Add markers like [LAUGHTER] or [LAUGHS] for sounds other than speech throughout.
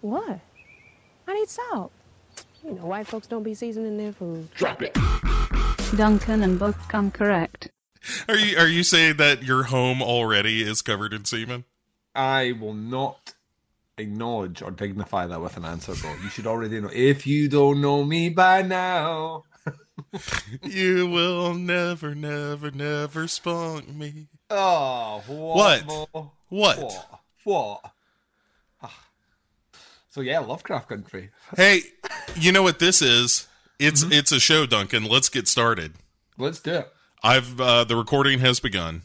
What? I need salt. You know, white folks don't be seasoning their food. Drop it. Duncan and Bo come correct. Are you are you saying that your home already is covered in semen? I will not acknowledge or dignify that with an answer, bro. You should already know. If you don't know me by now. [LAUGHS] you will never, never, never spunk me. Oh, what? What? What? What? What? So yeah, Lovecraft Country. Hey, you know what this is? It's it's a show, Duncan. Let's get started. Let's do it. I've uh, the recording has begun.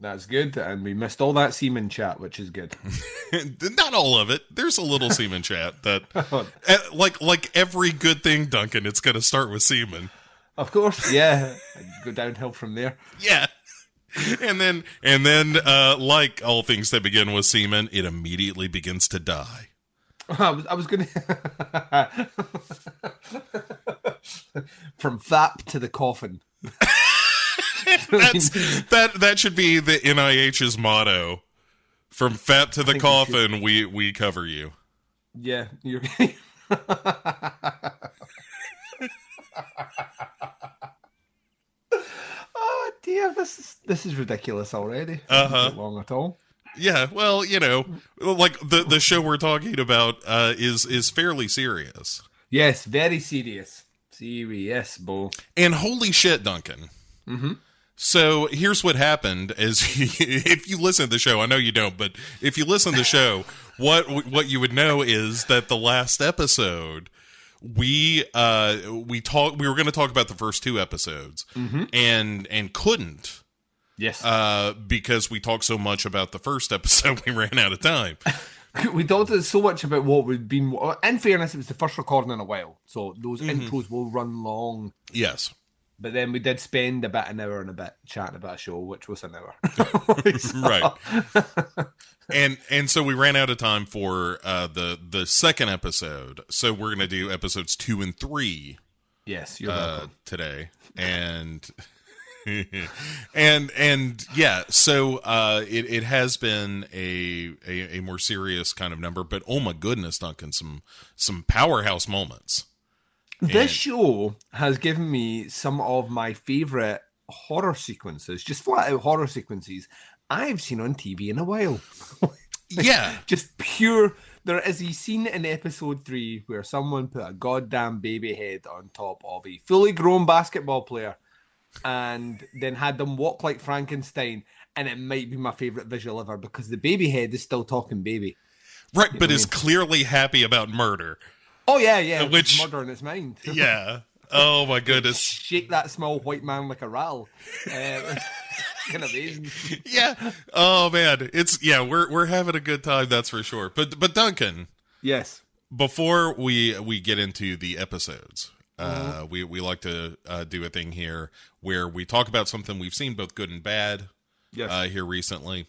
That's good, and we missed all that semen chat, which is good. [LAUGHS] Not all of it. There's a little semen chat that, [LAUGHS] eh, like like every good thing, Duncan. It's going to start with semen. of course, yeah, go downhill from there. Yeah. And then and then uh like all things that begin with semen, it immediately begins to die. [LAUGHS] I was, I was gonna [LAUGHS] from FAP to the coffin. [LAUGHS] That's that that should be the NIH's motto. From fat to the coffin, we we cover you. Yeah, you're. oh dear, this is this is ridiculous already. Uh-huh. Long at all. Yeah, well, you know, like the the show we're talking about uh is is fairly serious. Yes, very serious. Serious, Bo. And holy shit, Duncan. Mm-hmm. So here's what happened: is [LAUGHS] if you listen to the show, I know you don't, but if you listen to the show, [LAUGHS] what what you would know is that the last episode we uh we talk we were going to talk about the first two episodes and and couldn't Yes. uh because we talked so much about the first episode [LAUGHS] we ran out of time. [LAUGHS] we talked so much about what we'd been. In fairness, it was the first recording in a while, so those Mm-hmm. intros will run long. Yes. But then we did spend about an hour and a bit chatting about a show, which was an hour. [LAUGHS] Right. and and so we ran out of time for uh the the second episode. So we're going to do episodes 2 and 3 Yes, you're uh, welcome. today, and and and yeah, so uh, it it has been a, a a more serious kind of number, but oh my goodness, Duncan, some some powerhouse moments. This show has given me some of my favorite horror sequences, just flat out horror sequences I've seen on TV in a while. [LAUGHS] Yeah, just pure. There is a scene in episode three where someone put a goddamn baby head on top of a fully grown basketball player and then had them walk like Frankenstein. And it might be my favorite visual ever because the baby head is still talking baby. right, but is clearly happy about murder. Oh, yeah, yeah. Which- Which murder in its mind. [LAUGHS] Yeah. Oh my [LAUGHS] goodness. Shake that small white man like a rattle. Uh, [LAUGHS] kind of amazing. Yeah. Oh man, it's yeah. We're we're having a good time. That's for sure. But but Duncan, Yes. before we we get into the episodes uh we we like to uh do a thing here where we talk about something we've seen both good and bad Yes. uh here recently.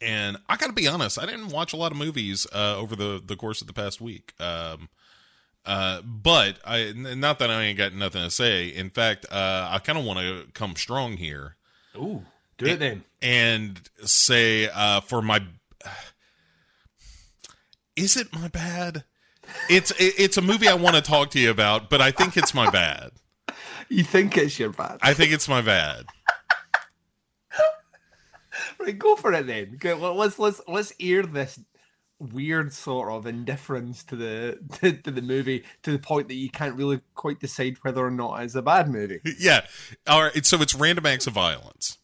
And i gotta be honest i didn't watch a lot of movies uh over the the course of the past week. Um uh but i not that i ain't got nothing to say. In fact uh i kind of want to come strong here. Ooh, do it then. and say uh for my [SIGHS] is it my bad it's it's a movie i want to talk to you about but i think it's my bad You think it's your bad. i think it's my bad Right, go for it then. Okay, well, let's let's let's air this weird sort of indifference to the [LAUGHS] to, to the movie to the point that you can't really quite decide whether or not it's a bad movie. [LAUGHS] yeah all right so it's random acts of violence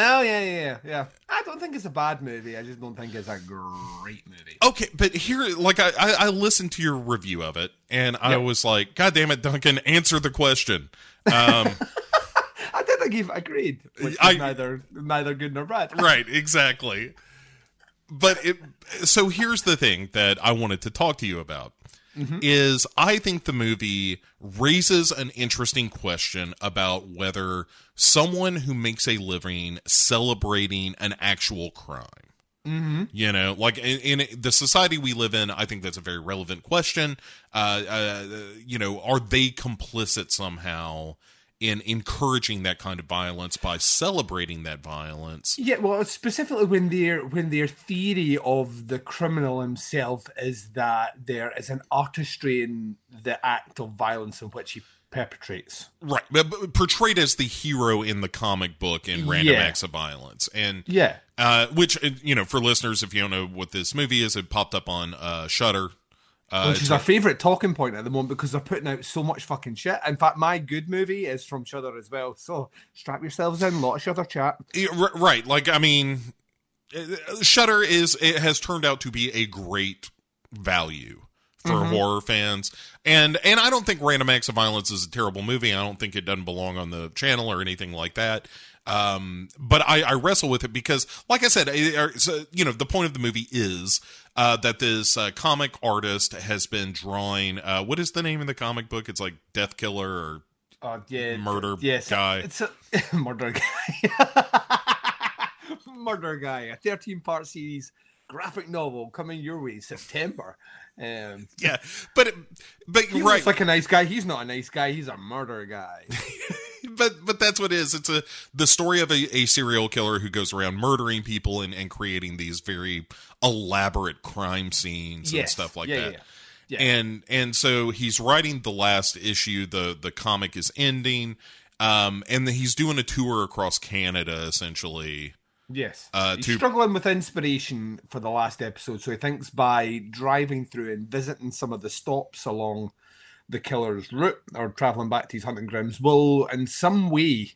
Oh yeah, yeah, yeah, yeah. I don't think it's a bad movie. I just don't think it's a great movie. okay but here like i i, I listened to your review of it and i Yep. was like god damn it duncan answer the question [LAUGHS] um I did I give agreed. Which is I- neither neither good nor bad. [LAUGHS] right exactly but it so here's the thing that i wanted to talk to you about is i think the movie raises an interesting question about whether someone who makes a living celebrating an actual crime Mm-hmm. you know like in, in the society we live in i think that's a very relevant question uh, uh you know are they complicit somehow in encouraging that kind of violence by celebrating that violence. Yeah, well, specifically when their when their theory of the criminal himself is that there is an artistry in the act of violence in which he perpetrates. Right, but, portrayed as the hero in the comic book in Random Yeah. Acts of Violence, and Yeah, uh, which uh, you know, for listeners, if you don't know what this movie is, it popped up on uh, Shudder. Uh, which it's is our favorite talking point at the moment because they're putting out so much fucking shit. In fact, my good movie is from Shudder as well. So strap yourselves in, lot of Shudder chat. Right like i mean uh, shudder is it has turned out to be a great value for Mm-hmm. horror fans and and i don't think random acts of violence is a terrible movie i don't think it doesn't belong on the channel or anything like that um but i i wrestle with it because like i said it- uh, you know the point of the movie is uh that this uh, comic artist has been drawing uh what is the name of the comic book it's like death killer or Oh yeah, Murder yes, guy. It's a [LAUGHS] murder guy. [LAUGHS] murder guy. A thirteen-part series graphic novel coming your way September. Um, yeah but but he right looks like a nice guy. He's not a nice guy. He's a murder guy. [LAUGHS] but but that's what it is. It's a the story of a, a serial killer who goes around murdering people and, and creating these very elaborate crime scenes and stuff like Yeah, that. yeah, yeah. And and so he's writing the last issue. the The comic is ending, um, and then he's doing a tour across Canada essentially. Yes. Uh, He's to- struggling with inspiration for the last episode, so he thinks by driving through and visiting some of the stops along the killer's route or traveling back to his hunting grounds will, in some way,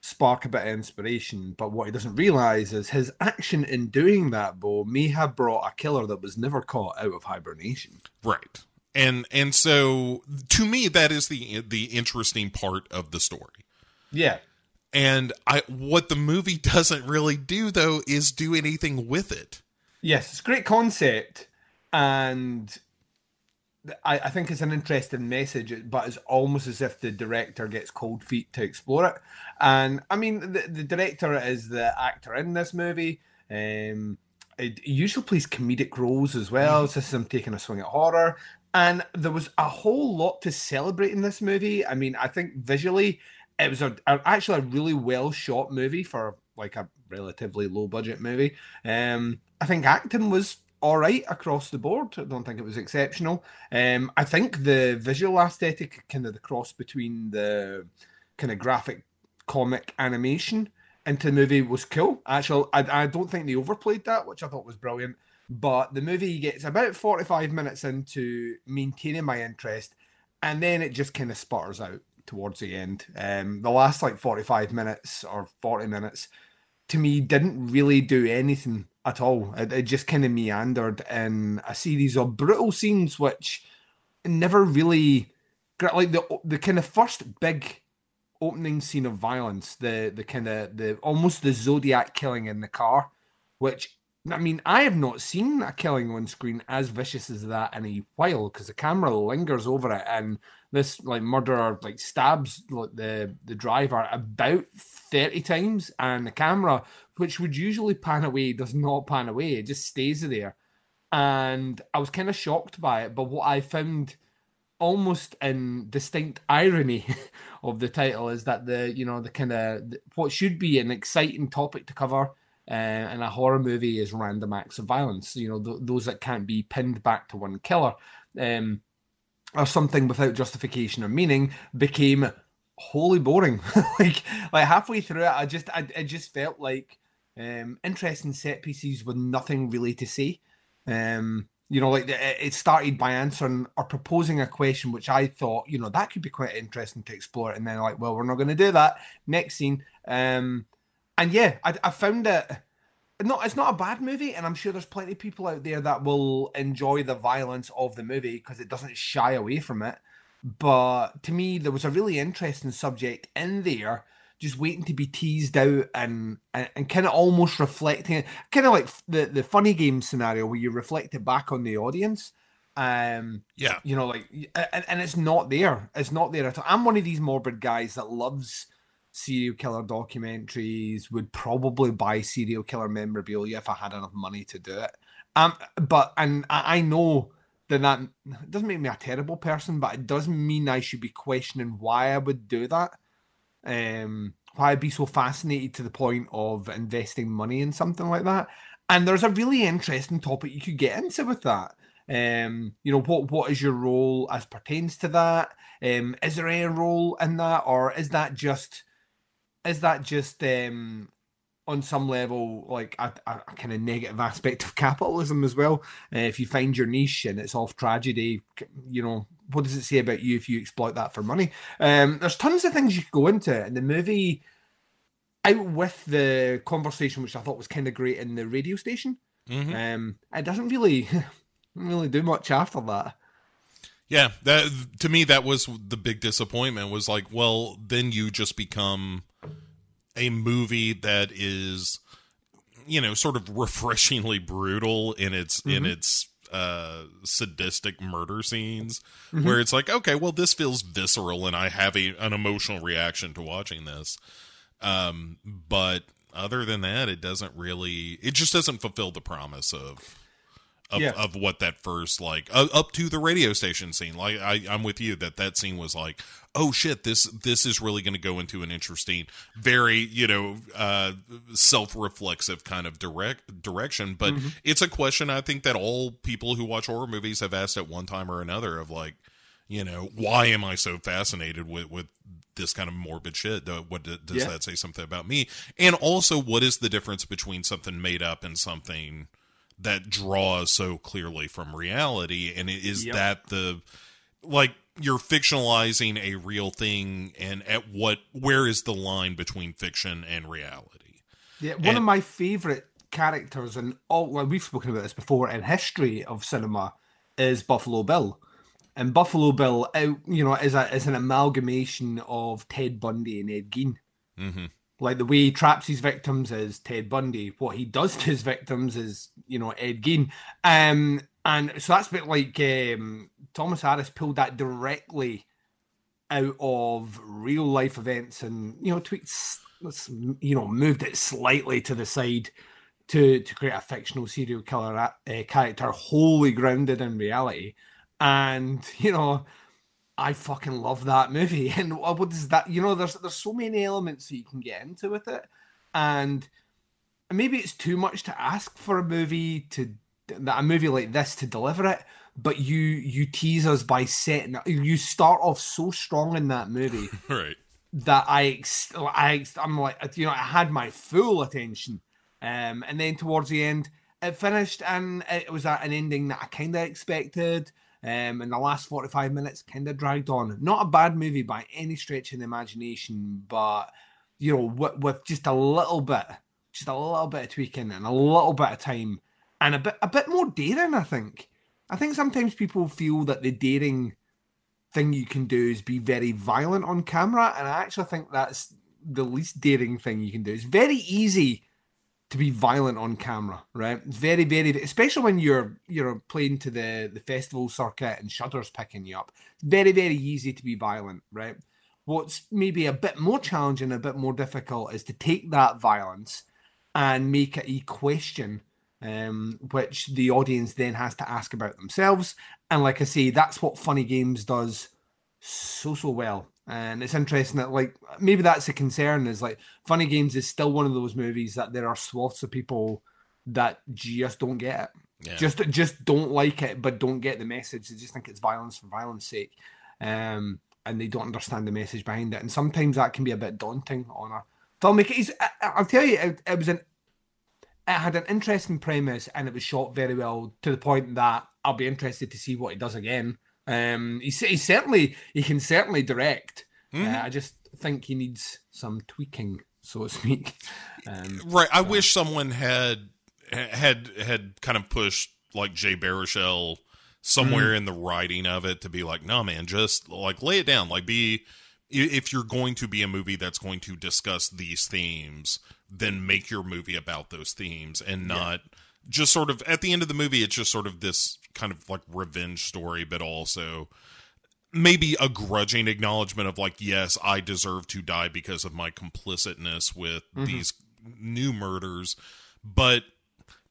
spark a bit of inspiration. But what he doesn't realize is his action in doing that, Bo, may have brought a killer that was never caught out of hibernation. Right. And and so to me that is the the interesting part of the story. Yeah. And I what the movie doesn't really do though is do anything with it. Yes, it's a great concept, and I, I think it's an interesting message. But it's almost as if the director gets cold feet to explore it. And I mean, the, the director is the actor in this movie. Um, it he usually plays comedic roles as well. So this is him taking a swing at horror. And there was a whole lot to celebrate in this movie. I mean, I think visually, it was a, a- actually a really well shot movie for like a relatively low budget movie. Um, I think acting was all right across the board. I don't think it was exceptional. Um, I think the visual aesthetic, kind of the cross between the kind of graphic comic animation into the movie was cool. Actually, I, I don't think they overplayed that, which I thought was brilliant. But the movie gets about 45 minutes into maintaining my interest, and then it just kind of sputters out towards the end. Um, the last like 45 minutes or 40 minutes to me didn't really do anything at all. It, it just kind of meandered in a series of brutal scenes, which never really like the the kind of first big opening scene of violence, the the kind of the almost the Zodiac killing in the car, which I mean I have not seen a killing on screen as vicious as that in a while because the camera lingers over it and this like murderer like stabs like, the the driver about 30 times and the camera which would usually pan away does not pan away. It just stays there. And i was kind of shocked by it but what i found almost in distinct irony [LAUGHS] of the title is that the you know the kind of what should be an exciting topic to cover uh, in a horror movie is random acts of violence. You know th- those that can't be pinned back to one killer. Um or something without justification or meaning became wholly boring. [LAUGHS] Like like halfway through it i just i, I just felt like um interesting set pieces with nothing really to say. Um you know like it it started by answering or proposing a question which i thought you know that could be quite interesting to explore. And then like well we're not going to do that. Next scene. Um and yeah i, I found it no, it's not a bad movie, and I'm sure there's plenty of people out there that will enjoy the violence of the movie because it doesn't shy away from it. But to me, there was a really interesting subject in there, just waiting to be teased out and and, and kind of almost reflecting, kind of like the the funny game scenario where you reflect it back on the audience. Um, Yeah. you know, like, and, and it's not there. It's not there at all. I'm one of these morbid guys that loves serial killer documentaries. Would probably buy serial killer memorabilia if I had enough money to do it. Um, but and I, know that that doesn't make me a terrible person, but it does mean I should be questioning why I would do that. Um, why I'd be so fascinated to the point of investing money in something like that. And there's a really interesting topic you could get into with that. Um, you know, what what is your role as pertains to that? Um, is there any role in that, or is that just is that just um on some level like a, a kind of negative aspect of capitalism as well? Uh, if you find your niche and it's off tragedy, you know, what does it say about you if you exploit that for money? Um, there's tons of things you could go into, and the movie out with the conversation, which I thought was kind of great in the radio station. Mhm. Um, it doesn't really, [LAUGHS] doesn't really do much after that. Yeah, that to me that was the big disappointment was like, well, then you just become a movie that is you know, sort of [LAUGHS] refreshingly brutal in its in its uh sadistic murder scenes where it's like, okay, well this feels visceral and I have a an emotional reaction to watching this. Um but other than that, it doesn't really it just doesn't fulfill the promise of of, Yeah. of what that first like uh, up to the radio station scene like I, i'm with you that that scene was like oh shit this this is really going to go into an interesting very you know uh self-reflexive kind of direct direction. But it's a question i think that all people who watch horror movies have asked at one time or another of like you know why am i so fascinated with with this kind of morbid shit? What does Yeah. that say something about me? And also what is the difference between something made up and something that draws so clearly from reality? And is Yep. that the like you're fictionalizing a real thing and at what where is the line between fiction and reality Yeah, one And- of my favorite characters, and all well, we've spoken about this before in history of cinema, is Buffalo Bill. And Buffalo Bill, you know, is a is an amalgamation of Ted Bundy and Ed Gein. Mhm. Like the way he traps his victims is Ted Bundy. What he does to his victims is, you know, Ed Gein. Um, and so that's a bit like um, Thomas Harris pulled that directly out of real life events and you know tweaks you know moved it slightly to the side to to create a fictional serial killer uh, character wholly grounded in reality. And you know I fucking love that movie. [LAUGHS] And what what that you know there's there's so many elements that you can get into with it. And maybe it's too much to ask for a movie to that a movie like this to deliver it but you you tease us by setting you start off so strong in that movie [LAUGHS] right. that I I I'm like you know I had my full attention. Um and then towards the end it finished and it was a- an ending that I kind of expected. Um and the last 45 minutes kind of dragged on. Not a bad movie by any stretch of the imagination but you know with, with just a little bit just a little bit of tweaking and a little bit of time and a bit a bit more daring I think I think sometimes people feel that the daring thing you can do is be very violent on camera, and I actually think that's the least daring thing you can do. It's very easy to be violent on camera, right? It's very, very, especially when you're you're playing to the the festival circuit and Shudder's picking you up. Very, very easy to be violent, right? What's maybe a bit more challenging, a bit more difficult, is to take that violence and make it a question um, which the audience then has to ask about themselves. And like I say, that's what Funny Games does so so well. And it's interesting that like maybe that's a concern is like Funny Games is still one of those movies that there are swaths of people that just don't get it. Yeah. Just just don't like it, but don't get the message. They just think it's violence for violence sake. Um and they don't understand the message behind it. And sometimes that can be a bit daunting on a filmmaker. He's, I, I'll tell you, it, it was an it had an interesting premise and it was shot very well to the point that I'll be interested to see what he does again. Um, he, he certainly he can certainly direct. Uh, I just think he needs some tweaking, so to speak. [LAUGHS] Um, right i wish someone had had had kind of pushed like jay baruchel somewhere Mm. in the writing of it to be like no man just like lay it down like be if you're going to be a movie that's going to discuss these themes then make your movie about those themes and not just sort of at the end of the movie it's just sort of this kind of like revenge story but also maybe a grudging acknowledgement of like yes i deserve to die because of my complicitness with mm-hmm. these new murders. But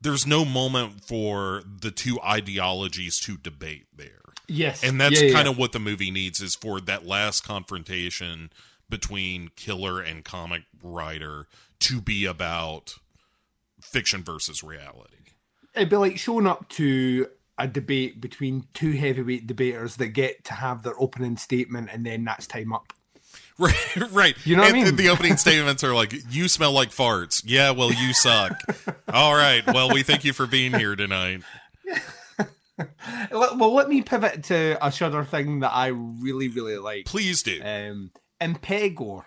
there's no moment for the two ideologies to debate there. Yes, and that's Yeah, yeah, kind yeah. of what the movie needs is for that last confrontation between killer and comic writer to be about fiction versus reality. It'd be like showing up to a debate between two heavyweight debaters that get to have their opening statement and then that's time up. [LAUGHS] Right, right. You know what I mean? The opening statements are like, "You smell like farts." Yeah, well, you suck. [LAUGHS] All right. Well, we thank you for being here tonight. [LAUGHS] Well, let me pivot to a Shudder thing that I really, really like. Please do. Um, Impetigore.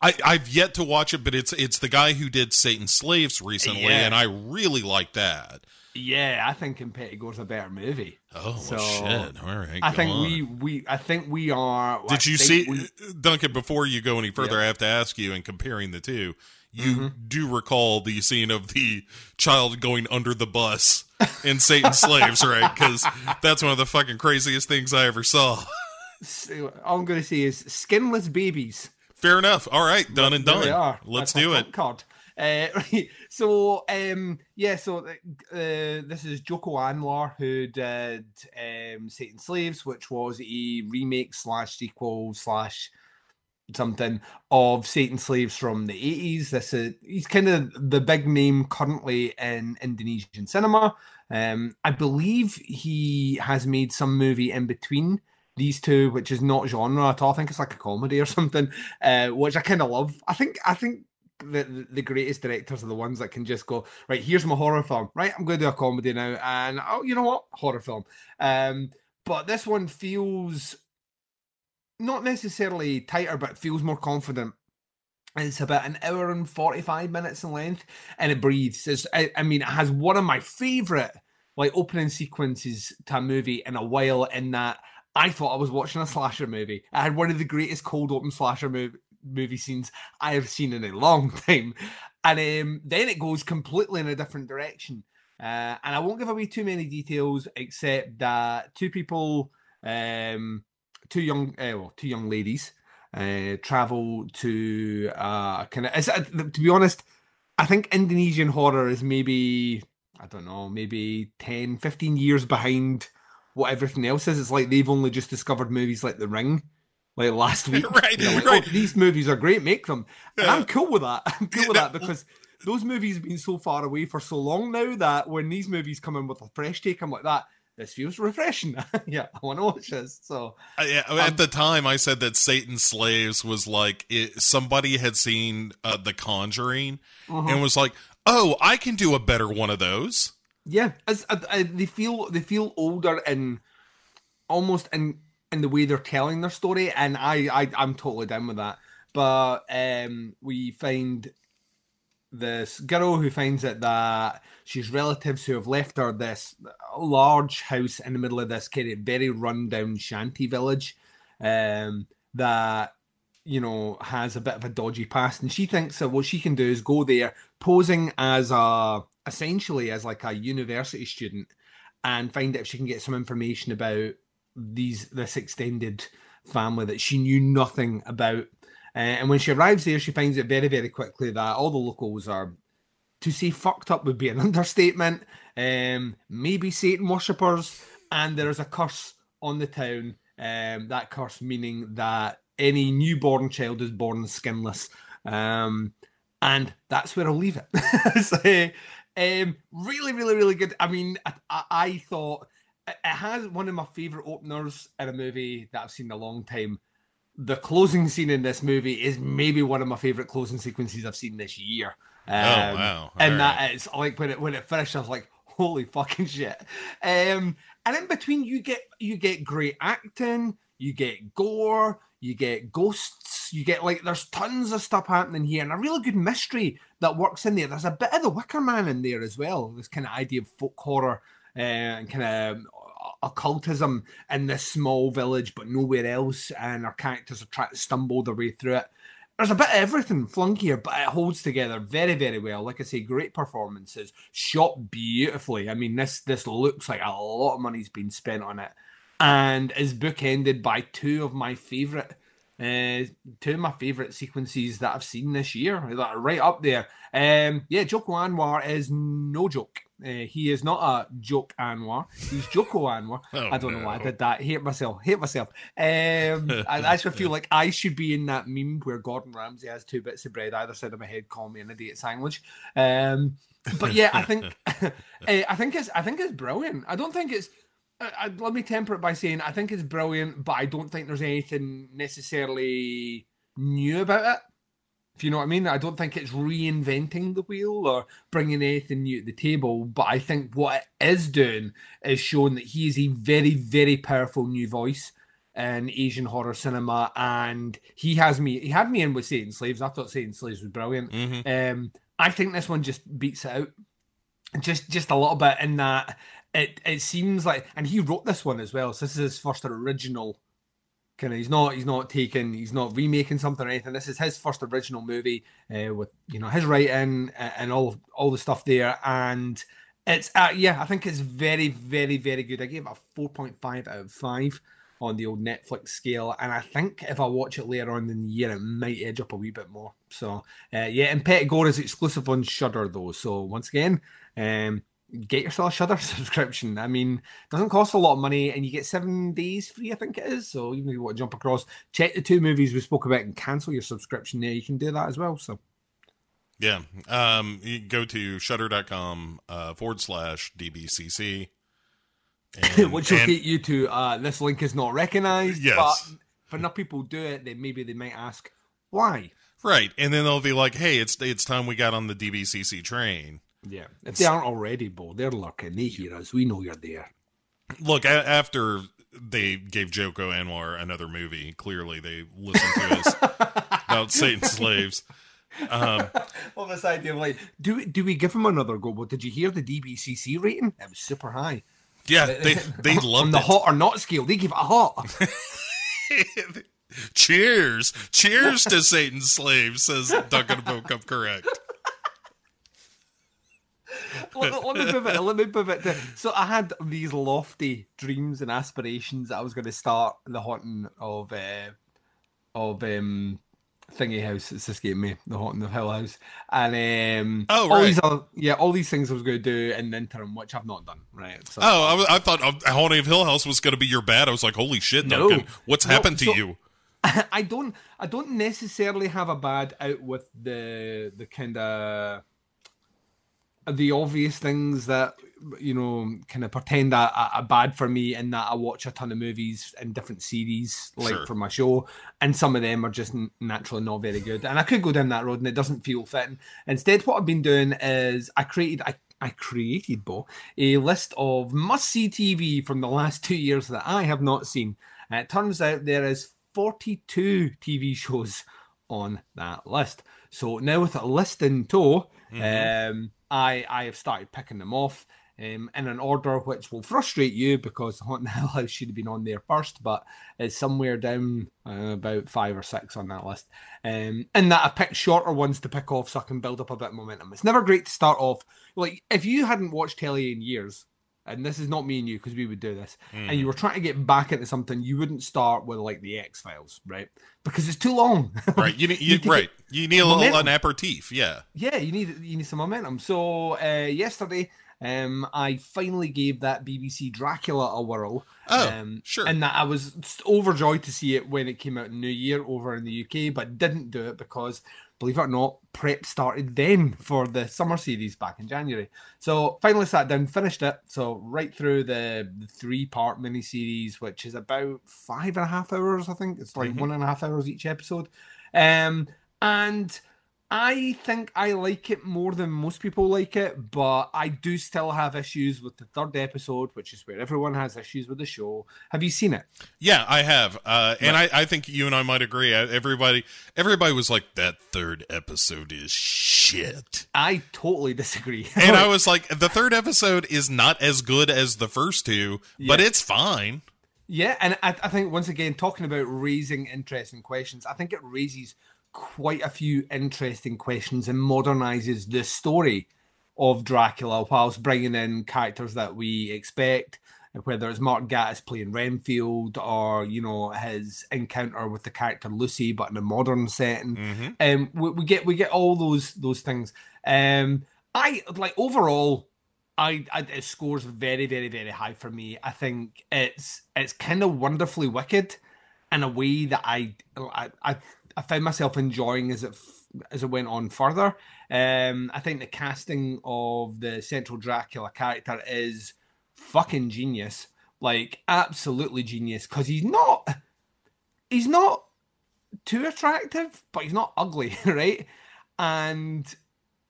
I, I've yet to watch it, but it's it's the guy who did Satan's Slaves recently, Yeah. and I really like that. Yeah, I think Impetigore's a better movie. Oh So, shit! All right, I think on. we we I think we are. I Did you see we- Duncan? Before you go any further, Yeah. I have to ask you. In comparing the two, you Mm-hmm. do recall the scene of the child going under the bus in Satan's Slaves, right? Because that's one of the fucking craziest things I ever saw. [LAUGHS] all I'm going to say is skinless babies. Fair enough. All right, done and done. Let's That's do it. Card. Uh, right. [LAUGHS] So, um, yeah. So, uh, this is Joko Anwar who did um, Satan Slaves, which was a remake slash sequel slash something of Satan Slaves from the eighties. This is he's kind of the big name currently in Indonesian cinema. Um, I believe he has made some movie in between these two, which is not genre at all. I think it's like a comedy or something, uh, which I kind of love. I think I think the, the greatest directors are the ones that can just go right. Here's my horror film. Right, I'm going to do a comedy now, and oh, you know what, horror film. Um, but this one feels not necessarily tighter, but feels more confident. It's about an hour and 45 minutes in length and it breathes. It's, I, I mean, it has one of my favorite like opening sequences to a movie in a while in that I thought I was watching a slasher movie. I had one of the greatest cold open slasher movie, movie scenes I have seen in a long [LAUGHS] time. And um, then it goes completely in a different direction. Uh, and I won't give away too many details except that two people, um, two young, uh, well, two young ladies, uh, travel to uh, kind of. To be honest, I think Indonesian horror is maybe I don't know, maybe 10, 15 years behind what everything else is. It's like they've only just discovered movies like The Ring, like last [LAUGHS] week. Right, like, right. "Oh, these movies are great, make them. And I'm cool with that. [LAUGHS] I'm cool with that because those movies have been so far away for so long now that when these movies come in with a fresh take, I'm like that. This feels refreshing. [LAUGHS] yeah, I want to watch this. So Uh, yeah, Um, at the time, I said that Satan's Slaves was like it, somebody had seen uh, The Conjuring Uh-huh. and was like, "Oh, I can do a better one of those." Yeah, as I, I, they feel they feel older and almost in in the way they're telling their story, and I, I I'm totally down with that. But um, we find this girl who finds it that she's relatives who have left her this large house in the middle of this kind of very rundown shanty village um, that you know has a bit of a dodgy past, and she thinks that what she can do is go there posing as a essentially as like a university student and find out if she can get some information about these this extended family that she knew nothing about. Uh, and when she arrives there, she finds out very, very quickly that all the locals are, to say fucked up would be an [LAUGHS] understatement, um, maybe Satan worshippers, and there is a curse on the town. Um, that curse meaning that any newborn child is born skinless. Um, and that's where I'll leave it. [LAUGHS] so, um, really, really, really good. I mean, I, I, I thought it has one of my favorite openers in a movie that I've seen in a long time. The closing scene in this movie is maybe one of my favorite closing sequences I've seen this year. Um, wow. And All that is like when it when it finished, I was like, holy fucking shit. Um, and in between, you get you get great acting, you get gore, you get ghosts, you get like there's tons of stuff happening here, and a really good mystery that works in there. There's a bit of the Wicker Man in there as well. This kind of idea of folk horror uh, and kind of occultism in this small village, but nowhere else, and our characters are trying to stumble their way through it. There's a bit of everything flung here, but it holds together very, very well. Like I say, great performances, shot beautifully. I mean, this this looks like a lot of money's been spent on it, and is bookended by two of my favorite Uh, two of my favorite sequences that I've seen this year, that are right up there. Um, yeah, Joko Anwar is no joke. Uh, he is not a joke Anwar. He's Joko Anwar. [LAUGHS] Oh, I don't know why I did that. Hate myself. Hate myself. Um, [LAUGHS] I actually feel like I should be in that meme where Gordon Ramsay has two bits of bread either side of my head. Call me an idiot sandwich. Um, but yeah, I think uh, [LAUGHS] I think it's I think it's brilliant. I don't think it's. I, I, let me temper it by saying I think it's brilliant, but I don't think there's anything necessarily new about it. If you know what I mean, I don't think it's reinventing the wheel or bringing anything new to the table. But I think what it is doing is showing that he is a very, very powerful new voice in Asian horror cinema, and he has me. He had me in with Satan Slaves. I thought Satan Slaves was brilliant. Mhm. Um, I think this one just beats it out, just just a little bit in that it it seems like, and he wrote this one as well. So this is his first original kind of. He's not he's not taking he's not remaking something or anything. This is his first original movie uh, with you know his writing and, all all the stuff there, and it's uh, yeah I think it's very very very good. I gave it a four point five out of five on the old Netflix scale, and I think if I watch it later on in the year, it might edge up a wee bit more. So uh, yeah, Impetigore is exclusive on Shudder though. So once again, um, get yourself a Shudder [LAUGHS] subscription. I mean, it doesn't cost a lot of money, and you get seven days free. I think it is. So even if you want to jump across, check the two movies we spoke about and cancel your subscription there. You can do that as well. So Yeah. Um, you go to shudder.com uh, forward slash DBCC. [LAUGHS] And, which will and- get you to uh, this link is not recognized. Yes. But if enough people do it, then maybe they might ask why. right. And then they'll be like, hey, it's it's time we got on the DBCC train. Yeah, if they aren't already, Bo, they're looking. They hear us. We know you're there. Look, a- after they gave Joko Anwar another movie, clearly they listened to us [LAUGHS] about Satan slaves. Um, Well, this idea of like, do do we give him another go? Well, did you hear the DBCC rating? It was super high. yeah, they they [LAUGHS] On the it. hot or not scale, they give it a hot. [LAUGHS] Cheers, cheers to Satan slaves, says Duncan Book. I'm correct. Let, me- let me pivot. Let me pivot. To, so I had these lofty dreams and aspirations that I was going to start the haunting of uh, of um, Thingy House. It's escaped me. The haunting of Hill House, and um, Oh, all right. these other, yeah, all these things I was going to do in the interim, which I've not done. Right. So, Oh, I, I thought uh, Haunting of Hill House was going to be your bad. I was like, holy shit, No. What's No, happened to so- you? [LAUGHS] I don't I don't necessarily have a bad out with the the kind of the obvious things that you know kind of pretend are, are bad for me in that I watch a ton of movies and different series like Sure. for my show and some of them are just naturally not very good and I could go down that road and it doesn't feel fitting instead what I've been doing is I created I I created Bo a list of must see TV from the last [LAUGHS] two years that I have not seen. And it turns out there is 42 TV shows on that list. So now with a list in tow, um, I I have started picking them off um, in an order which will frustrate you because Haunting [LAUGHS] Hill House should have been on there first, but it's somewhere down uh, about five or six on that list. Um, and that I've picked shorter ones to pick off so I can build up a bit of momentum. It's never great to start off like if you hadn't watched telly in years. And this is not me and you because we would do this. And you were trying to get back into something, you wouldn't start with like the X Files, right? Because it's too long. [LAUGHS] Right, you need, you, need right. You need a little an aperitif, yeah. yeah, you need you need some momentum. So uh, yesterday, um, I finally gave that BBC Dracula a whirl. Oh, um, sure. And that I was overjoyed to see it when it came out in New Year over in the UK, but didn't do it because, believe it or not, prep started then for the summer series back in January. So finally sat down, finished it. So right through the, the three part mini series, which is about five and a half hours, I think. It's like one and a half hours each episode. Um, and I think I like it more than most people like it, but I do still have issues with the third episode, which is where everyone has issues with the show. Have you seen it? Yeah, I have, uh, and I, I think you and I might agree. Uh, Everybody, everybody was like, "That third episode is shit," I totally disagree. [LAUGHS] and I was like, "The third episode is not as good as the first two, but it's fine." Yeah, and I, I think once again, talking about raising interesting questions, I think it raises quite a few interesting questions and modernizes the story of Dracula whilst bringing in characters that we expect whether it's Mark Gatiss playing Renfield or you know his encounter with the character Lucy, but in a modern setting. Mhm. Um, we, we get we get all those those things. Um, I like overall. I, I it scores very very very high for me. I think it's it's kind of wonderfully wicked in a way that I I I, I found myself enjoying as it as it went on further. Um, I think the casting of the central Dracula character is fucking genius, like absolutely genius, because he's not he's not too attractive, but he's not ugly, [LAUGHS] right? And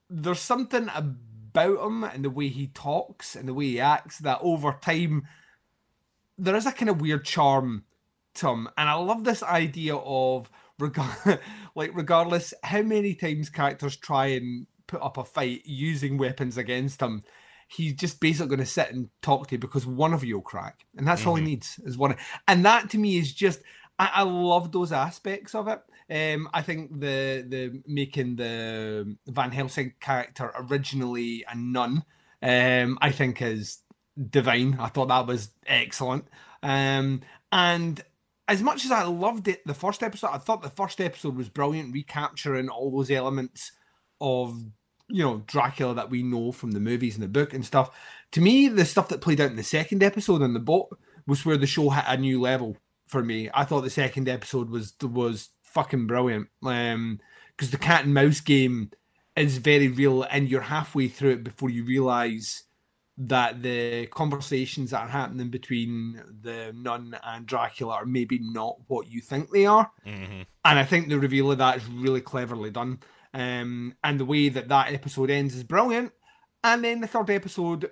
there's something about him and the way he talks and the way he acts that over time there is a kind of weird charm to him. And I love this idea of regard [LAUGHS] like regardless how many times characters try and put up a fight using weapons against him, he's just basically going to sit and talk to you because one of you will crack, and that's all he needs is one. And that to me is just I, I love those aspects of it. Um, I think the the making the Van Helsing character originally a nun, um, I think is divine. I thought that was excellent. Um, and as much as I loved it, the first episode, I thought the first episode was brilliant, recapturing all those elements of you know Dracula that we know from the movies and the book and stuff. To me, the stuff that played out in the second episode on the boat was where the show hit a new level for me. I thought the second episode was was fucking brilliant. Um, because the cat and mouse game is very real, and you're halfway through it before you realize that the conversations that are happening between the nun and Dracula are maybe not what you think they are. Mhm. And I think the reveal of that is really cleverly done. Um, and the way that that episode ends is brilliant. And then the third episode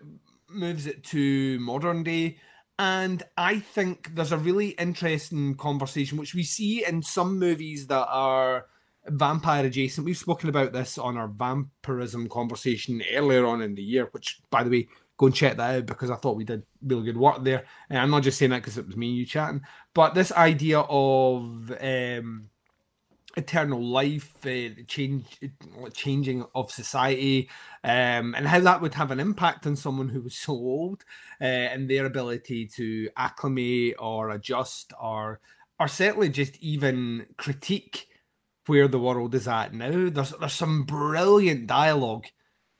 moves it to modern day. And I think there's a really interesting conversation, which we see in some movies that are vampire adjacent. We've spoken about this on our vampirism conversation earlier on in the year, which, by the way, go and check that out because I thought we did really good work there. And I'm not just saying that because it was me and you chatting, but this idea of um, eternal life, uh, change, changing of society, um, and how that would have an impact on someone who was so old, uh, and their ability to acclimate or adjust, or or certainly just even critique where the world is at now. There's there's some brilliant dialogue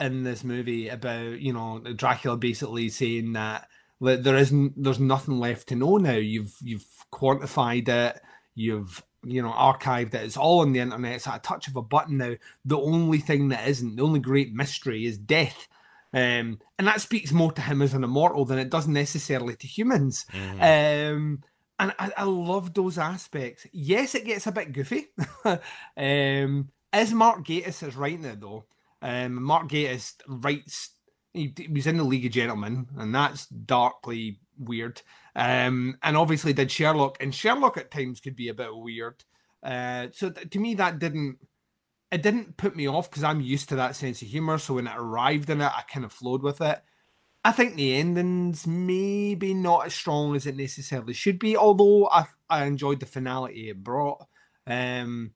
in this movie about you know Dracula basically saying that that there isn't there's nothing left to know now. You've you've quantified it. You've you know archived it. It's all on the internet. It's at a touch of a button now. The only thing that isn't, the only great mystery is death. Um, and that speaks more to him as an immortal than it does necessarily to humans. Um, and I, I love those aspects. Yes, it gets a bit goofy. [LAUGHS] um, as Mark Gatiss is writing it though, um, Mark Gatiss writes. He, he was in the League of Gentlemen, and that's darkly weird. Um, and obviously did Sherlock, and Sherlock at times could be a bit weird. Uh, so th- to me, that didn't it didn't put me off because I'm used to that sense of humor. So when it arrived in it, I kind of flowed with it. I think the endings maybe not as strong as it necessarily should be, although I I enjoyed the finality it brought. Um,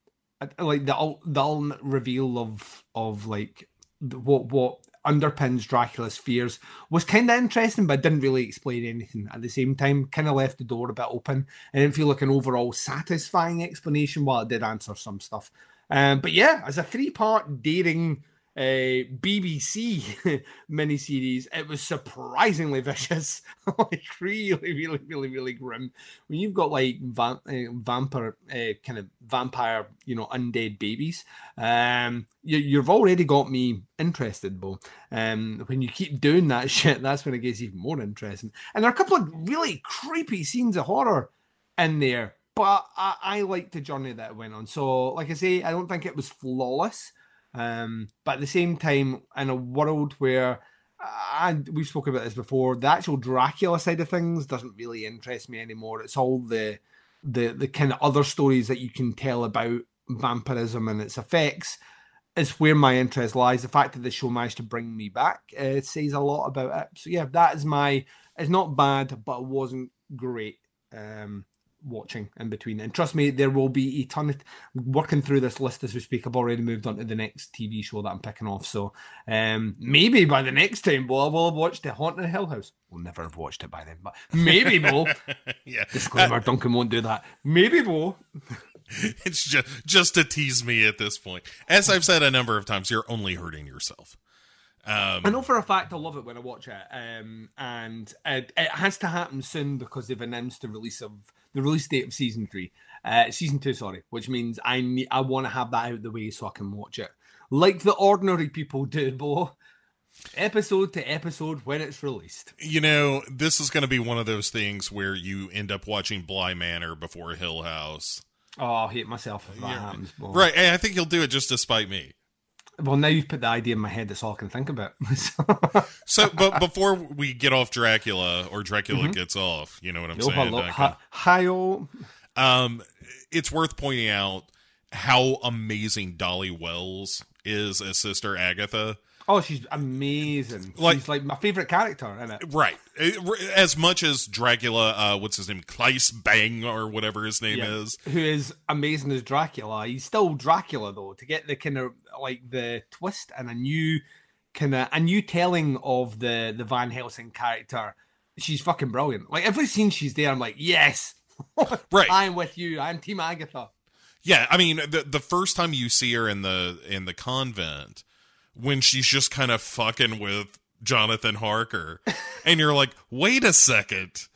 like the the ultimate reveal of of like what what underpins Dracula's fears was kind of interesting, but didn't really explain anything at the same time. Kind of left the door a bit open. I didn't feel like an overall satisfying explanation, while it did answer some stuff. Um, but yeah, as a three part dating uh, BBC [LAUGHS] miniseries, it was surprisingly [LAUGHS] vicious, like really, really, really, really grim. When you've got like vamp- uh, vampire, uh, kind of vampire, you know, undead babies, um, you, you've already got me interested, Bo. Um, when you keep doing that [LAUGHS] shit, that's when it gets even more interesting. And there are a couple of really creepy scenes of horror in there, but I, I like the journey that it went on. So, like I say, I don't think it was flawless. Um, but at the same time, in a world where and we've spoken about this before, the actual Dracula side of things doesn't really interest me anymore. It's all the the the kind of other stories that you can tell about vampirism and its effects is where my interest lies. The fact that the show managed to bring me back uh, says a lot about it. So yeah, that is my. It's not bad, but it wasn't great. Um, watching in between. And trust me, there will be a ton of working through this list as we speak. I've already moved on to the next TV show that I'm picking off. So um, maybe by the next time, we'll, we'll have watched The Haunted Hill House. We'll never have watched it by then, but maybe we'll. [LAUGHS] yeah. Disclaimer: [LAUGHS] Duncan won't do that. Maybe we'll. [LAUGHS] it's just just to tease me at this point. As I've said a number of times, you're only hurting yourself. Um, I know for a fact I love it when I watch it, um, and it, it has to happen soon because they've announced the release of the release date of season three, uh, season two, sorry, which means I need I want to have that out of the way so I can watch it like the ordinary people do, Bo. Episode to episode when it's released. You know, this is going to be one of those things where you end up watching Bly Manor before Hill House. Oh, I'll hate myself if that Yeah. happens. Bo. Right. And I think you'll do it just to spite me. Well, now you've put the idea in my head. That's all I can think about. [LAUGHS] So, but before we get off Dracula or Dracula gets off, you know what I'm Mm-hmm. Yo, saying? hello, hi, hi-oh. Um, it's worth pointing out how amazing Dolly Wells is as Sister Agatha. Oh, she's amazing. Like- she's like my favorite character in it. Right. As much as Dracula, uh, what's his name? Claes Bang or whatever his name Yeah. is. who is amazing as Dracula. He's still Dracula though. To get the kind of like the twist and a new kind of a new telling of the the Van Helsing character, she's fucking brilliant. Like every scene she's there, I'm like, yes, [LAUGHS] Right. I'm with you. I'm Team Agatha. Yeah, I mean the the first time you see her in the in the convent when she's just kind of fucking with Jonathan Harker [LAUGHS] and you're like, "Wait a second.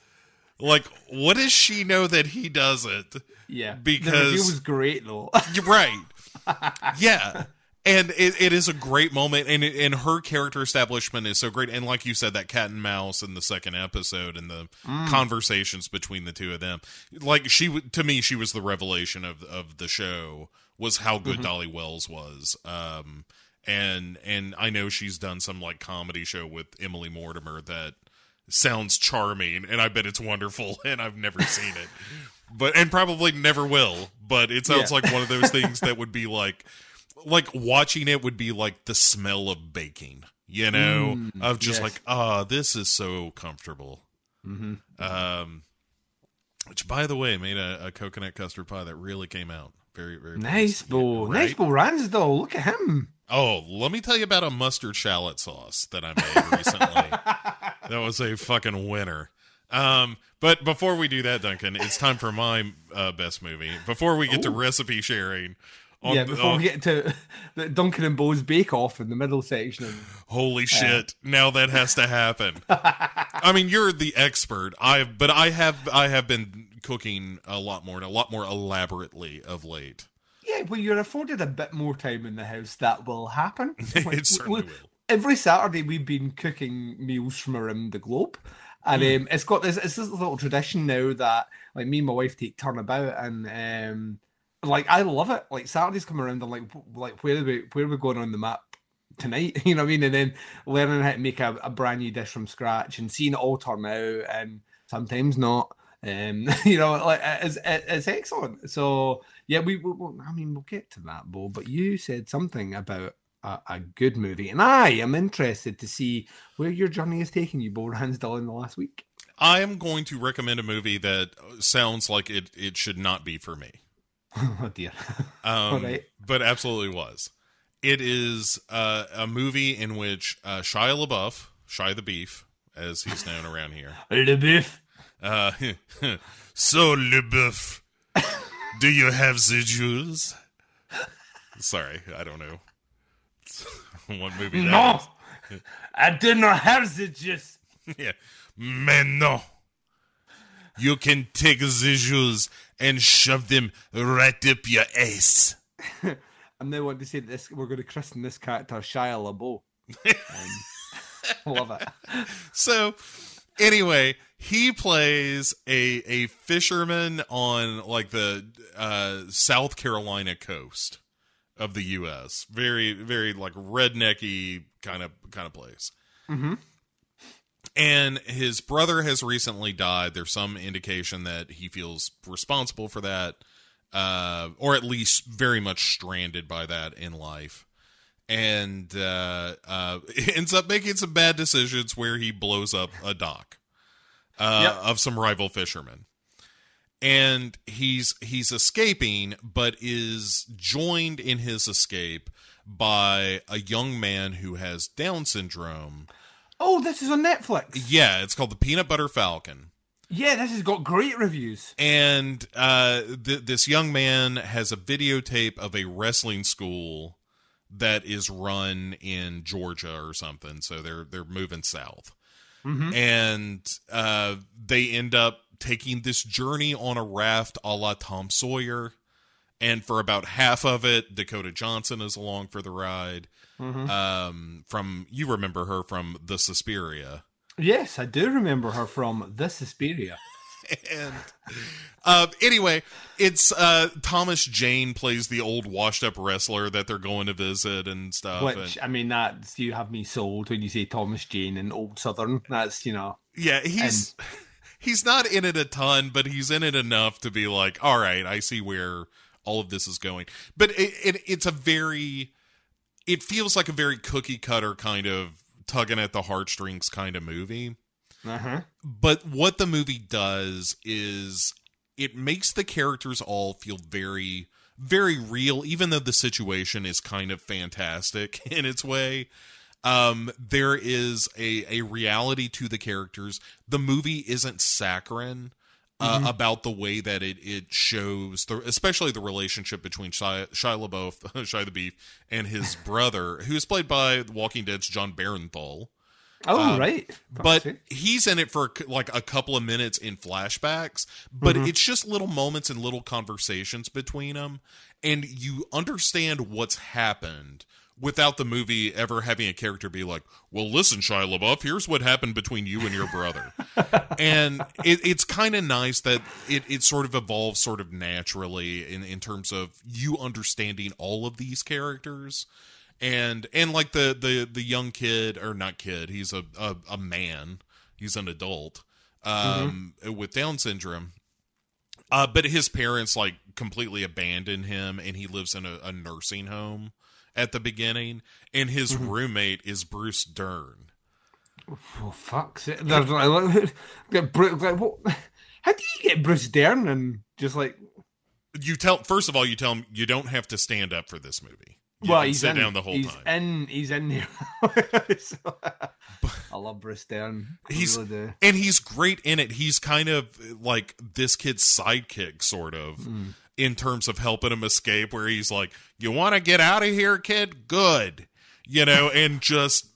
Like what does she know that he doesn't?" Yeah, Because- reveal was great though. [LAUGHS] Right. [LAUGHS] yeah. And it, it is a great moment, and it, and her character establishment is so great. And like you said, that cat and mouse in the second episode, and the conversations between the two of them, like she to me, she was the revelation of of the show. Was how good Dolly Wells was. Um, and and I know she's done some like comedy show with Emily Mortimer that sounds charming, and I bet it's wonderful, [LAUGHS] and I've never seen it but and probably never will. But it sounds Yeah. like one of those things that would be like, like watching it would be like the smell of baking, you know, of just yes. like, ah, this is so comfortable. mm-hmm. Um, which by the way made a, a coconut custard pie that really came out very very Nice, nice. Bo. Right? Nice, Bo Ransdell. Look at him. Oh, let me tell you about a mustard shallot sauce that I made recently. [LAUGHS] that was a fucking winner. Um, but before we do that, Duncan, it's time for my uh, best movie. Before we get to recipe sharing, on, yeah, before on- we get to [LAUGHS] the Duncan and Bo's Bake Off in the middle section. holy shit, now that has to happen. [LAUGHS] I mean, you're the expert. I but I have I have been cooking a lot more and a lot more elaborately of late. Yeah, well, you're afforded a bit more time in the house. That will happen. [LAUGHS] It certainly we- will. Every Saturday, we've been cooking meals from around the globe, and Hmm. um, it's got this. It's this little tradition now that like me and my wife take turn about, and um, like I love it. Like Saturdays come around, and like like where are we where are we going on the map tonight? [LAUGHS] You know what I mean? And then learning how to make a, a brand new dish from scratch and seeing it all turn out, and sometimes not. Um, [LAUGHS] you know, like it's, it's excellent. So yeah, we, we, we I mean, we'll get to that, Bo. But you said something about a, a good movie, and I am interested to see where your journey is taking you, Bo Ransdell, in the last week. I am going to recommend a movie that sounds like it it should not be for me. [LAUGHS] oh dear. [LAUGHS] Um, Alright. But absolutely was. It is uh, a movie in which uh, Shia LaBeouf, Shia the Beef, as he's known around here. [LAUGHS] Le Biff. Uh, so LaBeouf, do you have the Jews? Sorry, I don't know. what movie that No, is. I do not have the Jews. yeah. Man, no. You can take the Jews and shove them right up your ass. I'm now wanting to say this we're going to christen this character Shia LaBeouf. Um, [LAUGHS] love it. So, anyway, he plays a a fisherman on like the uh, South Carolina coast of the U.S. Very, very like rednecky kind of kind of place. Mhm. And his brother has recently died. There's some indication that he feels responsible for that, uh, or at least very much stranded by that in life and uh, uh, [LAUGHS] ends up making some bad decisions where he blows up a dock uh, Yep. of some rival fishermen. and he's he's escaping, but is joined in his escape by a young man who has Down syndrome. Oh, this is on Netflix. Yeah, it's called the Peanut Butter Falcon. Yeah, this has got great reviews. And uh, th- this young man has a videotape of a wrestling school that is run in Georgia or something. So they're they're moving south, and uh, they end up taking this journey on a raft, a la Tom Sawyer. And for about half of it, Dakota Johnson is along for the ride. Um, from you remember her from the Suspiria. Yes, I do remember her from The Suspiria. [LAUGHS] and uh, anyway, it's uh, Thomas Jane plays the old washed-up wrestler that they're going to visit and stuff. Which and- I mean, that's you have me sold when you say Thomas Jane and Old Southern. That's you know, yeah, he's [LAUGHS] he's not in it a ton, but he's in it enough to be like, all right, I see where all of this is going. But it, it it's a very, it feels like a very cookie cutter kind of tugging at the heartstrings kind of movie. uh-huh. but what the movie does is it makes the characters all feel very very real even though the situation is kind of fantastic [LAUGHS] in its way um there is a a reality to the characters the movie isn't saccharine uh, about the way that it it shows the especially the relationship between Shia, Shia LaBeouf [LAUGHS] Shia the Beef and his [LAUGHS] brother who's played by The Walking Dead's Jon Bernthal. Oh right, Um, but Fuck's he's in it for like a couple of minutes in flashbacks but Mm-hmm. it's just little moments and little conversations between them and you understand what's happened without the movie ever having a character be like well listen shia labeouf here's what happened between you and your brother. [LAUGHS] And it, it's kind of nice that it, it sort of evolves sort of naturally in, in terms of you understanding all of these characters. And and like the the the young kid or not kid he's a a, a man. He's an adult um with down syndrome. Uh but his parents like completely abandon him and he lives in a, a nursing home at the beginning and his roommate is bruce dern oh fuck's it. There's like, [LAUGHS] like what? How do you get Bruce Dern and just like? you tell first of all you tell him you don't have to stand up for this movie you well, he's sit in, down the whole he's time in. He's in there. So, [LAUGHS] I love Bruce Dern. I He's- really do. and he's great in it. He's kind of like this kid's sidekick, sort of, Hmm. In terms of helping him escape. Where he's like, "You want to get out of here, kid? Good," you know, and just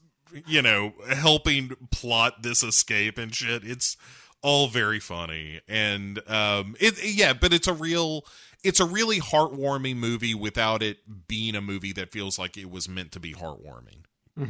you know helping plot this escape and shit. It's all very funny, and um, it yeah, but it's a real. It's a really heartwarming movie without it being a movie that feels like it was meant to be heartwarming,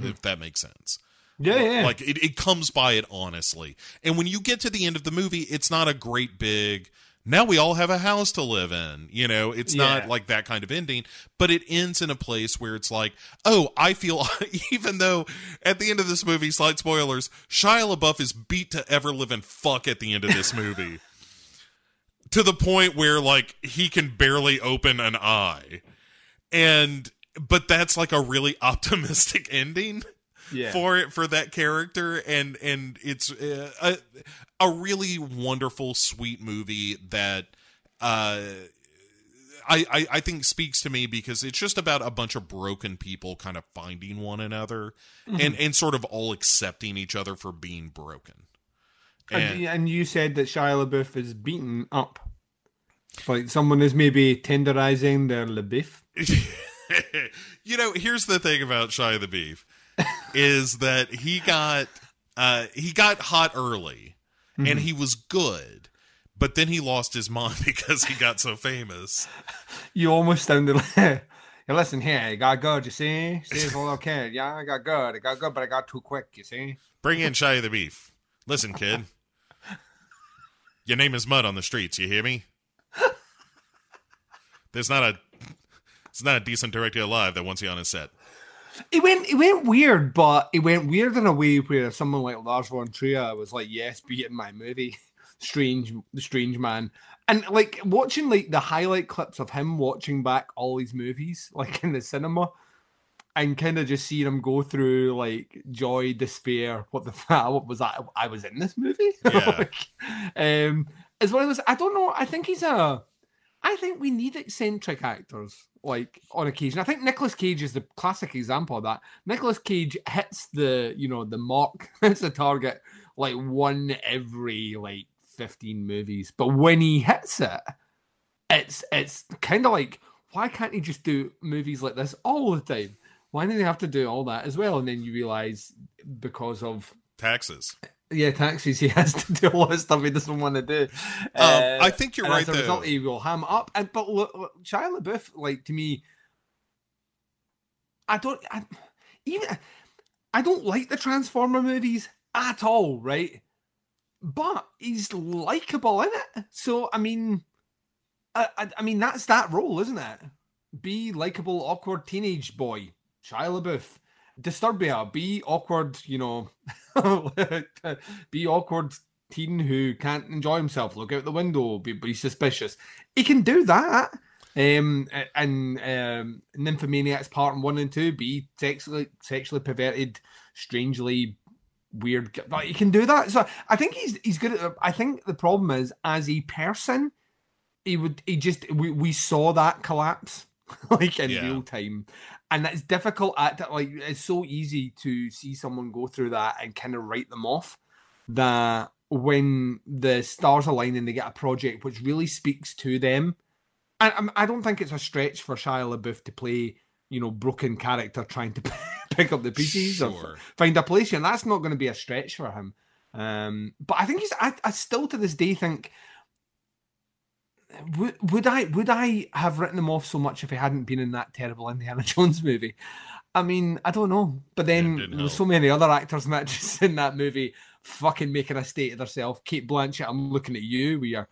if that makes sense. Yeah, yeah. Like it, it comes by it honestly. And when you get to the end of the movie, it's not a great big now we all have a house to live in. You know, it's not like that kind of ending, but it ends in a place where it's like, oh, I feel [LAUGHS] even though at the end of this movie, slight spoilers, Shia LaBeouf is beat to ever live in fuck at the end of this movie. [LAUGHS] to the point where like he can barely open an eye. And but that's like a really [LAUGHS] optimistic ending yeah. for it for that character and and it's uh, a a really wonderful sweet movie that uh I, I, I think speaks to me because it's just about a bunch of broken people kind of finding one another and, and sort of all accepting each other for being broken. And, And, and you said that Shia LaBeouf is beaten up. Like someone is maybe tenderizing their LaBeouf. [LAUGHS] you know, here's the thing about Shia the Beef is that he got uh he got hot early and he was good, but then he lost his mind [LAUGHS] because he got so famous. You almost sounded like, [LAUGHS] hey, listen here, I got good, you see? See, it's a little kid. Yeah, I got good. I got good, but I got too quick, you see? Bring in Shia the Beef. Listen, kid. Your name is mud on the streets, you hear me? [LAUGHS] There's not a it's not a decent director alive that wants you on his set. It went it went weird, but it went weird in a way where someone like Lars von Trier was like, "Yes, be it in my movie." [LAUGHS] Strange, the Strange Man, and like watching like the highlight clips of him watching back all these movies, [LAUGHS] like in the cinema, and kind of just seeing him go through like joy, despair. What the fuck? [LAUGHS] What was that? I was in this movie. Yeah. Like, um, as well as I don't know. I think he's a. I think we need eccentric actors like on occasion. I think Nicolas Cage is the classic example of that. Nicolas Cage hits the you know the mark, [LAUGHS] hits the target like one every like fifteen movies, but when he hits it, it's it's kind of like why can't he just do movies like this all the time? Why do they have to do all that as well? And then you realize because of Taxes. Yeah, taxis. [LAUGHS] He has to do a lot of stuff he doesn't want to do. Um, Uh, I think you're right As a though. result, he will ham up. And but look, look, Shia LaBeouf, like to me, I don't I, even. I don't like the Transformer movies at all, right? But he's likable in it. So I mean, I, I, I mean that's that role, isn't it? Be likable, awkward teenage boy, Shia LaBeouf. Disturbia, be awkward, you know, [LAUGHS] be awkward teen who can't enjoy himself, look out the window, be, be suspicious. He can do that. Um, and um, Nymphomaniacs Part One and Two, be sexually sexually perverted, strangely weird. Like he can do that. So I think he's he's good at. I think the problem is as a person, he would he just we we saw that collapse [LAUGHS] like in Yeah. real time, and that's difficult at like it's so easy to see someone go through that and kind of write them off. That when the stars align and they get a project which really speaks to them, and I'm- I don't think it's a stretch for Shia LaBeouf to play you know broken character trying to [LAUGHS] pick up the pieces or find a place, and that's not going to be a stretch for him. Um, but I think he's. I, I still to this day think. Would, would I would I have written him off so much if he hadn't been in that terrible Indiana [LAUGHS] Jones movie? I mean, I don't know. But then there's so many other actors and actresses in that movie fucking making a state of themselves. Cate Blanchett, I'm looking at you with your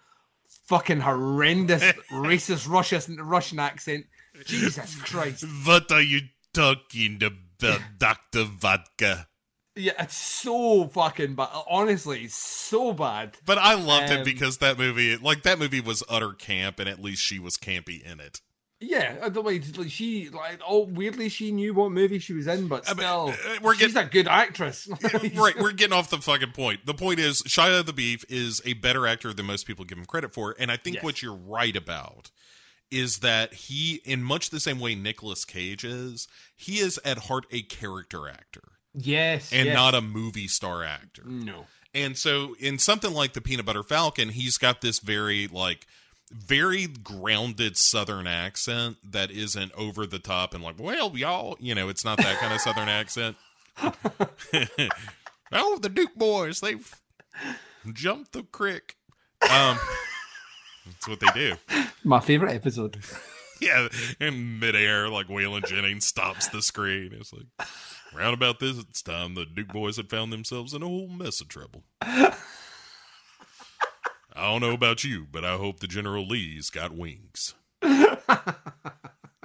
fucking horrendous [LAUGHS] racist Russian Russian accent. Jesus Christ. What are you talking about, Doctor Vodka? Yeah, it's so fucking bad. Honestly, so bad. But I loved it Um, because that movie, like that movie, was utter camp, and at least she was campy in it. Yeah, I don't like like she like oh weirdly she knew what movie she was in, but Uh, still uh, we're she's a good actress. [LAUGHS] right, we're getting off the fucking point. The point is, Shia the Beef is a better actor than most people give him credit for, and I think Yes. what you're right about is that he, in much the same way Nicolas Cage is, he is at heart a character actor yes, and yes. not a movie star actor. no. And so in something like the Peanut Butter Falcon, he's got this very like very grounded southern accent that isn't over the top and like, well, y'all, you know, it's not that kind of southern accent. [LAUGHS] oh, the Duke boys, they've jumped the creek. Um that's what they do. My favorite episode. [LAUGHS] Yeah, in midair, like Waylon Jennings stops the screen. It's like, round about this it's time the Duke boys had found themselves in a whole mess of trouble. [LAUGHS] I don't know about you, but I hope the General Lee's got wings. [LAUGHS]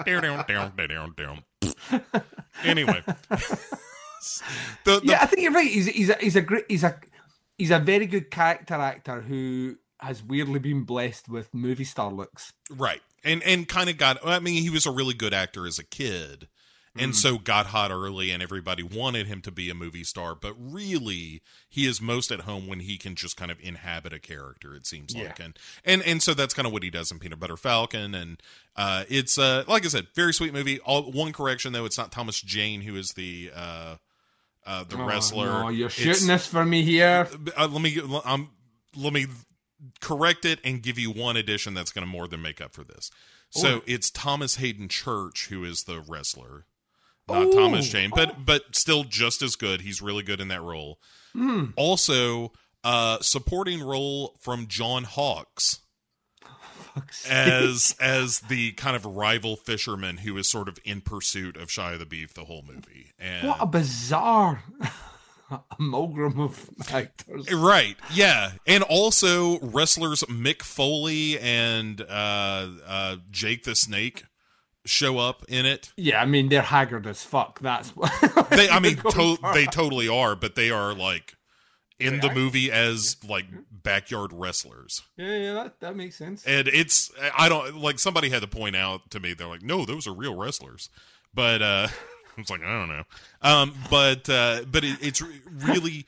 Down, down, down, down, down. anyway, [LAUGHS] the, the, yeah, I think you're right. He's he's a, he's a great he's a he's a very good character actor who has weirdly been blessed with movie star looks. right, and and kind of got. I mean, he was a really good actor as a kid, and so got hot early, and everybody wanted him to be a movie star. But really, he is most at home when he can just kind of inhabit a character. It seems Yeah. like, and and and so that's kind of what he does in Peanut Butter Falcon, and uh, it's uh, like I said, very sweet movie. All one correction though, it's not Thomas Jane who is the. Uh, uh, the Oh, wrestler. no, you're It's- shooting this for me here. uh, let me um, let me correct it and give you one addition that's going to more than make up for this. So Oh. it's Thomas Haden Church who is the wrestler, not Oh. Thomas Jane, but but still just as good. He's really good in that role. Hmm. Also, uh, supporting role from John Hawkes Fuck's as as the kind of rival fisherman who is sort of in pursuit of Shia the Beef the whole movie. And What a bizarre [LAUGHS] amalgam of actors. Right. Yeah. And also wrestlers Mick Foley and uh, uh, Jake the Snake show up in it. Yeah, I mean they're haggard as fuck. That's [LAUGHS] what They I mean They're to- they totally are, but they are like in the movie as like backyard wrestlers. Yeah, yeah, that, that makes sense. And it's I don't like somebody had to point out to me they're like, "No, those are real wrestlers." But uh [LAUGHS] I was like, "I don't know." Um but uh but it, it's really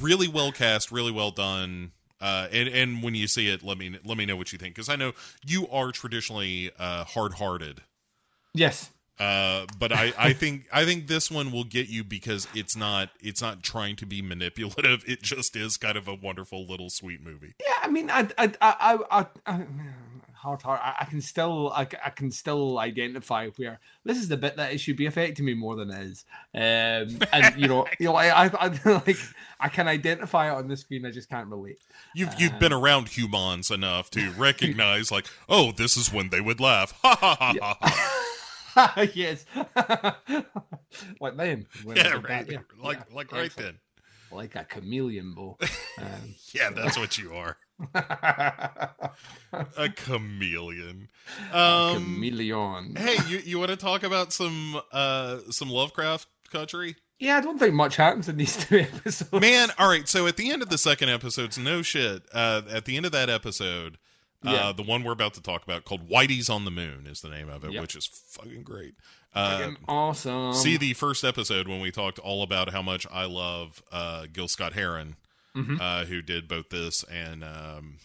really well cast, really well done. Uh, and and when you see it, let me let me know what you think because I know you are traditionally uh, hard hearted. Yes. Uh, but I, I [LAUGHS] think I think this one will get you because it's not it's not trying to be manipulative. [LAUGHS] It just is kind of a wonderful little sweet movie. Yeah, I mean, I, I, I, I, I hard, hard. I, I can still, I, I can still identify where this is the bit that it should be affecting me more than it is. Um, and you know, you know, I, I, I [LAUGHS] like, I can identify it on the screen. I just can't relate. You've you've been around humans enough to recognize, like, oh, this is when they would laugh. Ha ha ha ha. [LAUGHS] yes, [LAUGHS] like then. Yeah, right. yeah. Like Yeah, like right excellent. then. like a chameleon, Bo. [LAUGHS] Um, Yeah, that's what you are. A chameleon. Um, chameleon. hey, you you want to talk about some uh some Lovecraft country? Yeah, I don't think much happens in these two episodes. Man, all right. So at the end of the second episode, no shit. Uh, at the end of that episode, uh, the one we're about to talk about, called "Whitey's on the Moon," is the name of it, Yep. which is fucking great. Uh, awesome. see the first episode when we talked all about how much I love uh, Gil Scott Heron, Mhm. uh, who did both this and um,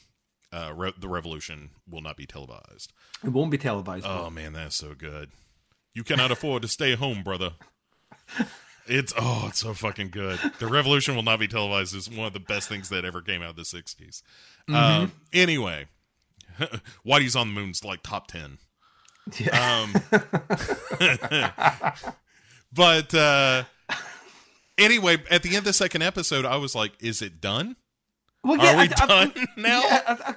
uh, Re- the Revolution will not be televised. it won't be televised. Oh man, that's so good. You cannot afford to stay home, brother. It's oh, it's so fucking good. The Revolution will not be televised is one of the best things that ever came out of the '60s. Um, anyway, [LAUGHS] Whitey's on the Moon's like top ten. Yeah. Um, [LAUGHS] but uh, anyway, at the end of the second episode, I was like, "Is it done? well, Are we I- I- done [LAUGHS] now?" Yeah, I,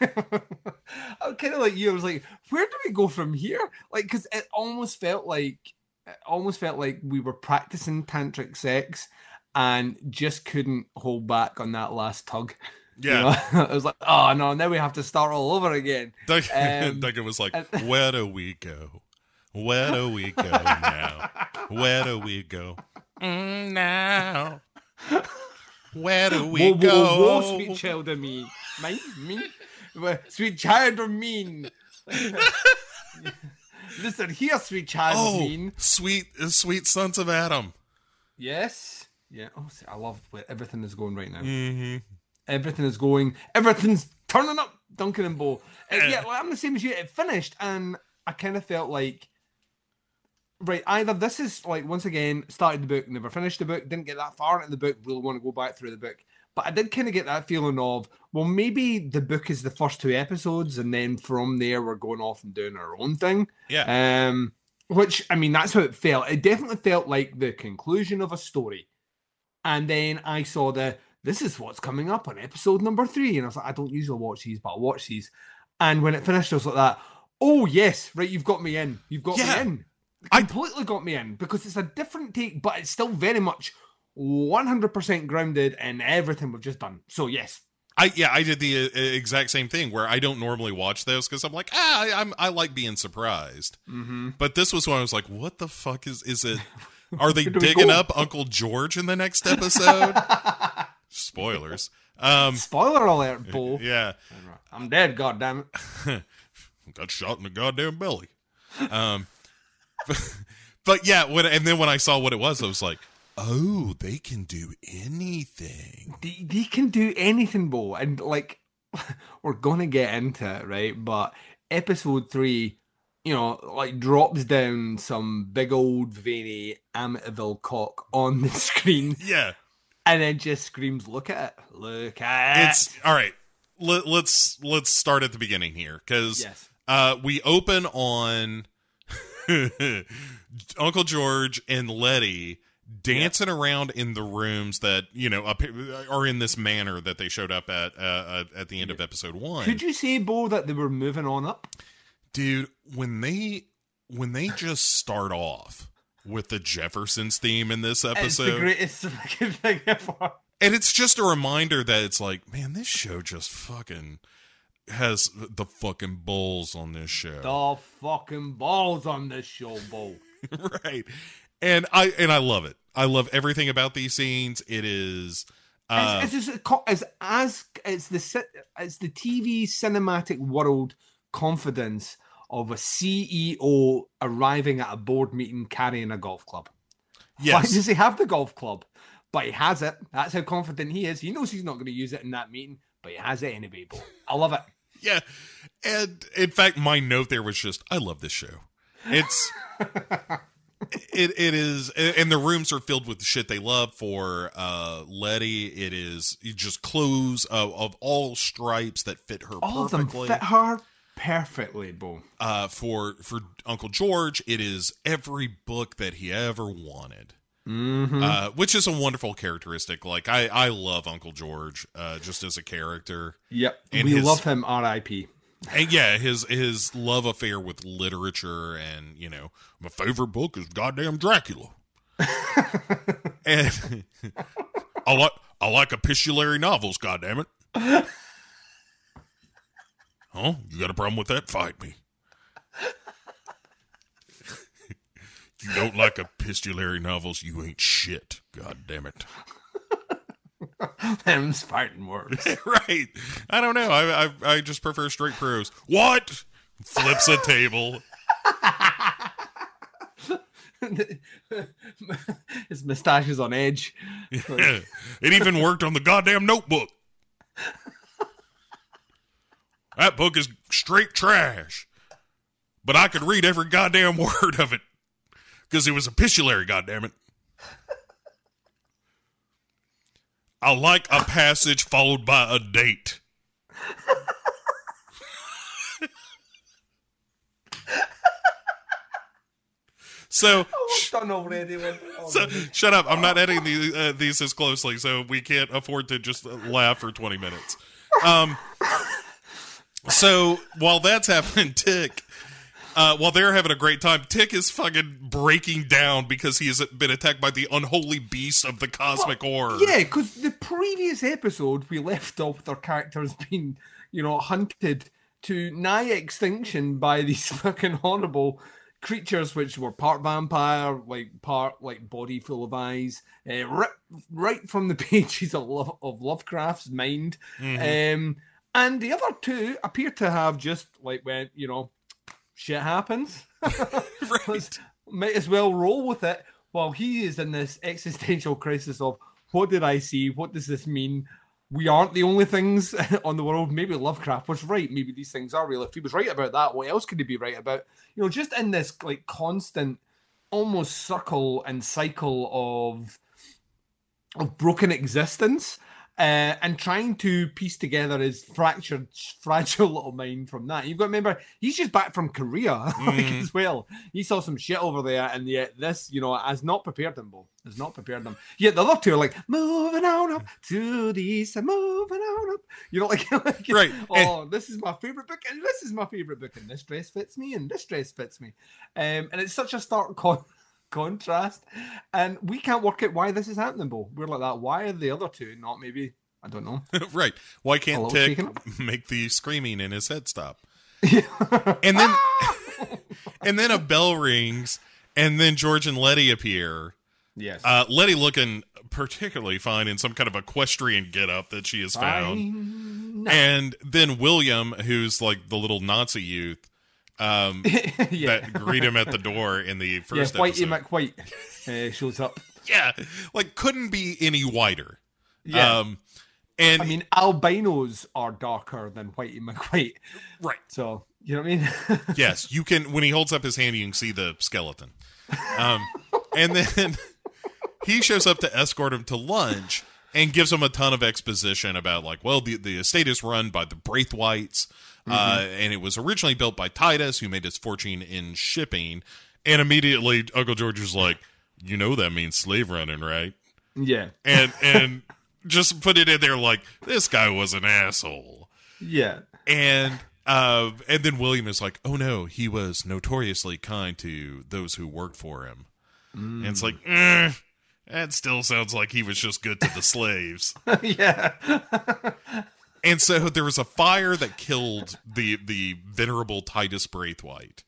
I, kind of like you. I was like, where do we go from here? Like, because it almost felt like, it almost felt like we were practicing tantric sex and just couldn't hold back on that last tug. You Yeah, know? [LAUGHS] I was like, oh no, now we have to start all over again. [LAUGHS] Doug, Um, [LAUGHS] Duncan was like, "Where do we go? Where do we go now? Where do we go mm, now? Where do we whoa, whoa, go?" whoa, whoa, sweet child of me, mine, me, sweet child of mean. Listen here, sweet child of oh, mean. sweet, sweet sons of Adam. Yes. Yeah. Oh, see, I love where everything is going right now. hmm Everything is going. Everything's turning up. Duncan and Bo. Yeah, like, I'm the same as you. It finished, and I kind of felt like, right, either this is like once again started the book, never finished the book, didn't get that far into the book, really want to go back through the book. But I did kind of get that feeling of, well, maybe the book is the first two episodes, and then from there we're going off and doing our own thing. Yeah, Um, which I mean, that's how it felt. It definitely felt like the conclusion of a story. And then I saw the this is what's coming up on episode number three, and I was like, I don't usually watch these, but I'll watch these. And when it finished, I was like that. Oh yes, right, you've got me in. You've got Yeah. me in. I- Completely got me in because it's a different take, but it's still very much 100% grounded in everything we've just done. So yes, I yeah I did the uh, exact same thing where I don't normally watch those because I'm like ah I, I'm I like being surprised. mm-hmm. But this was when I was like, what the fuck is is it? [LAUGHS] Are they Where do we digging up Uncle George in the next episode? [LAUGHS] Spoilers. Um, spoiler alert, [LAUGHS] Bo. yeah, I'm dead. God damn it. [LAUGHS] got shot in the goddamn belly. Um, [LAUGHS] but yeah, when and then when I saw what it was, I was like, oh, they can do anything. they, they can do anything, Bo. And like, we're gonna get into it, right? But episode three, you know, like drops down some big old veiny Amityville cock on the screen, Yeah, and then just screams, "Look at it! Look at it!" it's it!" all right. Let, let's let's start at the beginning here because Yes. uh, we open on [LAUGHS] Uncle George and Leti dancing around in the rooms that you know up, are in this manner that they showed up at uh, uh, at the end of episode one. Could you say, Bo, that they were moving on up? dude when they when they just start off with the jeffersons theme in this It's the episode. greatest [LAUGHS] fucking thing ever. and it's just a reminder that it's like man this show just fucking has the fucking balls on this show. The fucking balls on this show, Bo. [LAUGHS] right. And i and i love it. I love everything about these scenes. It is uh it's, it's, just a it's as it's the it's the TV cinematic world confidence of a CEO arriving at a board meeting carrying a golf club. Why does he have the golf club? but he has it. That's how confident he is. He knows he's not going to use it in that meeting, but he has it anyway. I love it. [LAUGHS] Yeah. And in fact, my note there was just, I love this show. It's [LAUGHS] it it is and the rooms are filled with the shit they love for uh Leti. It is just clothes of, of all stripes that fit her All of them perfectly. fit her perfectly, Bo. uh for for Uncle George, it is every book that he ever wanted. Mm-hmm. Uh, which is a wonderful characteristic. Like I, I love Uncle George, uh, just as a character. Yep. And we his- love him, R.I.P. And yeah, his his love affair with literature and you know, my favorite book is goddamn Dracula. [LAUGHS] and [LAUGHS] I like I like epistolary novels, goddamn it. [LAUGHS] Huh? You got a problem with that? Fight me. [LAUGHS] you don't like epistolary novels, you ain't shit. God damn it. Them's fighting words. right. I don't know. I, I I just prefer straight prose. What? Flips a table. [LAUGHS] His mustache is on edge. [LAUGHS] it even worked on the goddamn notebook. That book is straight trash. But I could read every goddamn [LAUGHS] word of it. Because it was epistolary, goddammit. I like a passage followed by a date. so [LAUGHS] done already. With, [LAUGHS] so, shut up. I'm not editing these, uh, these as closely, so we can't afford to just laugh for 20 minutes. Um, so while that's happening, [LAUGHS] Tick, uh, while they're having a great time, Tick is fucking breaking down because he has been attacked by the unholy beast of the cosmic horror. Yeah, because the previous episode we left off with our characters [LAUGHS] being, you know, hunted to nigh extinction by these [LAUGHS] fucking horrible creatures, which were part vampire, like part like body full of eyes, uh, right, right from the pages of, Love, of Lovecraft's mind. Um, and the other two appear to have just like went, you know, shit happens. [LAUGHS] right. [LAUGHS] might as well roll with it while he is in this existential crisis of what did I see? What does this mean? We aren't the only things [LAUGHS] on the world. Maybe Lovecraft was right. Maybe these things are real. If he was right about that, what else could he be right about? You know, just in this like constant, almost circle and cycle of of broken existence. Uh, and trying to piece together his fractured, fragile little mind from that. You've got to remember, he's just back from Korea [LAUGHS] like, as well. He saw some shit over there, and yet this, you know, has not prepared him, Bo. Has not prepared him. Yet the other two are like, moving on up to the east and moving on up. You know, [LAUGHS] like, like Right. oh, this is my favorite book, and this is my favorite book, and this dress fits me, and this dress fits me. Um, and it's such a stark con- contrast. And we can't work out why this is happening, Bo. We're like that. Why are the other two not maybe? I don't know. [LAUGHS] right. Why can't Tick [LAUGHS] make the screaming in his head stop? [LAUGHS] and then and then a bell rings and then George and Leti appear. Yes. Uh, Leti looking particularly fine in some kind of equestrian getup that she has found. Fine. And then William, who's like the little Nazi youth, um, [LAUGHS] yeah. that greet him at the door in the first Yeah, Whitey episode. McWhite uh, shows up. [LAUGHS] yeah, like couldn't be any whiter. Yeah. Um, and I mean, albinos are darker than Whitey McWhite. right. So, you know what I mean? [LAUGHS] yes, you can. When he holds up his hand, you can see the skeleton. Um, and then he shows up to escort him to lunch and gives him a ton of exposition about like, well, the the estate is run by the Braithwhites, uh, and it was originally built by Titus, who made his fortune in shipping. And immediately, Uncle George was like, "You know that means slave running, right?" yeah. And [LAUGHS] and just put it in there like this guy was an asshole Yeah. and uh, and then William is like, "Oh no, he was notoriously kind to those who worked for him." And it's like, eh, that still sounds like he was just good to the [LAUGHS] slaves. yeah. [LAUGHS] and so there was a fire that killed the the venerable Titus Braithwhite,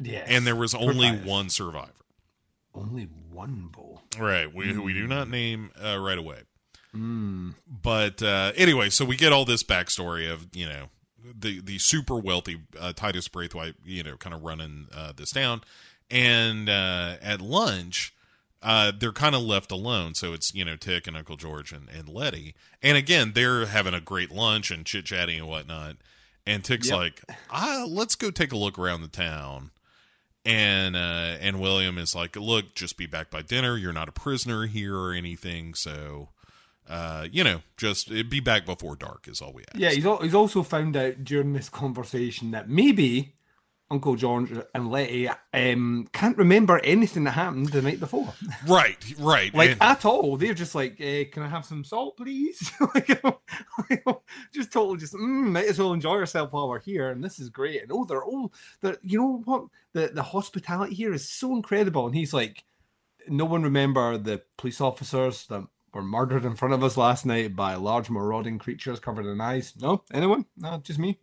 Yes. and there was only one survivor. only one bull. Right, we who we do not name uh, right away. But uh, anyway, so we get all this backstory of you know the the super wealthy uh, Titus Braithwhite, you know, kind of running uh, this down, and uh, at lunch, uh, they're kind of left alone. So it's you know Tick and Uncle George and, and Leti, and again they're having a great lunch and chit chatting and whatnot. And Tick's Yep. like, ah, let's go take a look around the town. And uh, and William is like, look, just be back by dinner. You're not a prisoner here or anything, so uh, you know, just uh, be back before dark is all we ask. Yeah, he's, al- he's also found out during this conversation that maybe Uncle George and Leti um, can't remember anything that happened the night before. right, right. Like and- at all. They're just like, eh, can I have some salt, please? [LAUGHS] like, [LAUGHS] just totally just, mm, might as well enjoy yourself while we're here. And this is great. And oh, they're all, they're, you know what? The, the hospitality here is so incredible. And he's like, no one remember the police officers that were murdered in front of us last night by large marauding creatures covered in eyes. No, anyone? No, just me.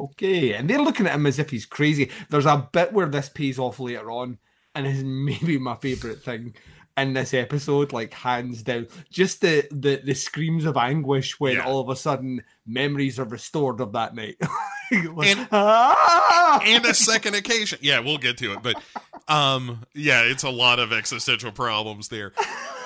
Okay, and they're looking at him as if he's crazy. There's a bit where this pays off later on, and is [LAUGHS] maybe my favorite thing in this episode, like hands down. Just the the, the screams of anguish when Yeah. all of a sudden memories are restored of that night. [LAUGHS] Like, And- [LAUGHS] "Ah!" and a second occasion. Yeah, we'll get to it, but um, yeah, it's a lot of existential problems there.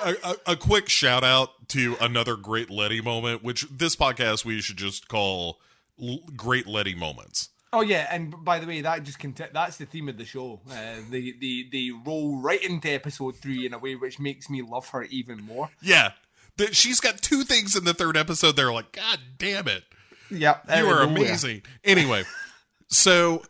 A, a, a quick shout out to another great Leti moment, which this podcast we should just call l- great Leti moments. Oh yeah, and by the way, that just conti- that's the theme of the show. Uh, they they they roll right into episode three in a way which makes me love her even more. Yeah, that she's got two things in the third episode. They're like, God damn it. Yeah, you are amazing. Anyway, so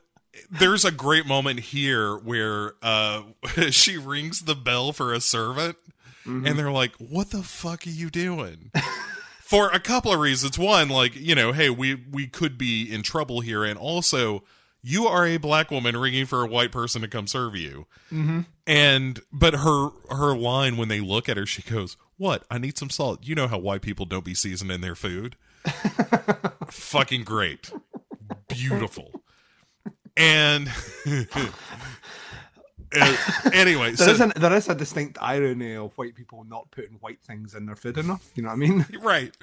there's a great moment here where uh [LAUGHS] she rings the bell for a servant and they're like, "What the fuck are you doing?" [LAUGHS] for a couple of reasons. One, like, you know, hey, we we could be in trouble here and also you are a black woman ringing for a white person to come serve you. Mm-hmm. And but her her line when they look at her, she goes, "What? I need some salt." You know how white people don't be seasoning in their food [LAUGHS] fucking great. Beautiful. And [LAUGHS] uh, anyway, There so is, an, there is a distinct irony of white people not putting white things in their food enough. You know what I mean? [LAUGHS] right.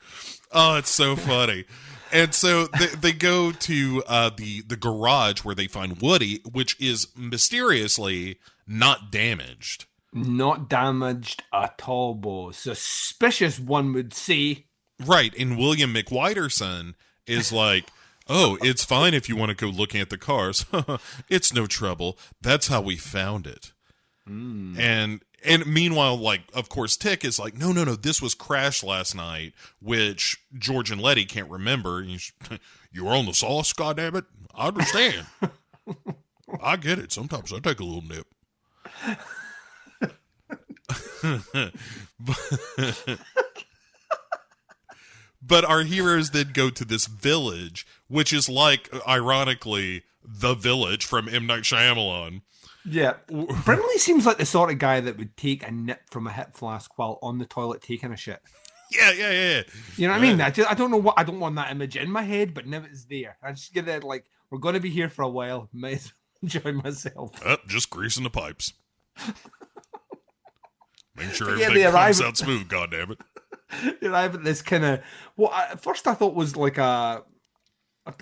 Oh, it's so funny. And so they, they go to uh, the the garage where they find Woody, which is mysteriously not damaged. Not damaged at all, Bo. Suspicious, one would say. Right, and William McWhiterson is like, "Oh, it's fine if you want to go looking at the cars. [LAUGHS] it's no trouble. That's how we found it." Hmm. And and meanwhile, like, of course, Tick is like, "No, no, no. This was crashed last night, which George and Leti can't remember." [LAUGHS] You were on the sauce, goddammit. I understand. [LAUGHS] I get it. Sometimes I take a little nip. But our heroes then go to this village, which is like, ironically, the village from M. Night Shyamalan. Yeah. Brimley [LAUGHS] seems like the sort of guy that would take a nip from a hip flask while on the toilet taking a shit. Yeah, yeah, yeah. You know what I mean? I, just, I don't know what I don't want that image in my head, but now it's there. I just get it like we're going to be here for a while. May as well [LAUGHS] enjoy myself. Oh, just greasing the pipes. [LAUGHS] Make sure Yeah, everything arrive comes out smooth, goddammit. you [LAUGHS] arrive at this kind of what I, at first I thought was like a, a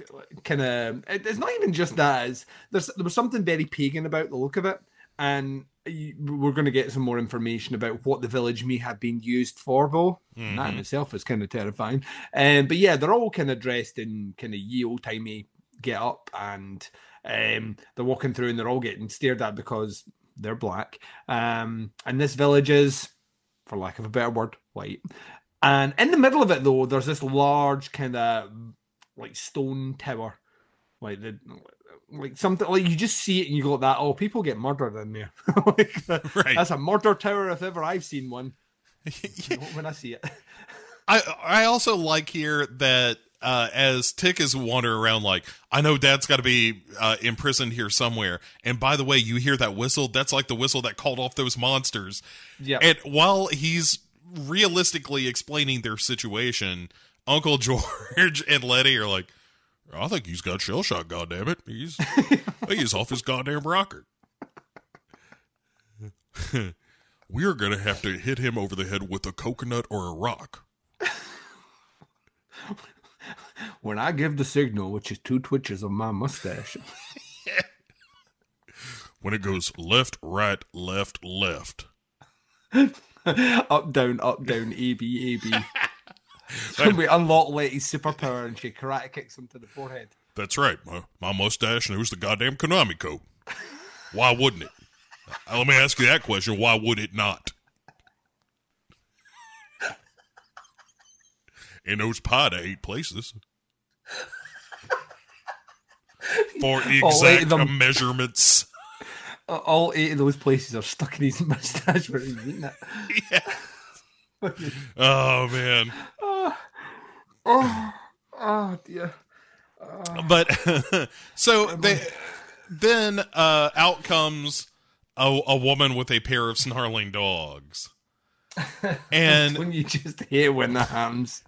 kind of it's not even just that is there's there was something very pagan about the look of it and you- we're going to get some more information about what the village may have been used for though. And that in itself is kind of terrifying. Um, but yeah they're all kind of dressed in kind of ye old timey get up and um, they're walking through and they're all getting stared at because they're black. Um, and this village is for lack of a better word white and in the middle of it, though, there's this large kind of like stone tower, like the like something like you just see it and you go like that. Oh, people get murdered in there. [LAUGHS] like, [LAUGHS] Right. That's a murder tower if ever I've seen one. [LAUGHS] when I see it, I I also like here that uh, as Tick is wandering around, like I know Dad's got to be uh, imprisoned here somewhere. And by the way, you hear that whistle? That's like the whistle that called off those monsters. yeah, And while he's realistically explaining their situation, Uncle [LAUGHS] George and Leti are like, "I think he's got shell shock. Goddamn it, he's [LAUGHS] he's off his goddamn rocker." [LAUGHS] We're gonna have to hit him over the head with a coconut or a rock. when I give the signal, which is two twitches of my mustache, When it goes left, right, left, left. [LAUGHS] up, down, up, down, A, B, A, B. [LAUGHS] When [LAUGHS] we unlock Leti's superpower and she karate kicks him to the forehead. That's right. My, my mustache knows the goddamn Konami code. Why wouldn't it? Uh, let me ask you that question. Why would it not? It knows pi to eight places. For exact them. measurements. All eight of those places are stuck in his [LAUGHS] mustache where he's eating it. Yeah. [LAUGHS] Oh man. Oh, oh dear. But [LAUGHS] so they then uh out comes a, a woman with a pair of snarling dogs. And When you just hear when that happens.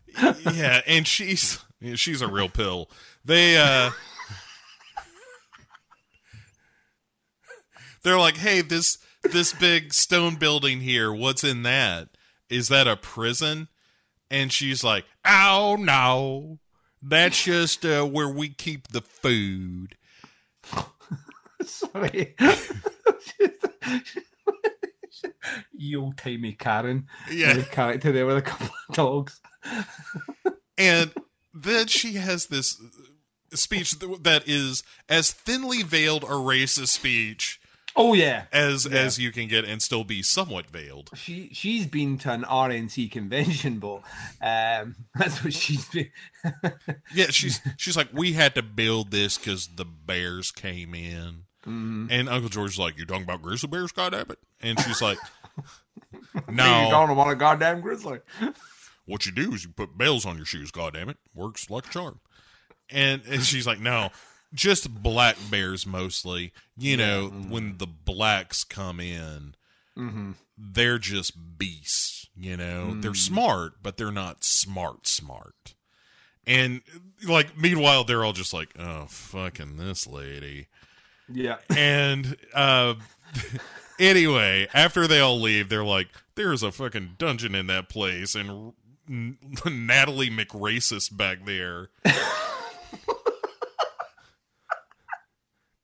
yeah, and she's she's a real pill. They uh They're like, "Hey, this this big stone building here, what's in that? Is that a prison?" And she's like, "Oh no. That's just uh, where we keep the food." [LAUGHS] Sorry. [LAUGHS] you old timey Karen. Yeah. The character there with a couple of dogs. [LAUGHS] And then she has this speech that is as thinly veiled a racist speech Oh yeah. as Yeah. as you can get and still be somewhat veiled. She she's been to an RNC convention, but um, [LAUGHS] that's what she's been. [LAUGHS] Yeah, she's she's like, we had to build this because the bears came in, and Uncle George's like, you're talking about grizzly bears, goddammit? And she's like, [LAUGHS] "No, You don't want a goddamn grizzly. what you do is you put bells on your shoes, goddammit, works like a charm. And, and she's like, no, just black bears mostly. You know, mm-hmm. when the blacks come in, mm-hmm. they're just beasts. You know, they're mm. smart, but they're not smart smart. And like, meanwhile, they're all just like, "Oh, fucking this lady." Yeah. And uh, [LAUGHS] anyway, after they all leave, they're like, "There's a fucking dungeon in that place," and N- [LAUGHS] Natalie McRacist back there [LAUGHS]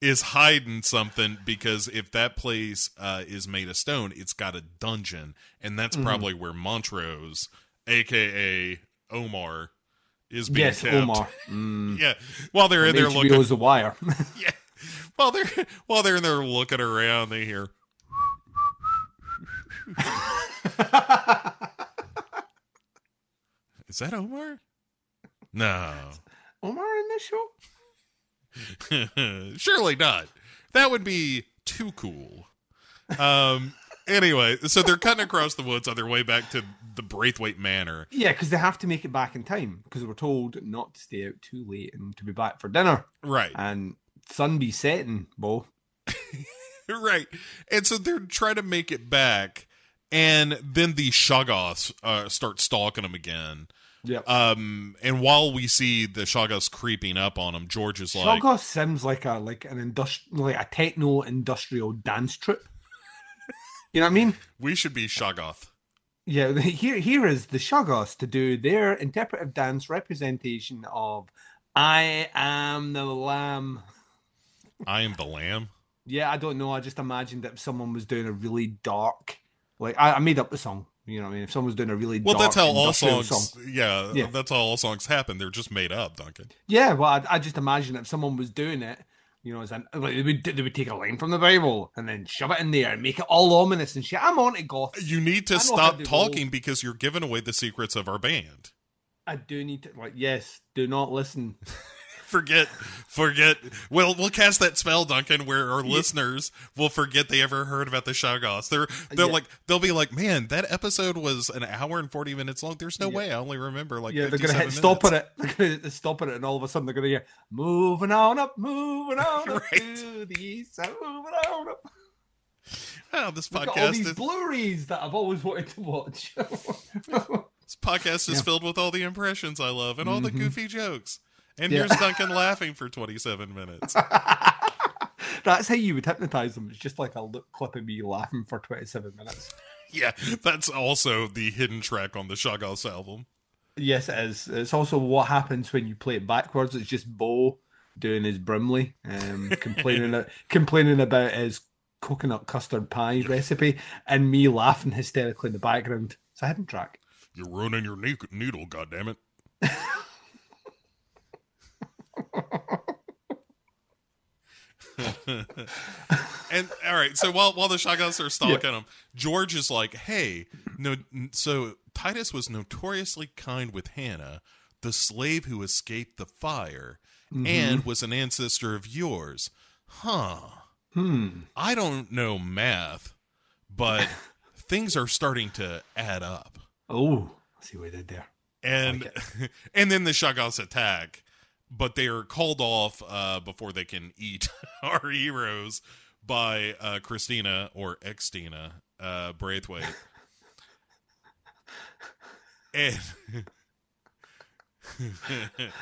is hiding something because if that place uh, is made of stone, it's got a dungeon, and that's probably where Montrose, aka Omar, is being Yes, kept. Omar. [LAUGHS] Yeah, while they're in there looking, HBO's The Wire. [LAUGHS] yeah. While they're while they're in there looking around, they hear. [LAUGHS] Is that Omar? No, Omar in this show? [LAUGHS] surely not. That would be too cool. Um. Anyway, so they're cutting across the woods on their way back to the Braithwhite Manor. Yeah, because they have to make it back in time because we're told not to stay out too late and to be back for dinner. Right. And sun be setting, Bo. [LAUGHS] right. And so they're trying to make it back, and then the Shoggoths uh, start stalking them again. Yep. Um, and while we see the Shoggoths creeping up on him, George is like, Shoggoth seems like a like an industrial like a techno industrial dance troupe. [LAUGHS] you know what I mean? "We should be Shoggoth." Yeah, [LAUGHS] here here is the Shoggoths to do their interpretive dance representation of I am the lamb. [LAUGHS] I am the lamb. Yeah, I don't know. I just imagined that someone was doing a really dark, like I, I made up the song. You know what I mean? If someone was doing a really Well, that's how all songs. song. Yeah, Yeah. that's how all songs happen. They're just made up, Duncan. Yeah, well, I, I just imagine if someone was doing it, you know, as an, like they would they would take a line from the Bible and then shove it in there and make it all ominous and shit. I'm on to goth. You need to I know how stop talking roll. because you're giving away the secrets of our band. I do need to like yes, do not listen. [LAUGHS] forget forget well we'll cast that spell duncan where our listeners will forget they ever heard about the shoggoths they're they're Yeah. like they'll be like man that episode was an hour and 40 minutes long there's no Yeah. way i only remember like yeah, they're gonna hit stop at it. They're gonna stop at it, and all of a sudden they're gonna hear moving on up, moving on up [LAUGHS] Right. to the east, side, moving on up. oh, this We've got all these is, Blu-rays that I've always wanted to watch. [LAUGHS] this podcast is Yeah. filled with all the impressions i love and all the Mhm. goofy jokes and Yeah. here's duncan laughing for 27 minutes [LAUGHS] That's how you would hypnotize them. It's just like a look clip of me laughing for 27 minutes. yeah that's also the hidden track on the shoggoths album Yes, it is. It's also what happens when you play it backwards. It's just Bo doing his Brimley, um, [LAUGHS] complaining complaining about his coconut custard pie recipe, and me laughing hysterically in the background. It's a hidden track. You're ruining your ne- noodle, goddammit. [LAUGHS] [LAUGHS] and all right, so while while the Shoggoths are stalking him, George is like, "Hey, no." So Titus was notoriously kind with Hannah, the slave who escaped the fire, and was an ancestor of yours, huh? Hmm. I don't know math, but [LAUGHS] things are starting to add up. Oh, I see what I did there. And [LAUGHS] and then the Shoggoths attack, but they are called off uh, before they can eat [LAUGHS] our heroes by uh, Christina or Xtina uh, Braithwhite. and [LAUGHS]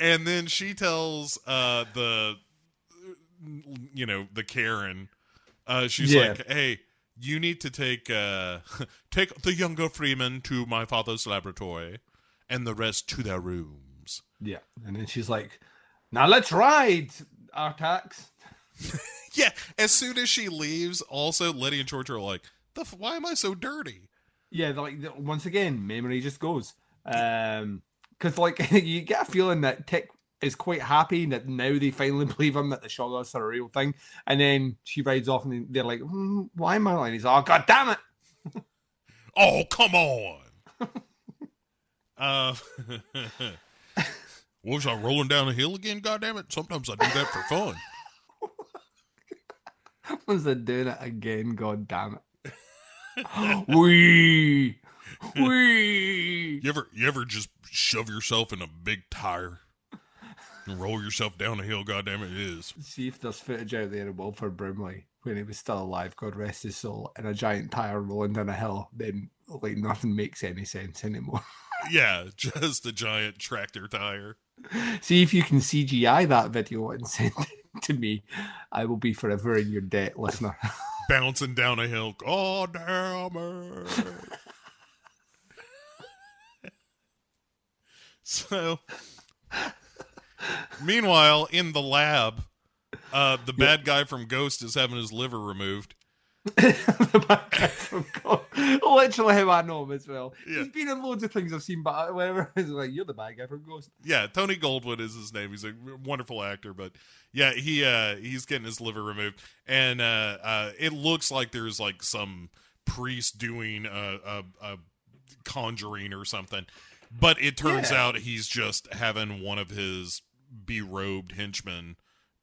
and then she tells uh, the you know the Karen, uh, she's Yeah. like, "Hey, you need to take uh, [LAUGHS] take the younger Freeman to my father's laboratory, and the rest to their rooms." Yeah, and then she's like, "Now let's ride, Artax." [LAUGHS] Yeah. As soon as she leaves, also Leti and George are like, "The f- why am I so dirty?" Yeah, they're like once again, memory just goes. Um, because like [LAUGHS] you get a feeling that Tick is quite happy that now they finally [LAUGHS] believe him that the Shoggoths are a real thing, and then she rides off and they're like, "Hmm, "Why am I?" And he's, "Oh god damn it!" Oh, come on. uh, was I rolling down a hill again? God damn it! Sometimes I do that for fun. [LAUGHS] Was they doing it again? God damn it! [LAUGHS] Wee, wee. You ever you ever just shove yourself in a big tire and roll yourself down a hill? God damn it, it is. See if there's footage out there of Wilford Brimley when he was still alive, God rest his soul, in a giant tire rolling down a hill. Then like nothing makes any sense anymore. [LAUGHS] Yeah, [LAUGHS] just a giant tractor tire. See if you can CGI that video and [LAUGHS] send it to me. I will be forever in your debt, listener. [LAUGHS] bouncing down a hill. God damn it. so, meanwhile, in the lab, uh, the bad guy from Ghost is having his liver removed. The bad guy from God. Literally how I know him as well. Yeah. He's been in loads of things I've seen, but whatever. It's like, you're the bad guy from Ghost. Yeah, Tony Goldwyn is his name. He's a wonderful actor, but yeah, he uh he's getting his liver removed, and uh, uh it looks like there's like some priest doing a a, a conjuring or something, but it turns Yeah. out he's just having one of his berobed henchmen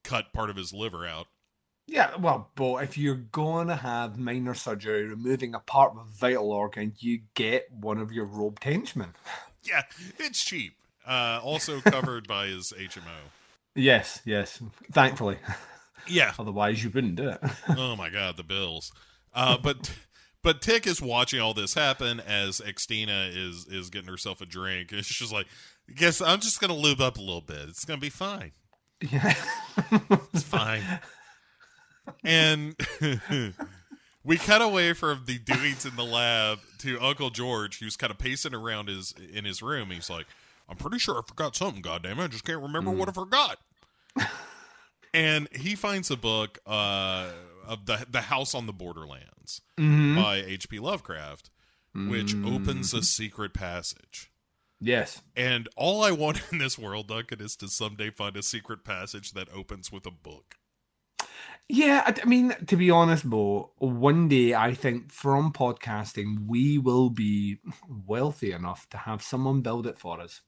cut part of his liver out. Yeah, well, but if you're going to have minor surgery removing a part of a vital organ, you get one of your robed henchmen. [LAUGHS] Yeah, it's cheap. Uh, also [LAUGHS] covered by his HMO. Yes, yes. Thankfully. [LAUGHS] Yeah, Otherwise, you wouldn't do it. oh my god, the bills. Uh, but but Tick is watching all this happen as Xtina is is getting herself a drink. She's just like, guess I'm just gonna lube up a little bit. It's gonna be fine. yeah. It's fine. And [LAUGHS] we cut away from the doings in the lab to Uncle George, who's kind of pacing around his in his room. He's like, "I'm pretty sure I forgot something. Goddamn it, I just can't remember what I forgot." [LAUGHS] and he finds a book uh, of the the House on the Borderlands Mhm. by H.P. Lovecraft, which opens a secret passage. Yes. And all I want [LAUGHS] in this world, Duncan, is to someday find a secret passage that opens with a book. Yeah, I, I mean, to be honest, Bo, one day I think from podcasting we will be wealthy enough to have someone build it for us.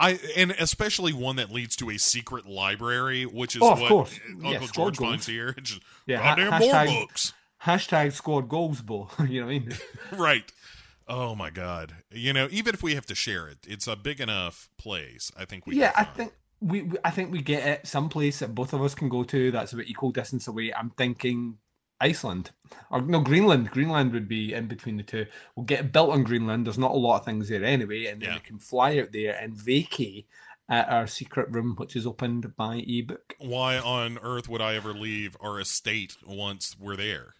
I and especially one that leads to a secret library, which is Oh, of what course. Uncle Yeah, George finds here. [LAUGHS] Just Yeah, ha- goddamn more hashtag- books. Hashtag scored goals, Bo. [LAUGHS] you know what I mean? [LAUGHS] right. Oh my god. You know, even if we have to share it, it's a big enough place. I think we yeah, I think we, we I think we get it someplace that both of us can go to. That's about equal distance away. I'm thinking Iceland or no Greenland. Greenland would be in between the two. We'll get built on Greenland. There's not a lot of things there anyway, and then Yeah. we can fly out there and vacay at our secret room, which is opened by ebook. Why on earth would I ever leave our estate once we're there?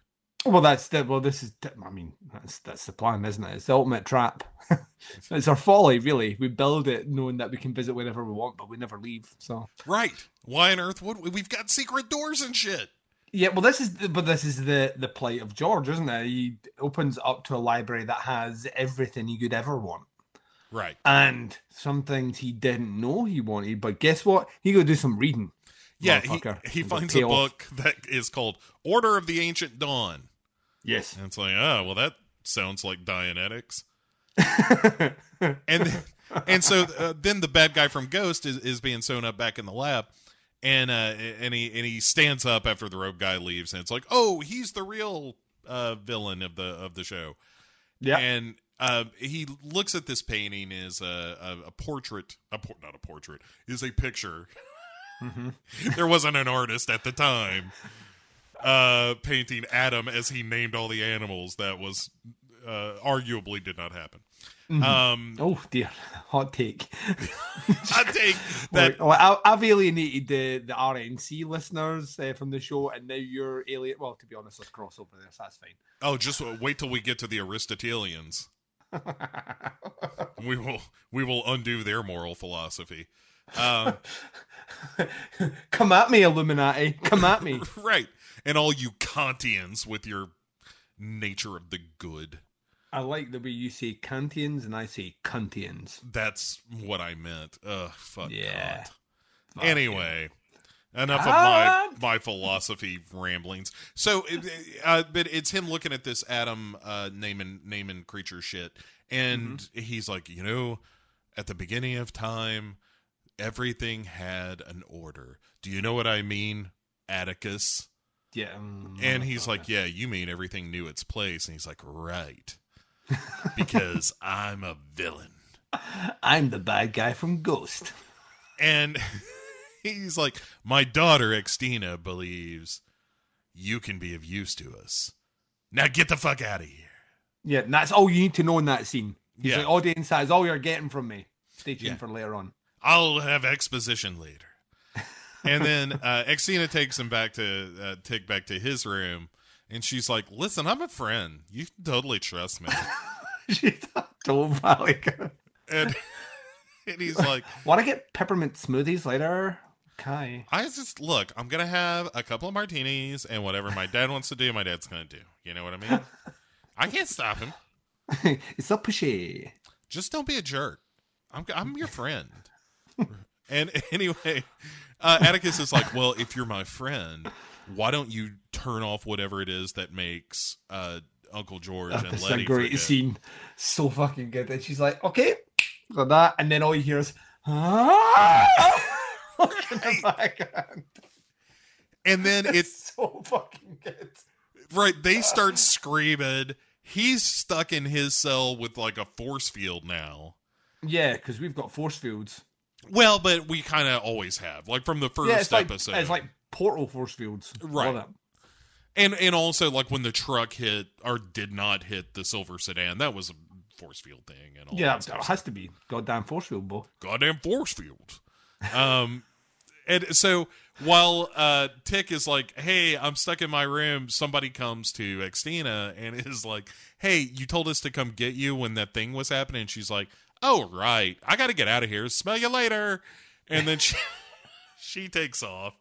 Well, that's the well. This is. I mean, that's that's the plan, isn't it? It's the ultimate trap. [LAUGHS] it's our folly, really. We build it knowing that we can visit whenever we want, but we never leave. So Right. Why on earth would we? We've got secret doors and shit. Yeah, well, this is the, but this is the the plight of George, isn't it? He opens up to a library that has everything he could ever want, Right. and some things he didn't know he wanted. But guess what? He go do some reading. Yeah, he, he finds a off. book that is called Order of the Ancient Dawn. Yes. And it's like, ah, well, that sounds like Dianetics. [LAUGHS] and then, and so uh, then the bad guy from Ghost is, is being sewn up back in the lab, and uh, and he and he stands up after the rogue guy leaves, and it's like, oh, he's the real uh, villain of the of the show. yeah. And uh, he looks at this painting is a, a, a portrait, a por- not a portrait, is a picture. [LAUGHS] there wasn't an artist at the time uh, painting Adam as he named all the animals. That was uh, arguably did not happen. Um, oh dear, hot take. [LAUGHS] I take [LAUGHS] that. Like, I, I've alienated the the RNC listeners uh, from the show, and now you're alien. Well, to be honest, let's cross over this. That's fine. Oh, just wait till we get to the Aristotelians. [LAUGHS] we will we will undo their moral philosophy. Um, Come at me, Illuminati. Come at me. right, and all you Kantians with your nature of the good. I like the way you say Kantians and I say Cuntians. That's what I meant. Ugh, fuck. Yeah. Fuck Anyway, enough Ah! of my my philosophy ramblings. So, uh, but it's him looking at this Adam uh, naming naming creature shit, and Mm-hmm. he's like, you know, at the beginning of time, everything had an order. Do you know what I mean, Atticus? Yeah. mm, And he's like, yeah, you mean everything knew its place, and he's like, right, because [LAUGHS] I'm a villain. I'm the bad guy from Ghost. And [LAUGHS] he's like, My daughter, Xtina, believes you can be of use to us. Now get the fuck out of here. Yeah, and that's all you need to know in that scene. He's Yeah. like, audience, that is all you're getting from me. Stay tuned Yeah. for later on. I'll have exposition later. And then uh, Xtina takes him back to uh, take back to his room, and she's like, "Listen, I'm a friend. You can totally trust me." She's totally like, And [LAUGHS] and he's like, want to get peppermint smoothies later? Okay. "I just look. I'm gonna have a couple of martinis, and whatever my dad wants to do, my dad's gonna do. You know what I mean? [LAUGHS] I can't stop him. it's so pushy. just don't be a jerk. I'm I'm your friend. And [LAUGHS] anyway, uh, Atticus is like, well, if you're my friend, why don't you turn off whatever it is that makes uh, Uncle George and That's a Leti great forget? scene. So fucking good. And she's like, okay, got that. And then all you hear is, ah! [LAUGHS] in the background. And then it's [LAUGHS] It's so fucking good. right. They start screaming. He's stuck in his cell with like a force field now. Yeah, because we've got force fields. Well, but we kind of always have, like from the first yeah, it's like, episode. it's like portal force fields. Right. And and also like when the truck hit or did not hit the silver sedan, that was a force field thing and all Yeah, that it has to be. Goddamn force field, bro. Goddamn force field. Um and so while uh Tick is like, Hey, I'm stuck in my room, somebody comes to Xtina and [LAUGHS] is like, Hey, you told us to come get you when that thing was happening, and she's like, Oh right, I gotta get out of here. Smell you later. And then she [LAUGHS] she takes off.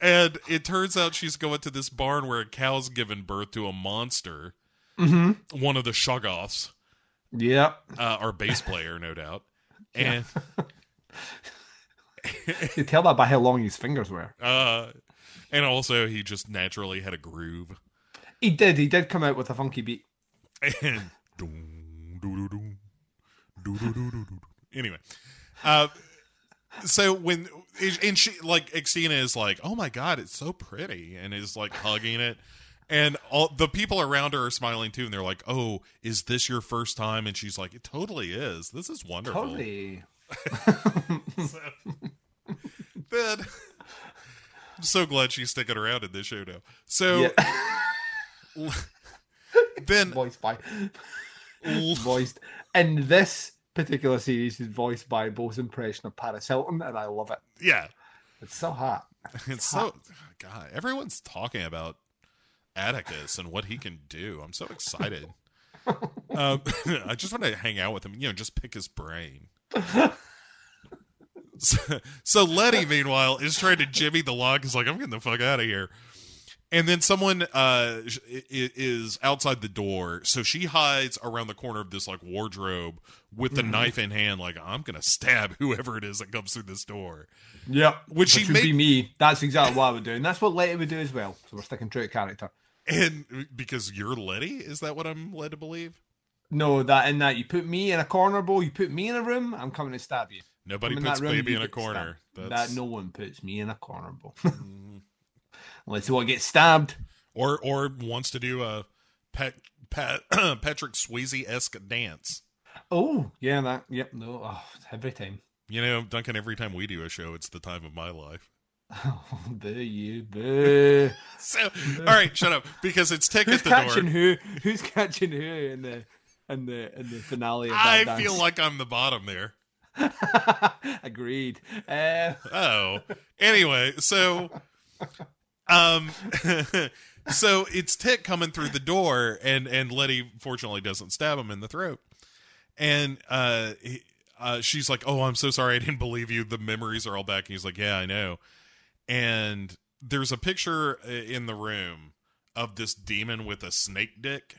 And it turns out she's going to this barn where a cow's given birth to a monster. Mm-hmm. One of the Shoggoths, Yep. uh, our bass player, no doubt. [LAUGHS] And [LAUGHS] You tell that by how long his fingers were. uh, and also he just naturally had a groove. He did. He did come out with a funky beat. And anyway, uh, so when and she like Xena is like, oh my god, it's so pretty, and is like hugging it. And all the people around her are smiling too, and they're like, "Oh, is this your first time?" And she's like, "It totally is. This is wonderful." Totally. [LAUGHS] Then I'm so glad she's sticking around in this show now. So Yeah. [LAUGHS] then voiced by voiced in this particular series is voiced by Bo's impression of Paris Hilton, and I love it. yeah, It's so hot. [LAUGHS] it's so God. Everyone's talking about Atticus and what he can do. I'm so excited. [LAUGHS] um, [LAUGHS] I just want to hang out with him. You know, just pick his brain. So, so Leti, meanwhile, is trying to jimmy the lock. He's like, I'm getting the fuck out of here. And then someone uh, sh- i- i- is outside the door, so she hides around the corner of this like wardrobe with the mm-hmm. knife in hand, like I'm gonna stab [LAUGHS] whoever it is that comes through this door. Yep. Would she Which would be me. That's exactly what I would do. And that's what Leti would do as well. So we're sticking true to character. And uh, because you're Leti, is that what I'm led to believe? No, that in that you put me in a corner, Bo. You put me in a room. I'm coming to stab you. Nobody in puts that room, baby in a corner. That's, That no one puts me in a corner, Bo. Mm-hmm. Unless you want to get stabbed. or or wants to do a Pat, [CLEARS THROAT] Pat, Patrick Swayze esque dance. Oh, yeah, that. Yep. No. Oh, every time. You know, Duncan. Every time we do a show, it's the time of my life. Oh, [LAUGHS] boo you, boo. [LAUGHS] So, all right, shut up because it's tick Who's at the catching door. who? Who's catching who in the in the in the finale of I dance? feel like I'm the bottom there. [LAUGHS] Agreed. Uh, Oh, anyway, so, um, [LAUGHS] so it's Tick coming through the door, and and Leti fortunately doesn't stab him in the throat, and uh, he, uh, she's like, "Oh, I'm so sorry, I didn't believe you. The memories are all back." And he's like, "Yeah, I know," and there's a picture uh, in the room of this demon with a snake dick.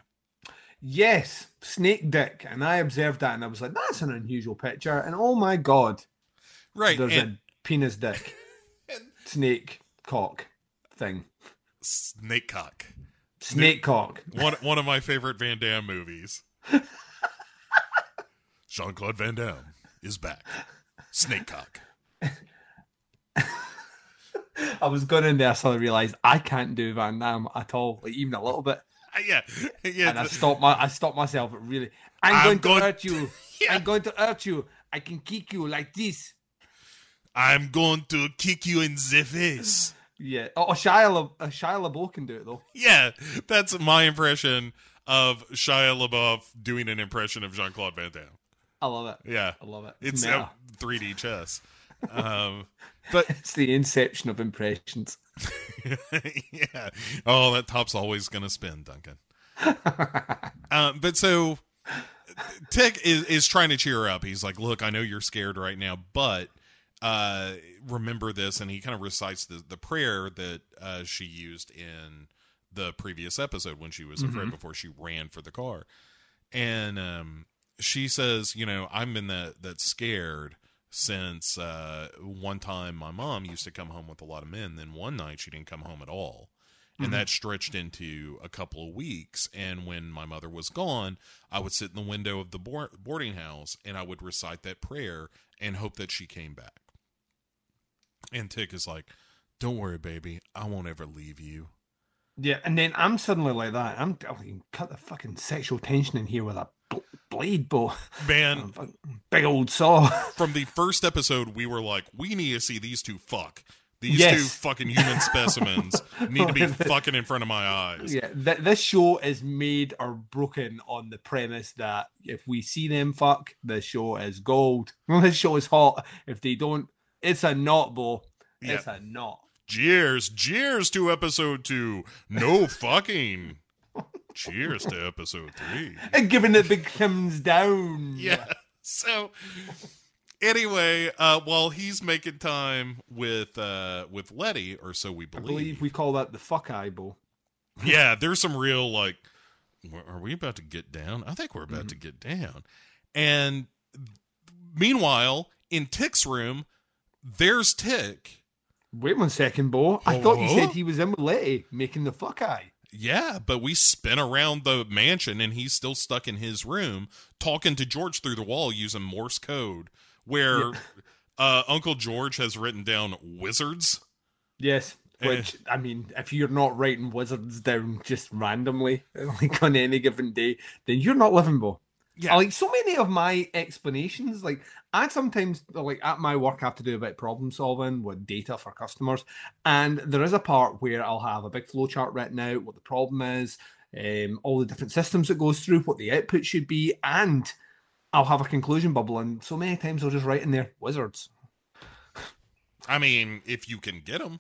yes, snake dick, and I observed that, and I was like, "That's an unusual picture." And oh my god, Right, there's and a penis dick, [LAUGHS] snake cock thing, snake cock. snake cock. One one of my favorite Van Damme movies. [LAUGHS] Jean Claude Van Damme is back. Snake cock. [LAUGHS] I was going in there, so I realized I can't do Van Damme at all, like even a little bit. Uh, yeah, yeah. and I stopped my I stopped myself. Really, I'm, I'm going to going- hurt you. [LAUGHS] Yeah. I'm going to hurt you. I can kick you like this. I'm going to kick you in the face. Yeah. Oh, Shia, La, uh, Shia LaBeouf can do it though. [LAUGHS] Yeah, that's my impression of Shia LaBeouf doing an impression of Jean Claude Van Damme. I love it. Yeah, I love it. it's uh, 3D chess. [LAUGHS] Um, but It's the inception of impressions. [LAUGHS] yeah. Oh, that top's always going to spin, Duncan. um, but so Tick is, is trying to cheer her up. He's like, Look, I know you're scared right now, but uh, remember this. And he kind of recites the, the prayer that uh, she used in the previous episode when she was afraid before she ran for the car. And um, she says, You know, I've been that, that scared since uh, one time my mom used to come home with a lot of men. Then one night she didn't come home at all. And that stretched into a couple of weeks. And when my mother was gone, I would sit in the window of the board- boarding house and I would recite that prayer and hope that she came back. And Tick is like, Don't worry, baby. I won't ever leave you. Yeah, and then I'm suddenly like that. I'm I can cut the fucking sexual tension in here with a bl- blade, Bo. Man, [LAUGHS] Big old saw. [LAUGHS] from the first episode, we were like, We need to see these two fuck. These Yes. two fucking human [LAUGHS] specimens need to be fucking in front of my eyes. yeah, th- this show is made or broken on the premise that if we see them fuck, the show is gold. This show is hot. If they don't, it's a knot, Bo. It's a knot. Cheers, cheers to episode two. No [LAUGHS] fucking. cheers to episode three. And giving it big thumbs down. Yeah. So anyway, uh while he's making time with uh with Leti, or so we I believe. believe we call that the fuck eye Bo. yeah, [LAUGHS] there's some real like are we about to get down? I think we're about Mm-hmm. to get down. And meanwhile, in Tick's room, there's Tick. Wait one second, Bo. I thought you said he was in with Leti making the fuck eye. Yeah, but we spin around the mansion and he's still stuck in his room talking to George through the wall using Morse code, where uh, Uncle George has written down wizards. Yes. Eh. Which I mean, if you're not writing wizards down just randomly, [LAUGHS] like on any given day, then you're not living, Bo. Yeah. Like so many of my explanations, like I sometimes like at my work I have to do a bit of problem solving with data for customers, and there is a part where I'll have a big flowchart written out, what the problem is, um, all the different systems it goes through, what the output should be, and I'll have a conclusion bubble. And so many times I'll just write in there wizards. I mean, if you can get them,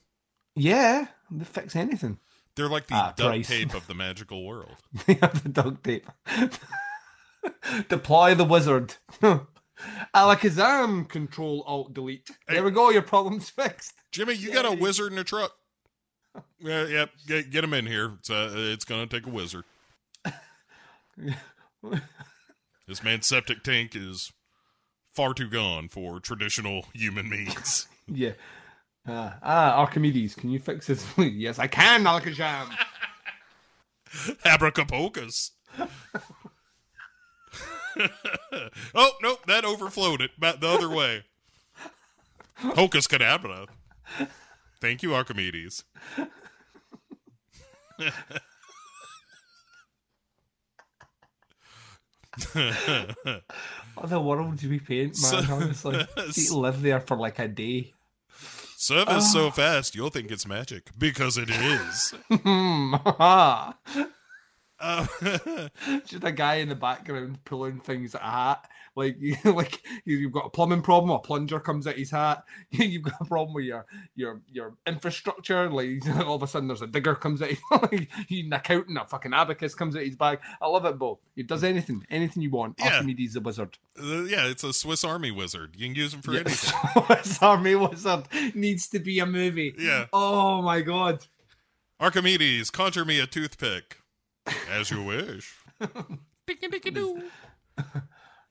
Yeah, they fix anything. they're like the Ah, duct price. tape of the magical world. [LAUGHS] They have the duct tape. [LAUGHS] [LAUGHS] Deploy the wizard. [LAUGHS] Alakazam, Control Alt Delete. There we go. Your problem's [LAUGHS] fixed. Jimmy, you got a wizard in a truck. Yeah, yep. Get, get him in here. It's uh, it's gonna take a wizard. This man's septic tank is far too gone for traditional human means. Yeah. Uh, ah, Archimedes, can you fix this? yes, I can, Alakazam. Abracapocus. [LAUGHS] oh nope, that overflowed it back the other way. Hocus cadabra. Thank you, Archimedes. [LAUGHS] what the world do we paint, man? So- honestly, [LAUGHS] you live there for like a day. Service so ah. fast you'll think it's magic because it is. Hmm, Uh, [LAUGHS] Just a guy in the background pulling things at a hat. Like, [LAUGHS] like you've got a plumbing problem, a plunger comes at his hat. [LAUGHS] You've got a problem with your your your infrastructure. Like all of a sudden, there's a digger comes at you. like, you an accountant, a fucking abacus comes at his bag. I love it, Bo. He does anything, anything you want. Yeah. Archimedes the wizard. uh, yeah, it's a Swiss Army wizard. You can use him for anything. Swiss Army Wizard needs to be a movie. Yeah. Oh my god. Archimedes, conjure me a toothpick. As you wish. [LAUGHS] Dicka-dicka-doo. [LAUGHS]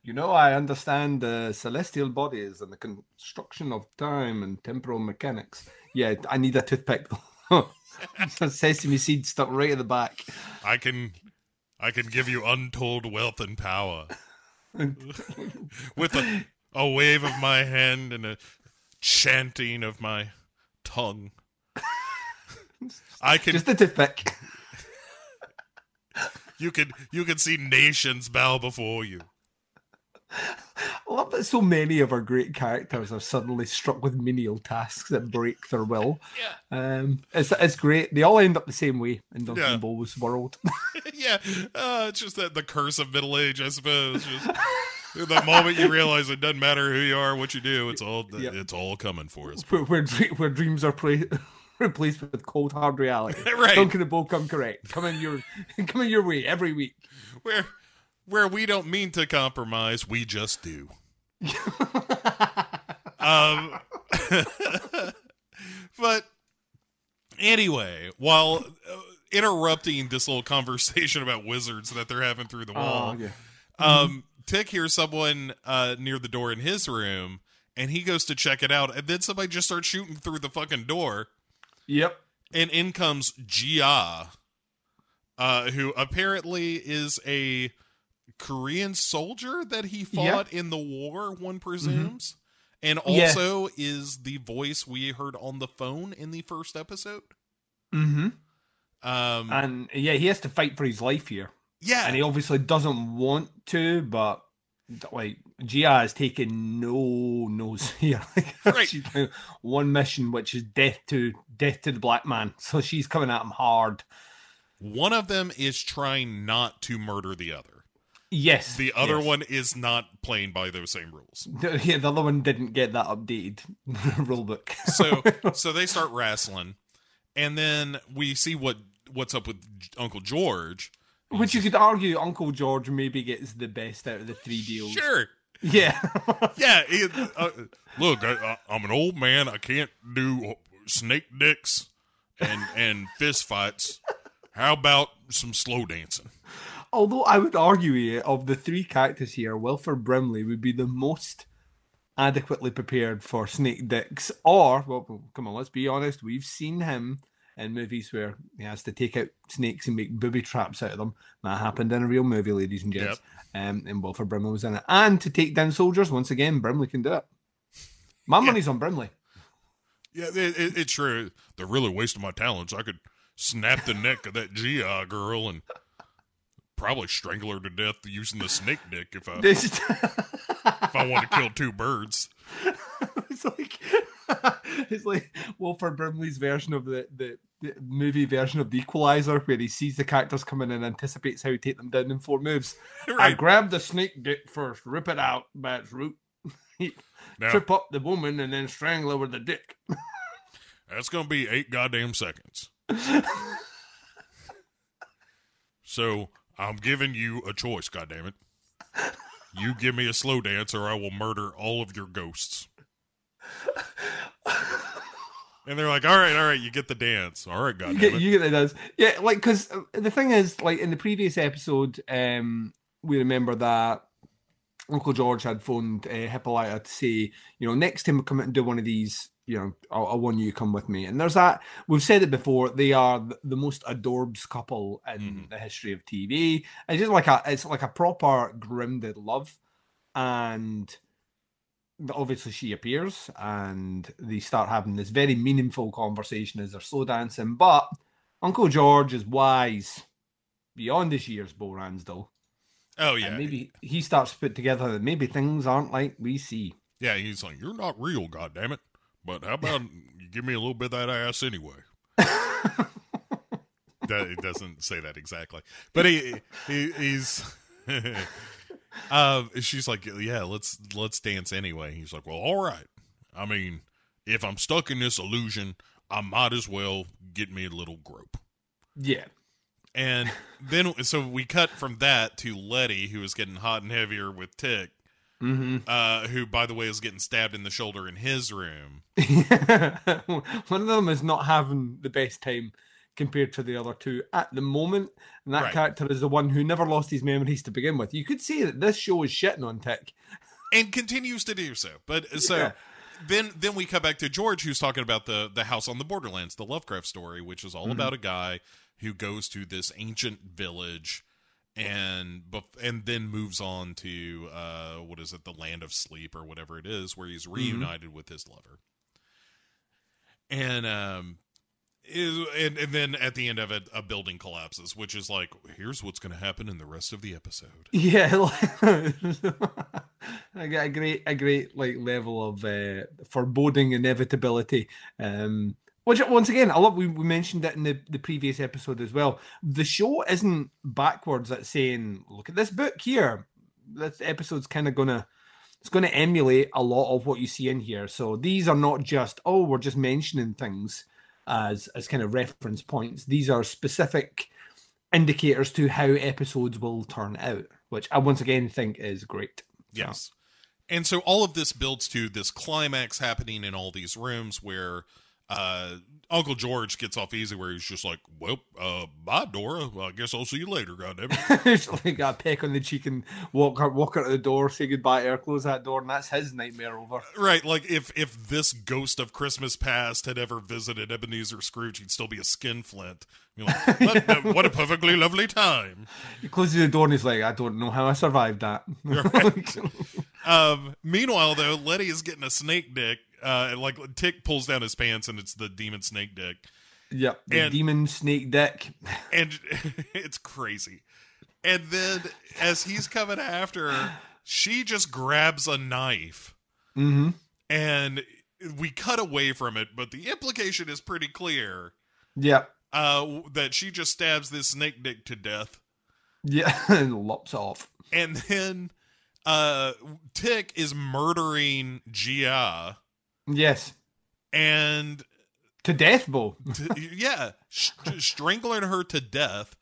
You know, I understand the celestial bodies and the construction of time and temporal mechanics. Yeah, I need a toothpick. [LAUGHS] Sesame seed stuck right at the back. I can I can give you untold wealth and power. With a, a wave of my hand and a chanting of my tongue. I can Just a toothpick. You can you can see nations bow before you. I love that so many of our great characters are suddenly struck with menial tasks that break their will. Yeah. Um, it's, it's great. They all end up the same way in Duncan Yeah. Bowles' world. [LAUGHS] [LAUGHS] yeah, uh, it's just that the curse of middle age, I suppose. Just the moment you realize it doesn't matter who you are, what you do, it's all [LAUGHS] Yep. it's all coming for us. where, where, where dreams are play- [LAUGHS] replaced with cold hard reality. [LAUGHS] Right. Duncan and Bo come correct. Coming your [LAUGHS] coming your way every week. Where where we don't mean to compromise, we just do. um, but anyway, while uh, interrupting this little conversation about wizards that they're having through the wall, yeah. um, Tick hears someone uh, near the door in his room, and he goes to check it out, and then somebody just starts shooting through the fucking door, Yep. and in comes Ji-Ah, uh, who apparently is a Korean soldier that he fought in the war, one presumes, and Yeah. also is the voice we heard on the phone in the first episode. Mm-hmm. Um, And yeah, he has to fight for his life here, yeah, and he obviously doesn't want to, but like Ji-Ah is taking no nose [LAUGHS] here. Right. She's one mission, which is death to death to the black man. [LAUGHS] So she's coming at him hard. one of them is trying not to murder the other. Yes. The other yes. one is not playing by those same rules. [LAUGHS] Yeah, the other one didn't get that updated rule book. So so they start wrestling, and then we see what what's up with Uncle George. Which you could argue Uncle George maybe gets the best out of the three deals. Sure, Yeah. [LAUGHS] yeah. he- uh, look, I, I'm an old man. I can't do snake dicks and and fist fights. How about some slow dancing? Although I would argue here, of the three characters here, Wilford Brimley would be the most adequately prepared for snake dicks. Or, well, come on, let's be honest, we've seen him in movies where he has to take out snakes and make booby traps out of them. That happened in a real movie, ladies and gents. Um, and Wilford Brimley was in it. And to take down soldiers, once again, Brimley can do it. My money's on Brimley. Yeah, it, it, it's true. They're really wasting my talents. I could snap the neck of that GI girl and probably strangle her to death using the snake dick if I [LAUGHS] if I want to kill two birds. [LAUGHS] it's like [LAUGHS] it's like Wilford Brimley's version of the, the, the movie version of the Equalizer, where he sees the characters coming and anticipates how he take them down in four moves. [LAUGHS] I grab the snake dick first, rip it out by its root, trip up the woman, and then strangle her with the dick. that's going to be eight goddamn seconds. [LAUGHS] so I'm giving you a choice, goddammit. You give me a slow dance, or I will murder all of your ghosts. And they're like, "All right, all right, you get the dance. All right, you get, you get the does. Yeah, like because the thing is, like in the previous episode, um, we remember that Uncle George had phoned uh, Hippolyta to say, you know, next time we come out and do one of these, you know, I'll, I'll want you to come with me. And there's that. We've said it before. They are th- the most adorbs couple in Mhm. the history of TV. It's just like a, it's like a proper grounded love, and obviously she appears and they start having this very meaningful conversation as they're slow dancing. But Uncle George is wise beyond his years, Bo Ransdell. Oh yeah, And maybe he starts to put together that maybe things aren't like we see. yeah. He's like, "You're not real, goddamn it." But how about you give me a little bit of that ass anyway? [LAUGHS] that it doesn't say that exactly, but he, he he's. [LAUGHS] um, she's like, yeah, let's let's dance anyway. He's like, well, all right. I mean, if I'm stuck in this illusion, I might as well get me a little grope. Yeah. And then, so we cut from that to Leti, who is getting hot and heavier with Tick, Mm-hmm. uh, who, by the way, is getting stabbed in the shoulder in his room. [LAUGHS] One of them is not having the best time compared to the other two at the moment. And that Right. character is the one who never lost his memories to begin with. You could say that this show is shitting on Tick. and continues to do so. But [LAUGHS] so Yeah. then then we come back to George who's talking about the the house on the borderlands, the Lovecraft story, which is all Mm-hmm. about a guy who goes to this ancient village and and then moves on to uh what is it, the land of sleep or whatever it is, where he's reunited with his lover. And um is and, and then at the end of it a building collapses, which is like here's what's gonna happen in the rest of the episode. [LAUGHS] Yeah, [LAUGHS] like- a great, a great like level of uh, foreboding inevitability. Um, which once again, I love. We, we mentioned it in the, the previous episode as well. The show isn't backwards at saying, "Look at this book here." This episode's kind of gonna, it's going to emulate a lot of what you see in here. So these are not just, oh, we're just mentioning things as as kind of reference points. These are specific indicators to how episodes will turn out, which I once again think is great. Yes. And so all of this builds to this climax happening in all these rooms where uh, Uncle George gets off easy, where he's just like, "Well, uh, bye, Dora. Well, I guess I'll see you later, goddamn it." [LAUGHS] like a peck on the cheek and walk her, walk out the door, say goodbye to her, close that door, and that's his nightmare over. right? Like if if this ghost of Christmas past had ever visited Ebenezer Scrooge, he'd still be a skinflint. You're like, what, [LAUGHS] uh, what a perfectly lovely time. He closes the door and he's like, I don't know how I survived that. [LAUGHS] Um, meanwhile, though, Leti is getting a snake dick. Uh, like Tick pulls down his pants, and it's the demon snake dick. yep, the And- demon snake dick. [LAUGHS] and [LAUGHS] it's crazy. And then as he's coming after her, she just grabs a knife hmm and we cut away from it, but the implication is pretty clear Yep. uh, that she just stabs this snake dick to death. Yeah, and [LAUGHS] lops off. And then uh, Tick is murdering Ji-Ah Yes. and To death, bull. yeah, st- [LAUGHS] strangling her to death.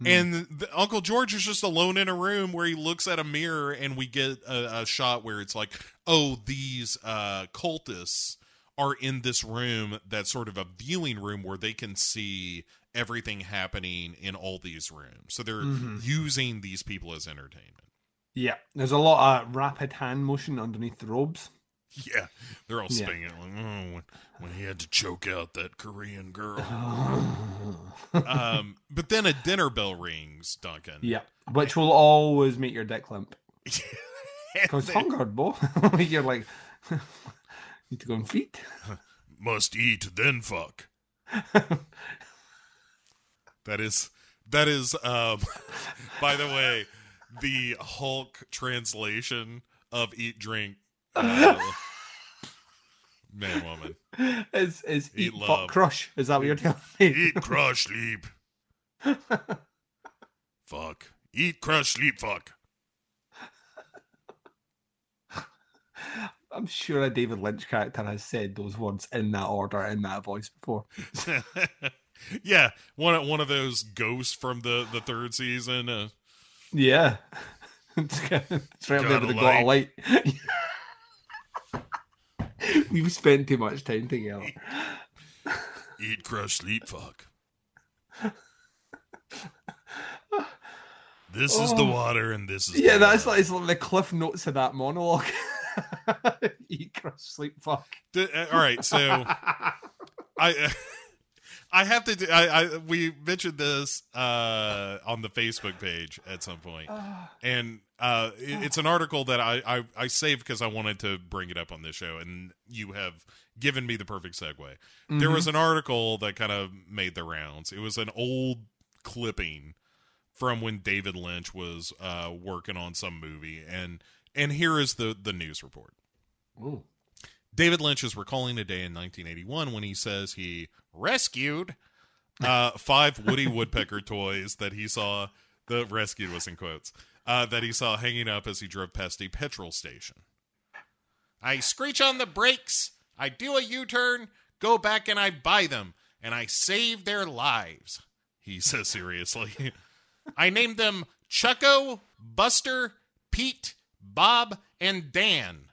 Hmm. And the, Uncle George is just alone in a room where he looks at a mirror, and we get a, a shot where it's like, oh, these uh, cultists are in this room that's sort of a viewing room where they can see everything happening in all these rooms. So they're Mm-hmm. using these people as entertainment. Yeah. There's a lot of rapid hand motion underneath the robes. [LAUGHS] Yeah, they're all Yeah. like, oh, when, when he had to choke out that Korean girl. [LAUGHS] um, but then a dinner bell rings, Duncan. Yeah. [LAUGHS] Which will always make your dick limp. Because then- hunger, Bo. You're like, need to go and feed. must eat then fuck. that is that is um by the way the Hulk translation of eat drink uh, man woman Is is Eat eat, love. fuck crush? Is that what you're telling me? eat crush sleep fuck eat crush sleep fuck I'm sure a David Lynch character has said those words in that order in that voice before. [LAUGHS] yeah one one of those ghosts from the the third season uh, Yeah. [LAUGHS] it's there Got a the got light. [LAUGHS] [LAUGHS] We've spent too much time together. [LAUGHS] Eat, crush, sleep, fuck. This is the water, and this is Yeah, the that's water. like, it's like the cliff notes of that monologue. [LAUGHS] Eat, crush, sleep, fuck. D- uh, all right. So I I have to do, I, I we mentioned this uh on the Facebook page at some. And uh it- it's an article that I I, I saved because I wanted to bring it up on this show and you have given me the perfect segue. There was an article that kind of made the rounds. It was an old clipping from when David Lynch was uh working on some movie and and here is the the news report. Ooh. David Lynch is recalling a day in 1981 when he says he rescued uh, [LAUGHS] five Woody Woodpecker toys that he saw. The rescued was in quotes uh, that he saw hanging up as he drove past a petrol station. I screech on the brakes. I do a U-turn, go back, and I buy them, and I save their lives. He [LAUGHS] says seriously. I named them Chucko, Buster, Pete, Bob, and Dan.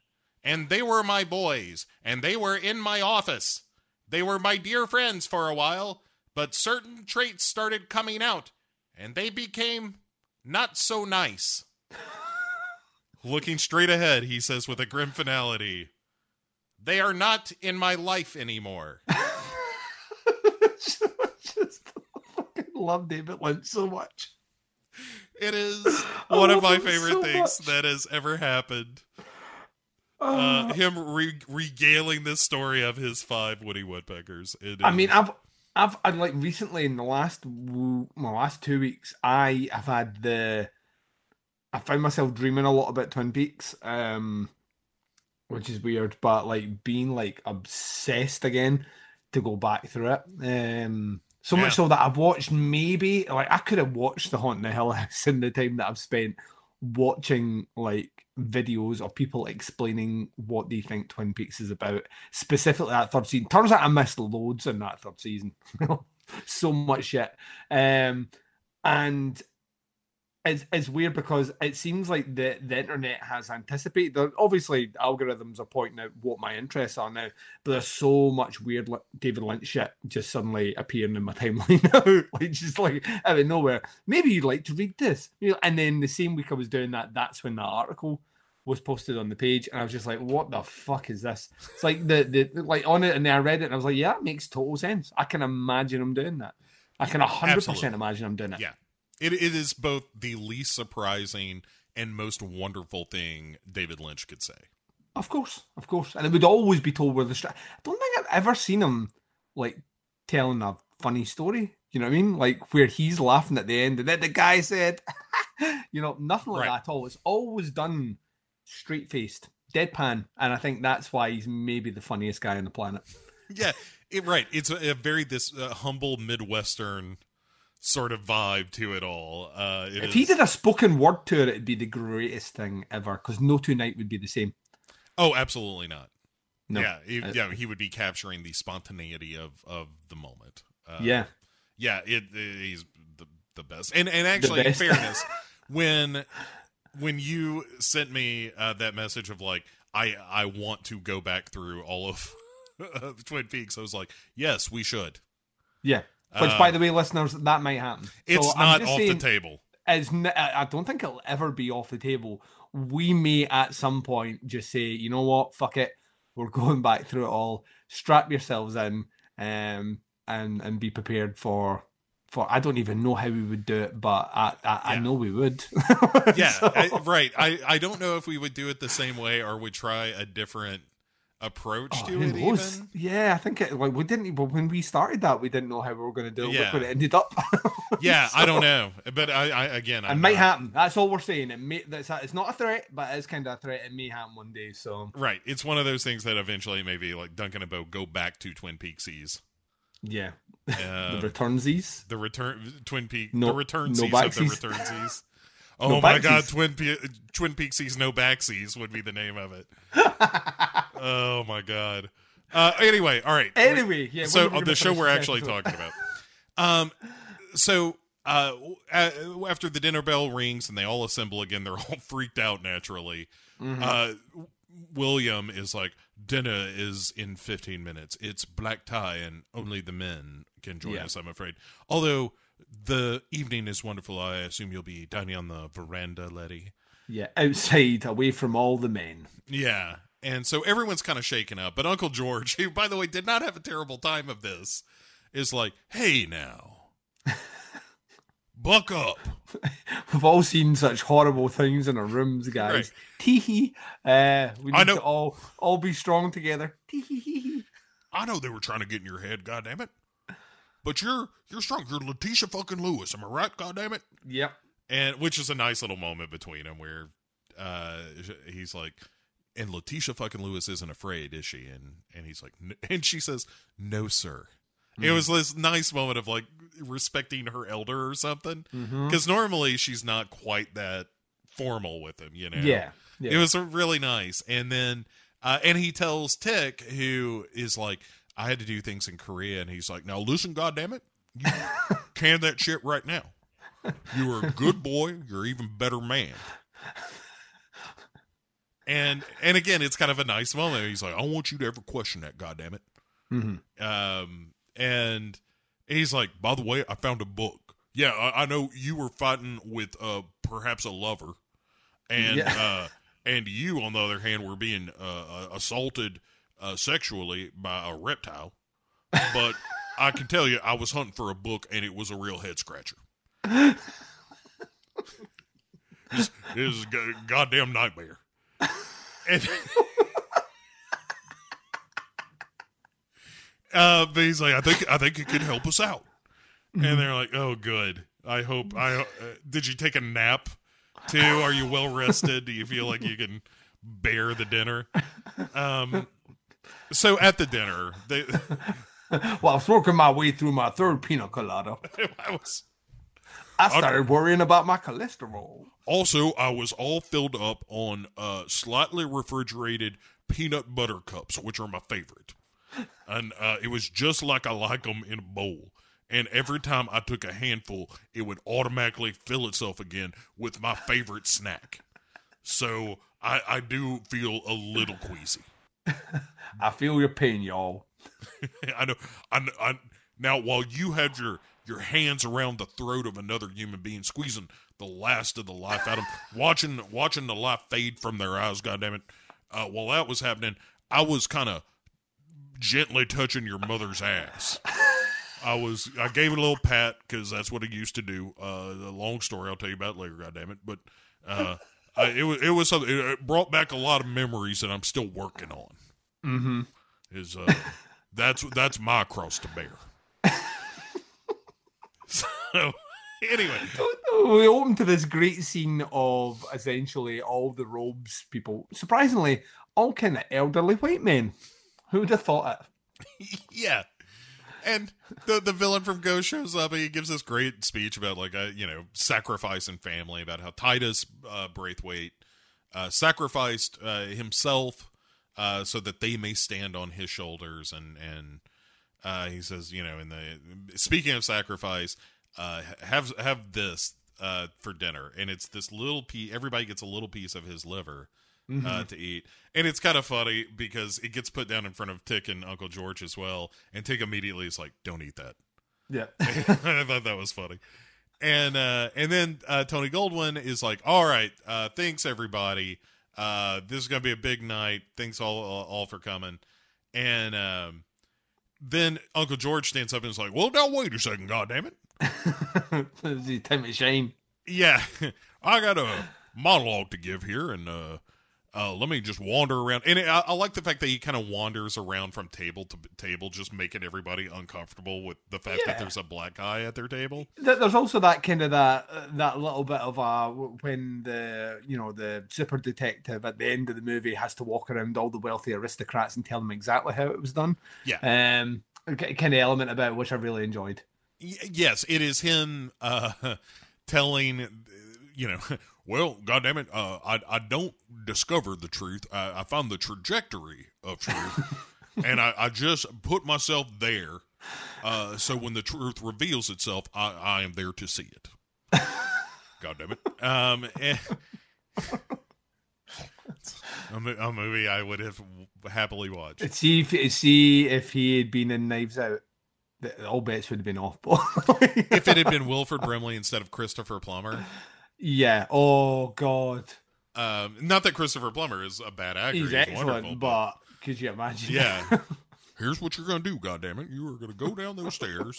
And they were my boys, and they were in my office. They were my dear friends for a while, but certain traits started coming out, and they became not so nice. [LAUGHS] Looking straight ahead, he says with a grim finality, They are not in my life anymore. [LAUGHS] Just I fucking love David Lynch so much. It is [LAUGHS] one of my favorite so things much. that has ever happened. Oh. Uh, him re- regaling this story of his five Woody Woodpeckers. It I mean, I've, I've, I've like recently in the last, my last two weeks, I have had the, I found myself dreaming a lot about Twin Peaks, um, which is weird, but like being like obsessed again to go back through it. Um, so Yeah. much so that I've watched maybe like I could have watched The Haunting of Hill House [LAUGHS] in the time that I've spent watching like videos of people explaining what they think Twin Peaks is about, specifically that third season. Turns out I missed loads in that third season. [LAUGHS] so much shit. Um and it's, it's weird because it seems like the, the internet has anticipated. there- Obviously, algorithms are pointing out what my interests are now, but there's so much weird David Lynch shit just suddenly appearing in my [LAUGHS] timeline now, like just like out of nowhere. Maybe you'd like to read this. And then the same week I was doing that, that's when that article was posted on the page, and I was just like, "What the fuck is this?" It's like the the like on it, and then I read it, and I was like, "Yeah, it makes total sense. I can imagine him doing that. I can hundred percent imagine him doing it." Yeah. It, it is both the least surprising and most wonderful thing David Lynch could say. Of course, of course, and it would always be told where the. Stra- I don't think I've ever seen him like telling a funny story. You know what I mean? Like where he's laughing at the end, and then the guy said, [LAUGHS] "You know, nothing like Right. that at all." It's always done straight faced, deadpan, and I think that's why he's maybe the funniest guy on the planet. Yeah, it, right. It's a, a very this uh, humble Midwestern sort of vibe to it all. Uh, it if is- he did a spoken word tour, it, it'd be the greatest thing ever. Because no two night would be the same. oh, absolutely not. No. Yeah, he, Uh, yeah, he would be capturing the spontaneity of of the moment. Uh, yeah. yeah, it, it- he's the the best. And and actually, in fairness, when when you sent me uh, that message of like I I want to go back through all of [LAUGHS] Twin Peaks, I was like, yes, we should. Yeah. Which, Uh, by the way, listeners, that might happen. It's So not off saying- the table. it's n- I I don't think it'll ever be off the table. We may at some point just say, you know what, fuck it, we're [LAUGHS] going back through it all. Strap yourselves in, um, and and be prepared for for. I don't even know how we would do it, but I I, I know we would. [LAUGHS] Yeah, So- I, right. I I don't know if we would do it the same way or would try a different approach Oh, to it. knows? Even Yeah, I think it, like we didn't. But when we started that, we didn't know how we were going to do it. Yeah. Look it ended up. [LAUGHS] yeah, I don't know, but I, I again, It I'm might not- happen. That's all we're saying. It may. That's it's not a threat, but it's kind of a threat. It may happen one day. So Right, it's one of those things that eventually maybe like Duncan and Bo go back to Twin Peaksies. Yeah, Uh, [LAUGHS] the returnsies. the return Twin Peak No- the return no of the backsies. returnsies. [LAUGHS] Oh No my god. Twin Pe- Twin Peaksies no backsies would be the name of it. [LAUGHS] oh my god. Uh anyway, all right. Anyway, yeah. so when are we on the show we're actually talking about. Um so uh, uh, after the dinner bell rings and they all assemble again, they're all freaked out naturally. Uh, William is like, dinner is in 15 minutes. It's black tie and only the men can join Yeah. us, I'm afraid. Although the evening is wonderful, I assume you'll be dining on the veranda, Leti. Yeah, outside, away from all the men. Yeah. And so everyone's kind of shaken up. But Uncle George, [LAUGHS] who, by the way, did not have a terrible time of this, is like, hey, now. [LAUGHS] Buck up. [LAUGHS] We've all seen such horrible things in our rooms, guys. Right. Tee hee. Uh, we I need know- to all all be strong together. Tee hee hee hee. I know they were trying to get in your head, goddammit. But you're you're strong. You're Letitia fucking Lewis. Am I right, goddammit? Yep. And which is a nice little moment between them where uh he's like and Letitia fucking Lewis isn't afraid, is she? And and he's like and she says, "No, sir." It was this nice moment of like respecting her elder or something. Mm-hmm. Because normally she's not quite that formal with him, you know. Yeah. yeah. It was really nice. And then, uh, and he tells Tick, who is like, I had to do things in Korea. And he's like, now listen, goddammit, you [LAUGHS] can that shit right now. You are a good boy. You're even better man. And and again, it's kind of a nice moment. He's like, I don't want you to ever question that, goddammit. Mhm. Um, and he's like, by the way, I found a book. Yeah, I, I know you were fighting with uh perhaps a lover, and Yeah. uh, and you on the other hand were being uh, uh, assaulted uh, sexually by a reptile. But I can tell you, I was hunting for a book, and it was a real head scratcher. This [LAUGHS] it is a goddamn nightmare. And, [LAUGHS] uh, but he's like, I think I think it could help us out. And they're like, Oh, good. I hope. I uh, did you take a nap too? Are you well rested? Do you feel like you can bear the dinner? Um. So at the dinner, they, Well, I working my way through my third pina colada. [LAUGHS] I was I started worrying about my cholesterol. Also, I was all filled up on uh, slightly refrigerated peanut butter cups, which are my favorite. And uh, it was just like I like them in a bowl. And every time I took a handful, it would automatically fill itself again with my favorite snack. So I, I do feel a little queasy. [LAUGHS] I feel your pain, y'all. [LAUGHS] I know. I, I now while you had your your hands around the throat of another human being, squeezing the last of the life out of them, [LAUGHS] watching watching the life fade from their eyes. God damn it! Uh, while that was happening, I was kind of gently touching your mother's ass. I was I gave it a little pat because that's what I used to do. Uh, a long story I'll tell you about later. God damn it! But uh, I, it was it was something. It brought back a lot of memories that I'm still working on Mm-hmm. is uh that's that's my cross to bear. so anyway, We open to this great scene of essentially all the robes people. Surprisingly, all kind of elderly white men. Who would have thought [LAUGHS] yeah. And the the villain from Ghost shows up and he gives this great speech about like a you know sacrifice and family about how Titus uh, Braithwhite uh, sacrificed uh, himself uh, so that they may stand on his shoulders. And and uh, he says you know in the speaking of sacrifice uh, have have this uh, for dinner. And it's this little piece everybody gets a little piece of his liver uh, to eat. And it's kind of funny because it gets put down in front of Tick and Uncle George as well. And Tick immediately is like, don't eat that. Yeah. [LAUGHS] I thought that was funny. And uh, and then uh, Tony Goldwyn is like, all right, uh, thanks everybody. Uh, this is gonna be a big night. Thanks all all, all for coming. And um, then Uncle George stands up and is like, well, now wait a second, God damn it. Time to shine. Yeah, [LAUGHS] I got a monologue to give here, and uh, uh, let me just wander around. And I, I like the fact that he kind of wanders around from table to table, just making everybody uncomfortable with the fact Yeah. that there's a black guy at their table. There's also that kind of that that little bit of uh when the you know the super detective at the end of the movie has to walk around all the wealthy aristocrats and tell them exactly how it was done. Yeah. Um, kind of element about which I really enjoyed. Y- yes, it is him uh, [LAUGHS] telling, you know, well, goddamn it, uh, I I don't discover the truth. I, I find the trajectory of truth, [LAUGHS] and I, I just put myself there, Uh, so when the truth reveals itself, I, I am there to see it. [LAUGHS] God damn it. Um, and- a, a movie I would have happily watched. See if see if he had been in Knives Out, the, all bets would have been off. If it had been [LAUGHS] Wilford Brimley instead of Christopher Plummer, yeah, oh god, um, not that Christopher Plummer is a bad actor, he's he's, excellent. wonderful, but could you imagine? yeah. [LAUGHS] Here's what you're gonna do, goddammit. You are gonna go down those stairs,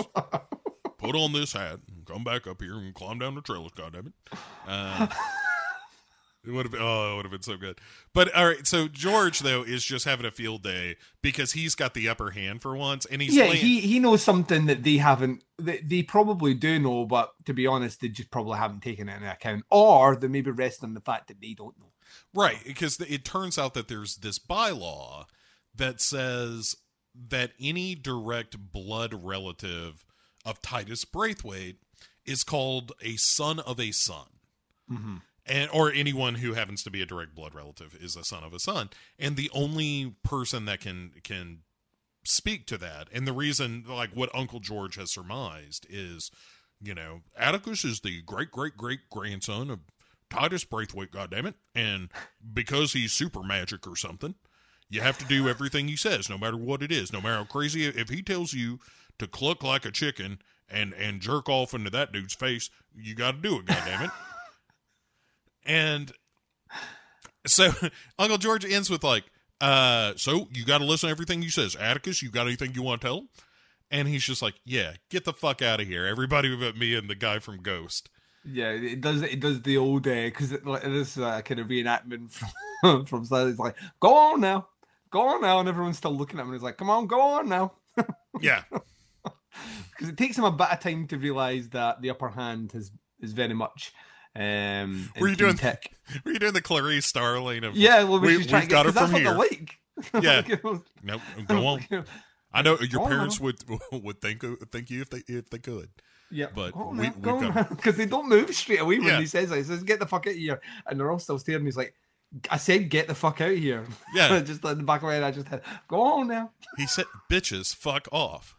put on this hat, and come back up here and climb down the trellis, goddammit. Uh, it would have been oh, it would have been so good. But all right, so George though is just having a field day because he's got the upper hand for once, and he's yeah, laying- he he knows something that they haven't. They, they probably do know, but to be honest, they just probably haven't taken it into account, or they maybe rest on the fact that they don't know. Right, because it turns out that there's this bylaw that says that any direct blood relative of Titus Braithwhite is called a son of a son. Mm-hmm. And or anyone who happens to be a direct blood relative is a son of a son. And the only person that can can speak to that and the reason like what Uncle George has surmised is you know, Atticus is the great great great grandson of Titus Braithwhite, goddammit. And because he's super magic or something, you have to do everything he says, no matter what it is, no matter how crazy. If he tells you to cluck like a chicken and and jerk off into that dude's face, you got to do it, goddammit. And so [LAUGHS] Uncle George ends with like, uh, so you got to listen to everything he says. Atticus, you got anything you want to tell him? And he's just like, yeah, get the fuck out of here. Everybody but me and the guy from Ghost. Yeah, it does. It does the old day because like, this uh, kind of reenactment [LAUGHS] from from Silence. Like, go on now, go on now, and everyone's still looking at him. and He's like, come on, go on now, [LAUGHS] Yeah. because it takes him a bit of time to realize that the upper hand is is very much. Um, Were you doing- tech? [LAUGHS] Were you doing the Clarice Starling of Yeah, well, we, we, we've got 'cause from here? [LAUGHS] Yeah. Nope. [LAUGHS] Go on. I know your on. parents would would thank thank you if they if they could. Yeah, But go we- we've because they don't move straight away when Yeah. he says that. He says, "Get the fuck out of here," and they're all still staring. He's like, "I said, get the fuck out of here." Yeah. just in the back of my head, I just had, "Go on now." He said, "Bitches, fuck off."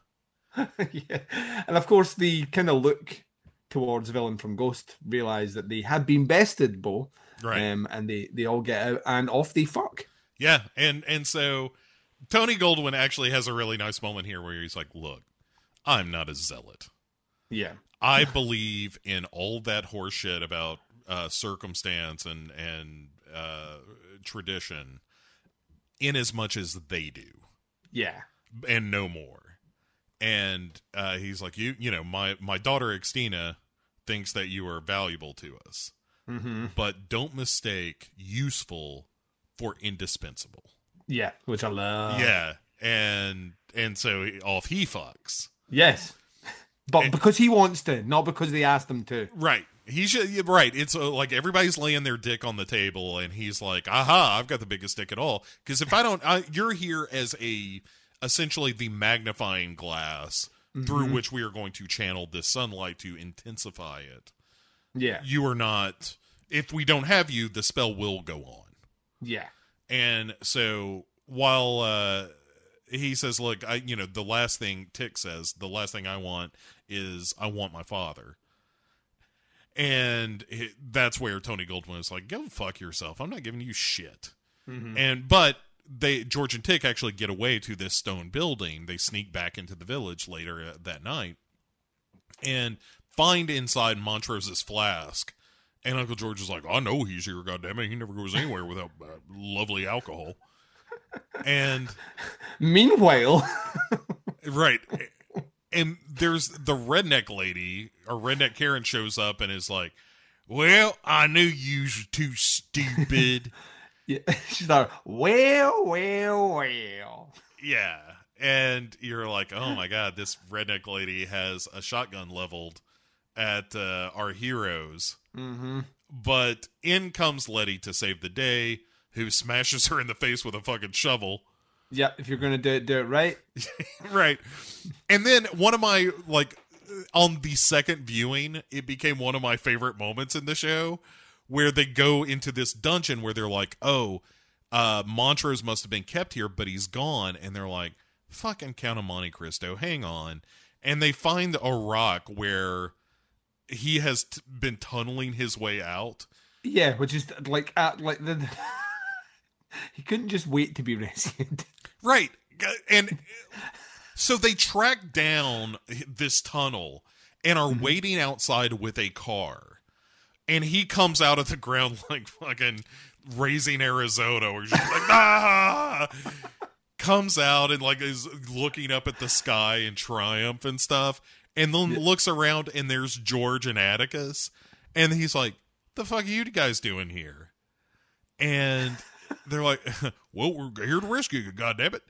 yeah, and of course the kind of look towards villain from Ghost realize that they had been bested, Bo, Right. um, and they they all get out and off they fuck. Yeah, and and so Tony Goldwyn actually has a really nice moment here where he's like, "Look, I'm not a zealot. Yeah, I [LAUGHS] believe in all that horseshit about uh, circumstance and and uh, tradition, in as much as they do, yeah, and no more." And uh, he's like, "You, you know, my my daughter Xtina thinks that you are valuable to us, hmm but don't mistake useful for indispensable." yeah, which I love. yeah, and and so off he fucks. yes, but And- because he wants to, not because they asked him to. Right. He should. Right. It's uh, like everybody's laying their dick on the table, and he's like, "Aha! I've got the biggest dick at all." Because if I don't, I, you're here as a essentially the magnifying glass through Mhm. which we are going to channel this sunlight to intensify it. Yeah, You are not. If we don't have you, the spell will go on. yeah, And so while uh, he says, "Look, I you know the last thing Tick says, the last thing I want is I want my father." And he- that's where Tony Goldwyn is like, "Go fuck yourself. I'm not giving you shit." Mhm. And but they George and Tick actually get away to this stone building. They sneak back into the village later uh, that night and find inside Montrose's flask. And Uncle George is like, "I know he's here. Goddamn it, he never goes anywhere without uh, lovely alcohol." And Meanwhile, right, and there's the redneck lady or redneck Karen shows up and is like, "Well, I knew you were too stupid." Yeah, [LAUGHS] she's like, well, well, well. Yeah. And you're like, oh my God, this redneck lady has a shotgun leveled at uh, our heroes. Mm-hmm. But in comes Leti to save the day, who smashes her in the face with a fucking shovel. Yeah, if you're gonna do it, do it right. [LAUGHS] right. And then one of my, like, on the second viewing, it became one of my favorite moments in the show where they go into this dungeon where they're like, oh, uh, Montrose must have been kept here, but he's gone. And they're like, fucking Count of Monte Cristo, hang on. and they find a rock where he has t- been tunneling his way out. Yeah, which is like at like the. [LAUGHS] he couldn't just wait to be rescued. [LAUGHS] Right. And so they track down this tunnel and are Mm-hmm. waiting outside with a car. And he comes out of the ground [LAUGHS] like fucking raising Arizona, where he's just like, ah! Comes out and like is looking up at the sky in triumph and stuff. And then looks around and there's George and Atticus. And he's like, the fuck are you guys doing here? And [LAUGHS] they're like, [LAUGHS] "Well, we're here to rescue you, goddamn it!"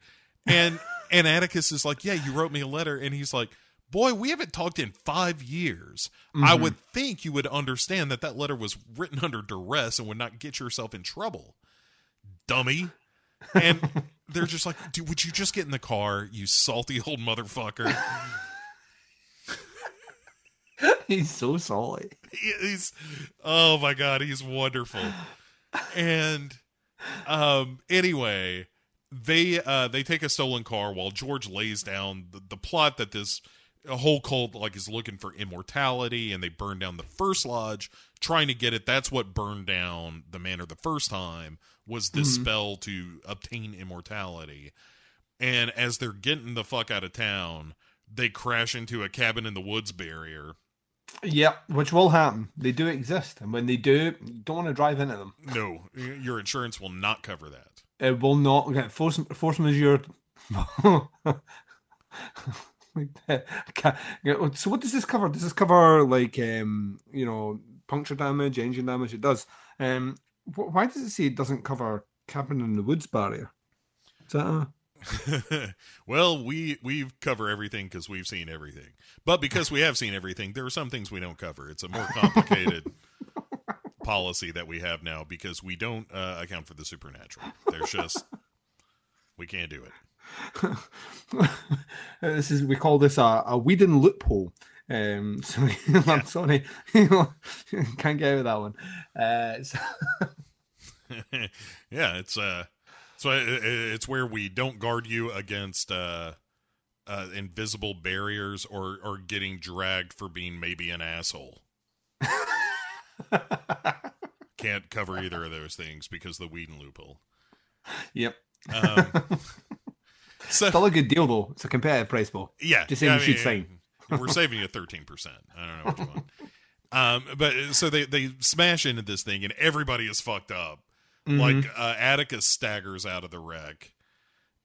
And and Atticus is like, "Yeah, you wrote me a letter," and he's like, "Boy, we haven't talked in five years. I would think you would understand that that letter was written under duress and would not get yourself in trouble, dummy." And [LAUGHS] they're just like, "Dude, would you just get in the car, you salty old motherfucker?" [LAUGHS] He's so salty. He- he's oh my god he's wonderful and um anyway they uh they take a stolen car while george lays down the, the plot that this whole cult like is looking for immortality and they burn down the first lodge trying to get it that's what burned down the manor the first time was this mm-hmm. spell to obtain immortality and as they're getting the fuck out of town they crash into a cabin in the woods barrier Yep, which will happen. They do exist, and when they do, you don't want to drive into them. No, your insurance will not cover that. It will not get force force majeure. [LAUGHS] so what does this cover? Does this cover like um you know puncture damage, engine damage? It does. Um, wh- why does it say it doesn't cover cabin in the woods barrier? Is that a... [LAUGHS] well, we we cover everything because we've seen everything, but because we have seen everything, there are some things we don't cover. It's a more [LAUGHS] complicated policy that we have now because we don't uh, account for the supernatural. There's just we can't do it. [LAUGHS] this is we call this a, a Whedon loophole. Um, [LAUGHS] so I'm sorry, [LAUGHS] can't get out of that one. Uh, so, yeah, it's uh, so i- i- it's where we don't guard you against uh, uh, invisible barriers or or getting dragged for being maybe an asshole. Can't cover either of those things because the Whedon loophole. yep, Um, so still a good deal though. It's a competitive price, though. yeah, Just saying I you should mean, sign. [LAUGHS] We're saving you thirteen percent. I don't know what you want. Um, but so they they smash into this thing and everybody is fucked up. Mm-hmm. Like uh, Atticus staggers out of the wreck,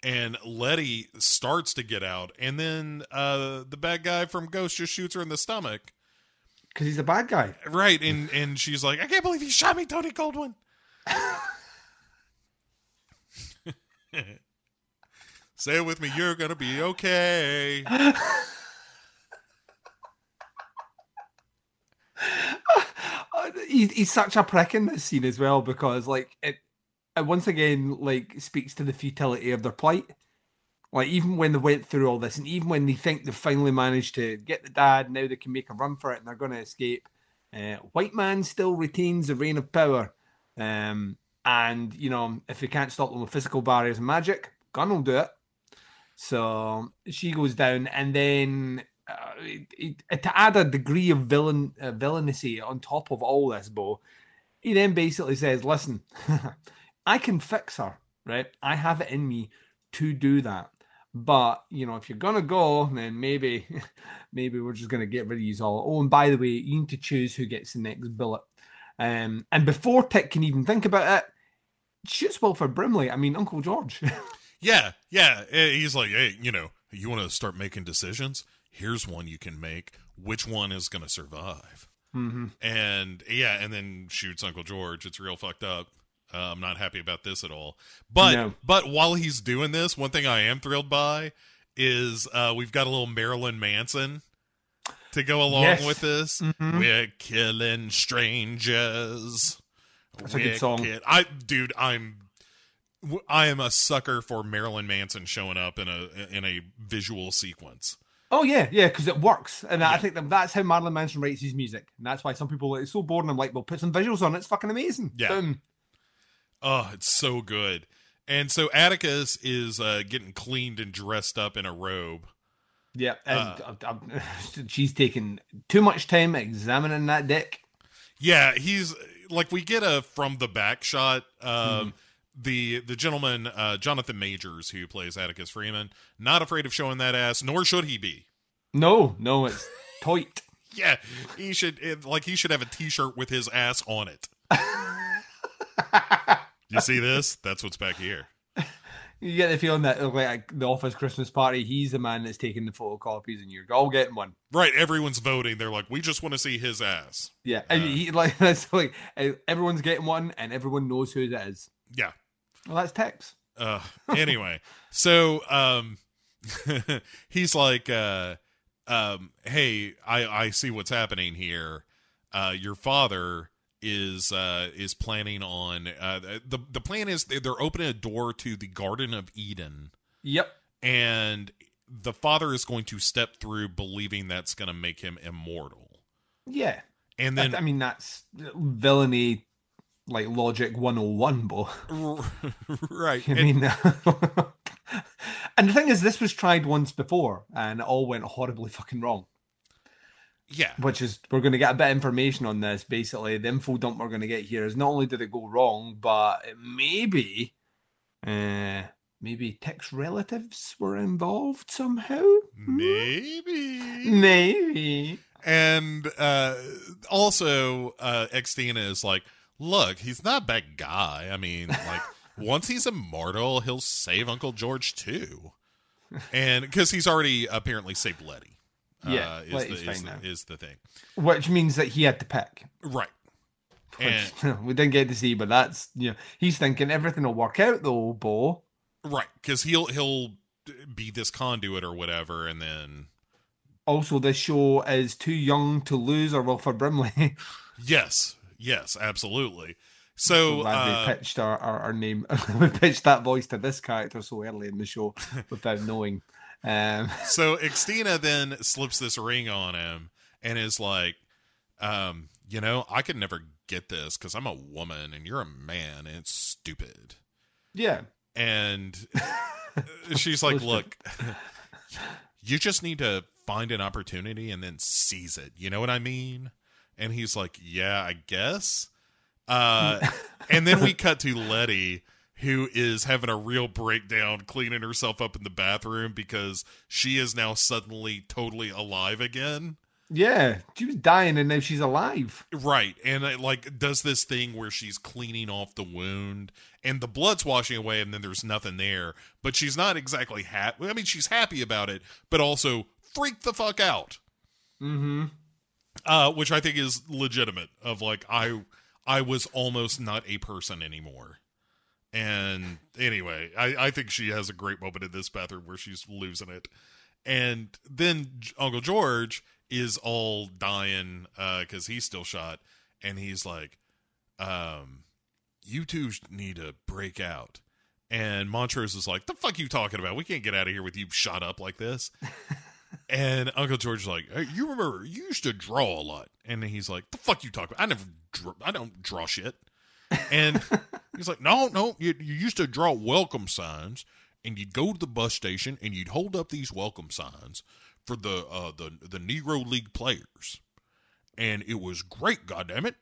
and Leti starts to get out, and then uh, the bad guy from Ghost just shoots her in the stomach. Because he's a bad guy. Right, and and she's like, "I can't believe he shot me, Tony Goldwyn." [LAUGHS] [LAUGHS] Say it with me. You're gonna be okay. [LAUGHS] He's, he's such a prick in this scene as well because like it, it once again like speaks to the futility of their plight like even when they went through all this and even when they think they've finally managed to get the dad now they can make a run for it and they're going to escape uh, white man still retains the reign of power um, and you know if they can't stop them with physical barriers and magic gun will do it so she goes down, and then uh, it, it- to add a degree of villain uh, villainy on top of all this, Bo, he then basically says, "Listen, [LAUGHS] I can fix her, right? I have it in me to do that. But you know, if you're gonna go, then maybe, [LAUGHS] maybe we're just gonna get rid of you all. Oh, and by the way, you need to choose who gets the next bullet. Um, and before Tick can even think about it, shoots Wilford Brimley. I mean, Uncle George. [LAUGHS] Yeah, yeah. Eh, He's like, hey, you know, you want to start making decisions? Here's one you can make. Which one is going to survive? mm-hmm. And yeah, and then shoots Uncle George. It's real fucked up. Uh, I'm not happy about this at all. But No. but while he's doing this, one thing I am thrilled by is uh, we've got a little Marilyn Manson to go along Yes. with this. Mhm. We're killing strangers. That's a good song. Wicked. I dude, I'm I am a sucker for Marilyn Manson showing up in a in a visual sequence. Oh yeah, yeah, because it works, and I think that that's how Marilyn Manson writes his music, and that's why some people it's so boring. I'm like, well, put some visuals on. It's fucking amazing. Yeah. Boom. Oh, it's so good. And so Atticus is uh, getting cleaned and dressed up in a robe. Yeah, and Uh, uh, [LAUGHS] uh, she's taking too much time examining that dick. Yeah, he's like we get a from the back shot. Um, Mm-hmm. The the gentleman uh, Jonathan Majors who plays Atticus Freeman not afraid of showing that ass, nor should he be. No, no, it's [LAUGHS] tight. Yeah, he should it, like he should have a T-shirt with his ass on it. [LAUGHS] you see this? That's what's back here. You get the feeling that like the office Christmas party, he's the man that's taking the photocopies, and you're all getting one. Right, everyone's voting. They're like, we just want to see his ass. Yeah, and he [LAUGHS] like that's like uh, everyone's getting one, and everyone knows who it is. Yeah. Well, that's Tex. Uh, anyway, [LAUGHS] so um, [LAUGHS] he's like, uh, um, hey, I I see what's happening here. Uh, your father is uh is planning on uh the the plan is they're opening a door to the Garden of Eden, Yep. and the father is going to step through, believing that's going to make him immortal. Yeah. And then I mean, that's villainy, like logic 101, Bo. [LAUGHS] right, [LAUGHS] I and- mean, [LAUGHS] and the thing is, this was tried once before, and it all went horribly fucking wrong. yeah, Which is, we're going to get a bit of information on this. Basically, the info dump we're going to get here is not only did it go wrong, but maybe, uh, maybe Tick's relatives were involved somehow. maybe Maybe. And uh also uh Xtina is like, look, he's not a bad guy. I mean, like [LAUGHS] once he's immortal, he'll save Uncle George too. And because he's already apparently saved Leti. Yeah, uh, is, Leti's the, is, the, is the thing. Which means that he had to pick. Right. [LAUGHS] And [LAUGHS] we didn't get to see, but that's you know he's thinking everything will work out though, Bo. right, because he'll he'll be this conduit or whatever, and then Also, this show is too young to lose or Wilford Brimley. yes, yes, absolutely. So Glad uh, we pitched our, our, our name. [LAUGHS] we pitched that voice to this character so early in the show [LAUGHS] without knowing. Um, [LAUGHS] so Xtina then slips this ring on him and is like, um, you know, I could never get this because I'm a woman and you're a man and it's stupid. yeah, And she's like, look, you just need to find an opportunity and then seize it. You know what I mean? And he's like, yeah, I guess. Uh, [LAUGHS] and then we cut to Leti, who is having a real breakdown, cleaning herself up in the bathroom because she is now suddenly totally alive again. yeah. She was dying and now she's alive. Right. And it, like does this thing where she's cleaning off the wound and the blood's washing away and then there's nothing there. But she's not exactly happy. I mean, she's happy about it, but also freaked the fuck out. Mm-hmm. Uh, which I think is legitimate of like I I was almost not a person anymore. And anyway, I, I think she has a great moment in this bathroom where she's losing it. And then Uncle George is all dying because he's still shot. And he's like, um, you two need to break out. And Montrose is like, the fuck you talking about? We can't get out of here with you shot up like this. [LAUGHS] and Uncle George is like, hey, you remember you used to draw a lot. And he's like, the fuck you talk about? I never, dr- I don't draw shit. And [LAUGHS] he's like, no, no, you, you used to draw welcome signs, and you'd go to the bus station and you'd hold up these welcome signs for the uh, the the Negro League players, and it was great, goddammit.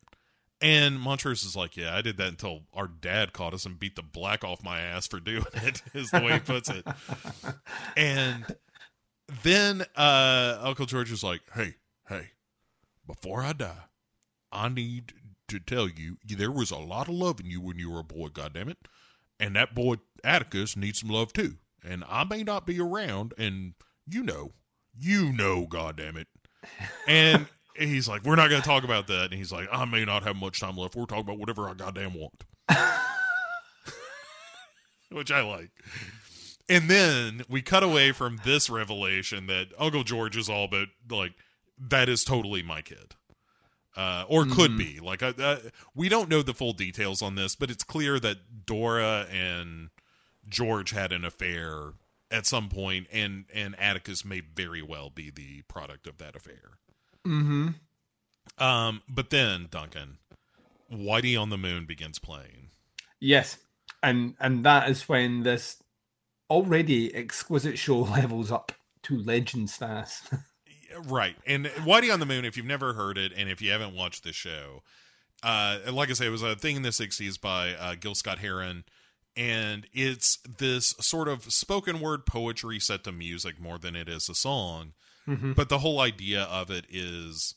And Montrose is like, yeah, I did that until our dad caught us and beat the black off my ass for doing it, [LAUGHS] is the way he puts it. and then uh, Uncle George was like, hey, hey, before I die, I need to tell you there was a lot of love in you when you were a boy, goddammit. And that boy Atticus needs some love too. And I may not be around, and you know, you know, goddammit. And [LAUGHS] he's like, We're not gonna talk about that. And he's like, I may not have much time left. We're talking about whatever I goddamn want. [LAUGHS] [LAUGHS] Which I like. And then we cut away from this revelation that Uncle George is all but like that is totally my kid, uh, or could be. Like uh, we don't know the full details on this, but it's clear that Dora and George had an affair at some point, and and Atticus may very well be the product of that affair. Mm-hmm. Um, but then Duncan, Whitey on the Moon begins playing. Yes, and and that is when this already exquisite show [LAUGHS] levels up to legend status. [LAUGHS] Right. And Whitey on the Moon, if you've never heard it and if you haven't watched the show, uh, like I say, it was a thing in the 60s by uh, Gil Scott Heron. And it's this sort of spoken word poetry set to music more than it is a song. But the whole idea of it is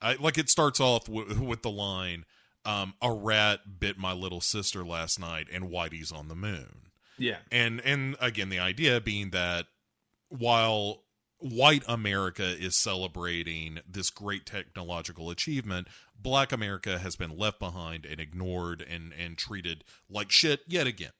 I, like it starts off w- with the line, um, A rat bit my little sister last night and Whitey's on the moon yeah. and and again the idea being that while white america is celebrating this great technological achievement black america has been left behind and ignored and and treated like shit yet again.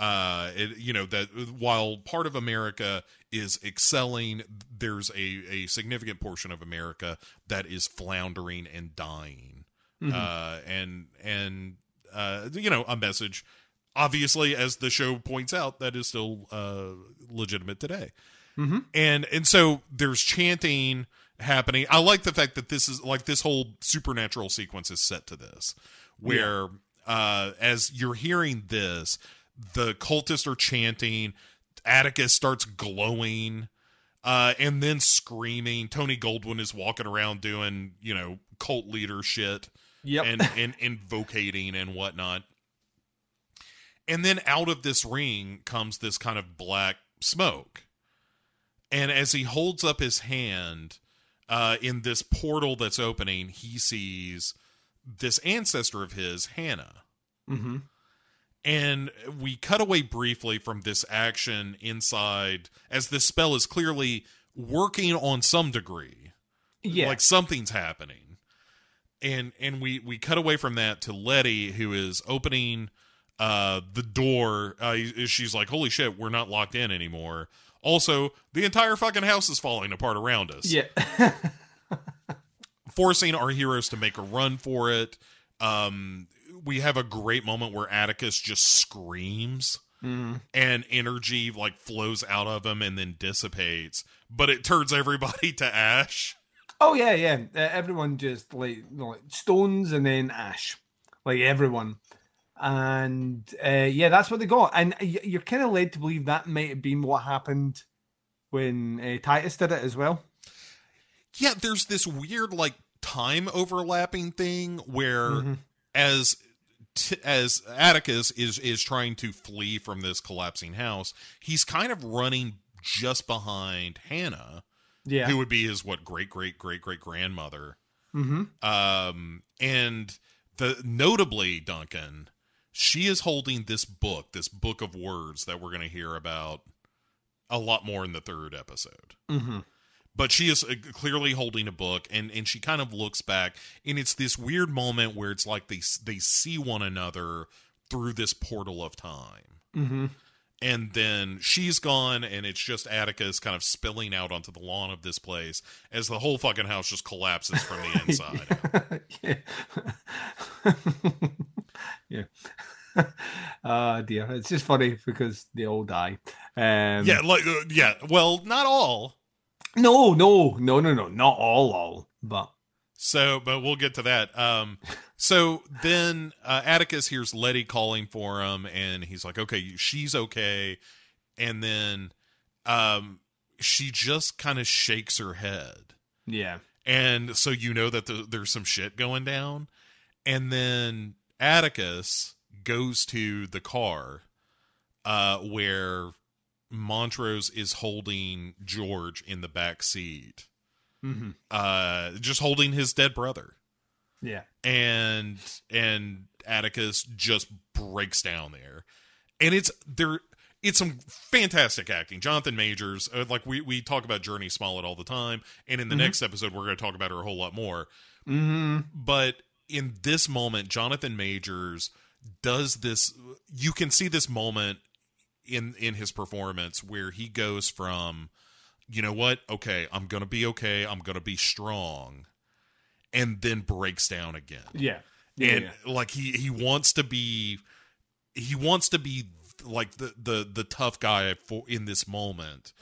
Uh it, you know that while part of america is excelling there's a a significant portion of america that is floundering and dying. Uh and and uh you know a message obviously as the show points out that is still uh legitimate today. And and so there's chanting happening. I like the fact that this is like this whole supernatural sequence is set to this where uh as you're hearing this the cultists are chanting atticus starts glowing uh and then screaming. Tony goldwyn is walking around doing you know cult leader shit Yep. and and invocating and whatnot and then out of this ring comes this kind of black smoke and as he holds up his hand uh, in this portal that's opening, he sees this ancestor of his, Hannah. mm-hmm. And we cut away briefly from this action inside, as this spell is clearly working on some degree. Yeah. Like something's happening. And and we we cut away from that to Leti, who is opening uh the door. Uh, she's like, "Holy shit, we're not locked in anymore." Also, the entire fucking house is falling apart around us yeah. [LAUGHS] forcing our heroes to make a run for it. Um, we have a great moment where Atticus just screams and energy like flows out of him and then dissipates, but it turns everybody [LAUGHS] to ash. oh yeah, yeah. Uh, everyone just like, like stones and then ash, like everyone. And uh, yeah, that's what they got. And you're kind of led to believe that might have been what happened when uh, Titus did it as well. Yeah, there's this weird like time overlapping thing where as t- as Atticus is is trying to flee from this collapsing house, he's kind of running just behind Hannah. Yeah. who would be his what great great great great grandmother mm-hmm. um and the notably duncan she is holding this book this book of words that we're going to hear about a lot more in the third episode Mm-hmm. but she is uh, clearly holding a book and and she kind of looks back and it's this weird moment where it's like they they see one another through this portal of time Mm-hmm. and then she's gone and it's just atticus kind of spilling out onto the lawn of this place as the whole fucking house just collapses from the [LAUGHS] inside [LAUGHS] yeah. [LAUGHS] yeah. oh [LAUGHS] dear, it's just funny because they all die. Um, yeah like uh, yeah well not all No, no, no, no, no, not all, all, but So, but we'll get to that. Um, so then uh, Atticus hears Leti calling for him, and he's like, "Okay, she's okay." And then, um, she just kind of shakes her head, yeah, and so you know that the, there's some shit going down. And then Atticus goes to the car, uh, where Montrose is holding George in the back seat, mm-hmm. uh, just holding his dead brother yeah, and and Atticus just breaks down there, and it's there. It's some fantastic acting. Jonathan Majors, uh, like we we talk about Jurnee Smollett all the time, and in the next episode we're going to talk about her a whole lot more. mm-hmm. But in this moment, Jonathan Majors does this. You can see this moment in in his performance where he goes from, you know what, okay, I'm gonna be okay, I'm gonna be strong, and then breaks down again yeah, yeah, and yeah. like he he wants to be he wants to be like the the the tough guy for in this moment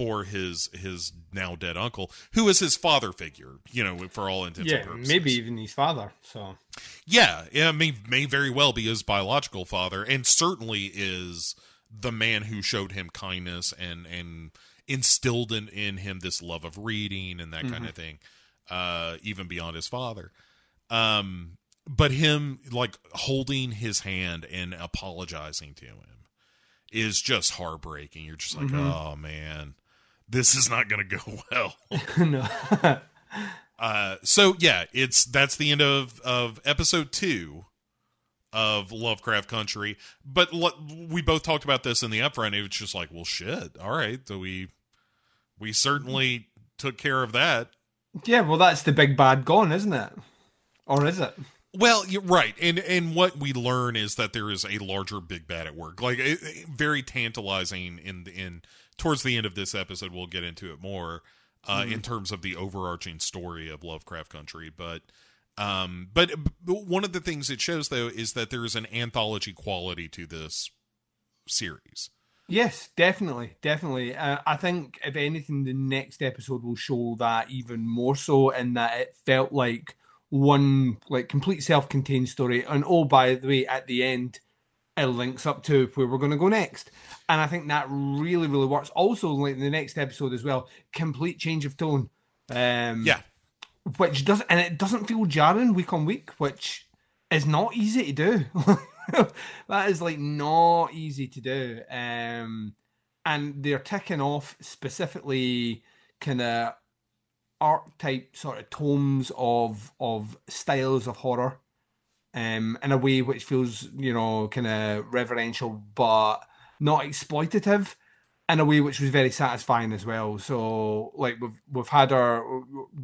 for his his now dead uncle who is his father figure you know for all intents yeah, and purposes maybe even his father. So yeah yeah may may very well be his biological father and certainly is the man who showed him kindness and and instilled in, in him this love of reading and that kind of thing, uh, even beyond his father. Um, but him like holding his hand and apologizing to him is just heartbreaking. You're just like, oh man, this is not going to go [LAUGHS] well. [LAUGHS] no. [LAUGHS] Uh, so yeah, it's that's the end of of episode two of Lovecraft Country. But lo- we both talked about this in the upfront. It was just like, well, shit. All right, so we we certainly took care of that. yeah, well, that's the big bad gone, isn't it? Or is it? Well, you're right, and and what we learn is that there is a larger big bad at work. Like it, it- very tantalizing in in towards the end of this episode. We'll get into it more uh, in terms of the overarching story of Lovecraft Country, but. Um, but, but one of the things it shows though is that there is an anthology quality to this series. Yes, definitely, definitely. Uh, I think if anything, the next episode will show that even more so, in that it felt like one like complete self-contained story. And oh, by the way, at the end, it links up to where we're going to go next. And I think that really, really works. Also, like in the next episode as well, complete change of tone. Um, Yeah, which doesn't, and it doesn't feel jarring week on week, which is not easy to do. [LAUGHS] that is like not easy to do. Um, and they're ticking off specifically kind of archetype sort of tomes of of styles of horror, um, in a way which feels you know kind of reverential but not exploitative in a way which was very satisfying as well. So like we've we've had our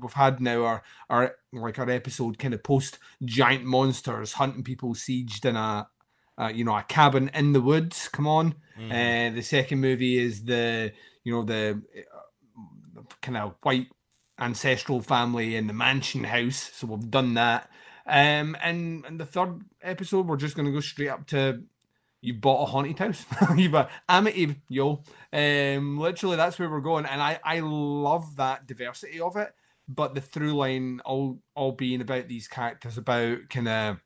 we've had now our our like our episode kind of post giant monsters hunting people sieged in a uh, you know a cabin in the woods. Come on, uh, the second movie is the you know the uh, kind of white ancestral family in the mansion house. So we've done that. Um, and and the third episode, we're just going to go straight up to you bought a haunted house. [LAUGHS] you bought Amityville, yo. Um, literally, that's where we're going, and I I love that diversity of it. But the through line all all being about these characters, about kind of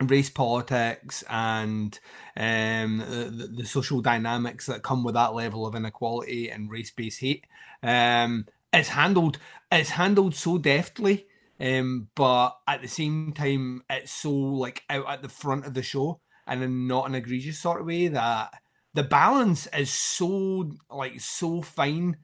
race politics and um, the, the social dynamics that come with that level of inequality and race based hate. Um, it's handled it's handled so deftly, um, but at the same time, it's so like out at the front of the show and in not an egregious sort of way that the balance is so like so fine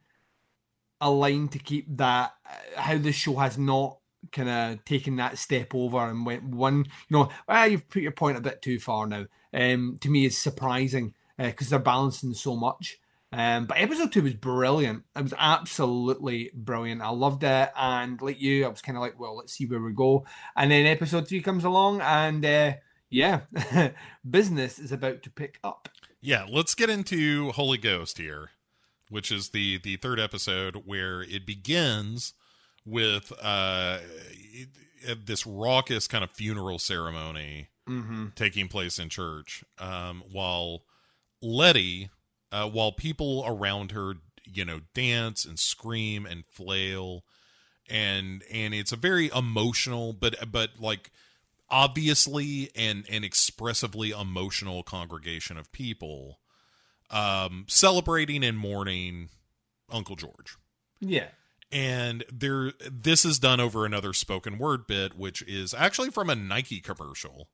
aligned to keep that uh, how the show has not kind of taken that step over and went one you know ah, you've put your point a bit too far now. Um to me is surprising because they're balancing so much. Um but episode two was brilliant. It was absolutely brilliant. I loved it. And like you i was kind of like well let's see where we go. And then episode three comes along and uh yeah [LAUGHS] business is about to pick up Yeah, let's get into Holy Ghost here, which is the the third episode where it begins with uh this raucous kind of funeral ceremony mm-hmm. taking place in church um while Leti uh while people around her you know dance and scream and flail and and it's a very emotional but but like obviously and and expressively emotional congregation of people um celebrating and mourning Uncle George. yeah And there this is done over another spoken word bit which is actually from a Nike commercial.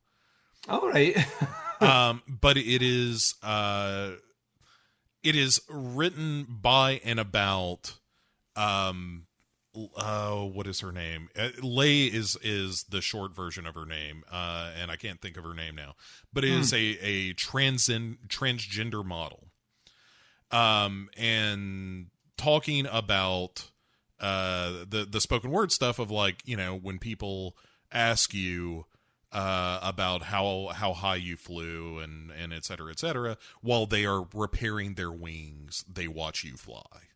all right [LAUGHS] um but it is uh it is written by and about um uh what is her name? Uh, lay is is the short version of her name uh and i can't think of her name now but is a a transin transgender model. Um and talking about uh the the spoken word stuff of like you know when people ask you uh about how how high you flew and and et cetera et cetera while they are repairing their wings they watch you fly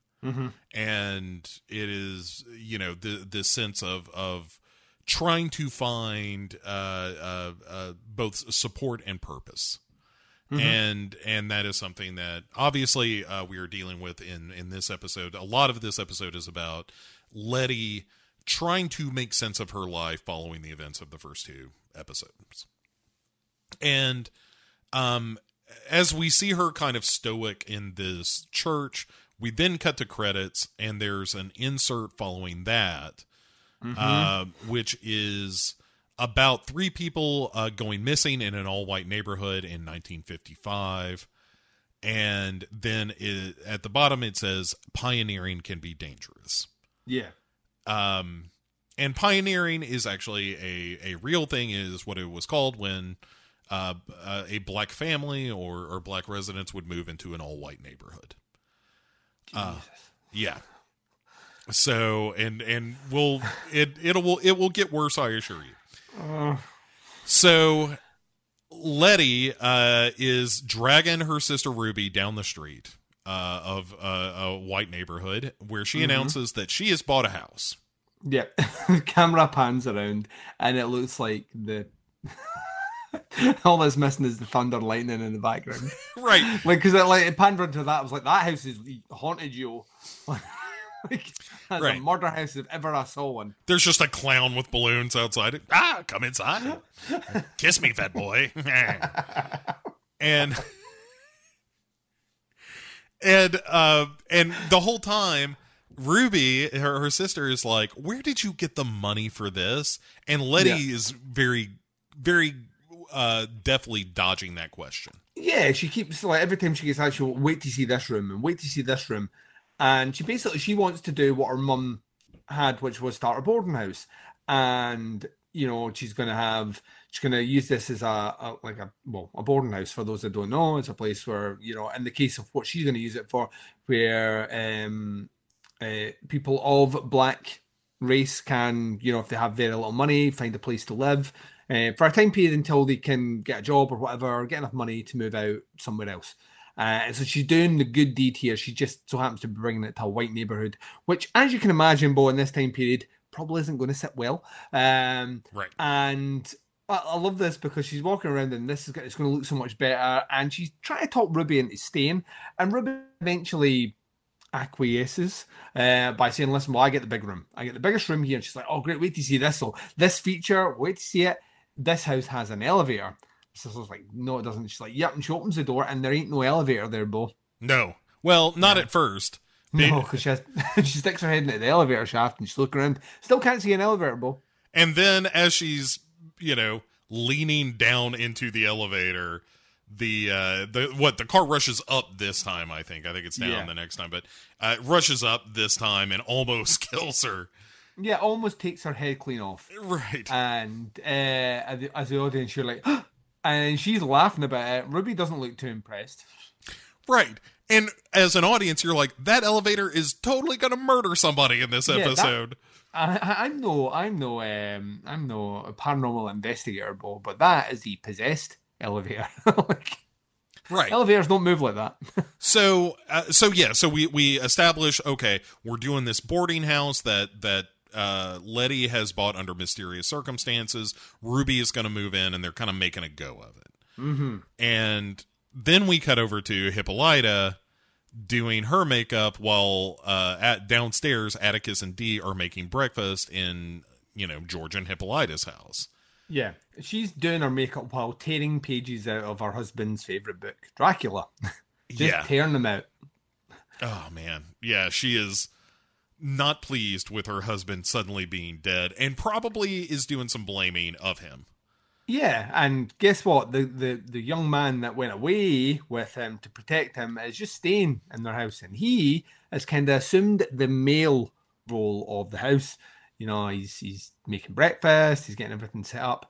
and it is you know the the sense of of trying to find uh, uh, uh, both support and purpose. And and that is something that obviously uh, we are dealing with in in this episode. A lot of this episode is about Leti trying to make sense of her life following the events of the first two episodes. And um as we see her kind of stoic in this church We then cut to credits, and there's an insert following that, uh, which is about three people uh, going missing in an all white neighborhood in 1955. And then it, at the bottom, it says, Pioneering can be dangerous. Yeah. Um, and pioneering is actually a, a real thing, is what it was called when uh, uh, a black family or, or black residents would move into an all white neighborhood. Uh, yeah. So and and we'll it it will it will get worse, I assure you. So Leti uh, is dragging her sister Ruby down the street uh, of uh, a white neighborhood where she announces that she has bought a house. Yep. [LAUGHS] Camera pans around and it looks like the [LAUGHS] all that's missing is the thunder lightning in the background. [LAUGHS] Right. [LAUGHS] like because it like it panned into that. I was like, that house is haunted you. like that's Right. a murder house if ever I saw one. There's just a clown with balloons outside. Ah, come inside. Kiss me, fat boy. and and uh and the whole time Ruby, her, her sister is like, "Where did you get the money for this?" And Leti Yeah. is very very uh deftly dodging that question. Yeah, she keeps like every time she gets out, she'll wait to see this room and wait to see this room, and she basically she wants to do what her mum had, which was start a boarding house, and you know she's going to have she's going to use this as a, a like a well a boarding house for those that don't know. It's a place where you know in the case of what she's going to use it for, where um uh, people of black race can you know if they have very little money find a place to live uh, for a time period until they can get a job or whatever, or get enough money to move out somewhere else. Uh, and so she's doing the good deed here. She just so happens to be bringing it to a white neighborhood, which, as you can imagine, Bo, in this time period, probably isn't going to sit well. Um, Right. and I, I love this because she's walking around and this is it's going to look so much better. And she's trying to talk Ruby into staying, and Ruby eventually acquiesces uh, by saying, "Listen, well, I get the big room. I get the biggest room here." And she's like, "Oh, great! Wait to see this. So this feature, wait to see it. This house has an elevator." Sister's like, "No, it doesn't." She's like, "Yep," and she opens the door, and there ain't no elevator there, Bo. No. Well, not at first. No, because she has, [LAUGHS] she sticks her head into the elevator shaft and she's looking around. Still can't see an elevator, Bo. And then as she's, you know, leaning down into the elevator, the uh the what the car rushes up this time, I think. I think it's down Yeah. the next time, but uh rushes up this time and almost [LAUGHS] kills her. Yeah, almost takes her head clean off. Right. And uh, as the- as the audience, you're like, and she's laughing about it. Ruby doesn't look too impressed. right. And as an audience, you're like, that elevator is totally gonna murder somebody in this Yeah, that- episode. I, I- I'm no, I'm no, um, I'm no paranormal investigator, Bo, but that is the possessed elevator. [LAUGHS] like, right. elevators don't move like that. [LAUGHS] So, uh, so yeah, so we we establish okay, we're doing this boarding house that that uh, Leti has bought under mysterious circumstances. Ruby is going to move in, and they're kind of making a go of it. Mm-hmm. And then we cut over to Hippolyta doing her makeup while uh, at downstairs, Atticus and Dee are making breakfast in you know George and Hippolyta's house. yeah, she's doing her makeup while tearing pages out of her husband's favorite book, Dracula. [LAUGHS] Just yeah. tearing them out. Oh man, yeah, she is not pleased with her husband suddenly being dead, and probably is doing some blaming of him. Yeah, and guess what? The, the the young man that went away with him to protect him is just staying in their house, and he has kind of assumed the male role of the house. You know, he's he's making breakfast, he's getting everything set up,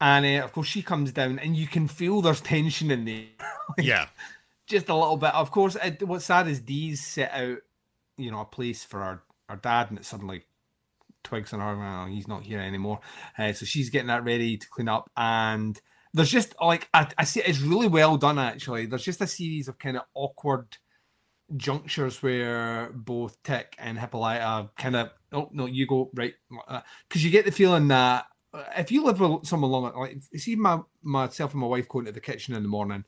and uh, of course she comes down, and you can feel there's tension in there, [LAUGHS] Yeah, just a little bit. Of course, it, what's sad is Dee's set out, you know, a place for our our dad, and it suddenly twigs on her. Well, he's not here anymore. Uh, so she's getting that ready to clean up. And there's just like, I, I see it's really well done actually. There's just a series of kind of awkward junctures where both Tick and Hippolyta kind of, oh, no, you go, right. Because you get the feeling that uh, if you live with someone long, like, see my myself and my wife going to the kitchen in the morning,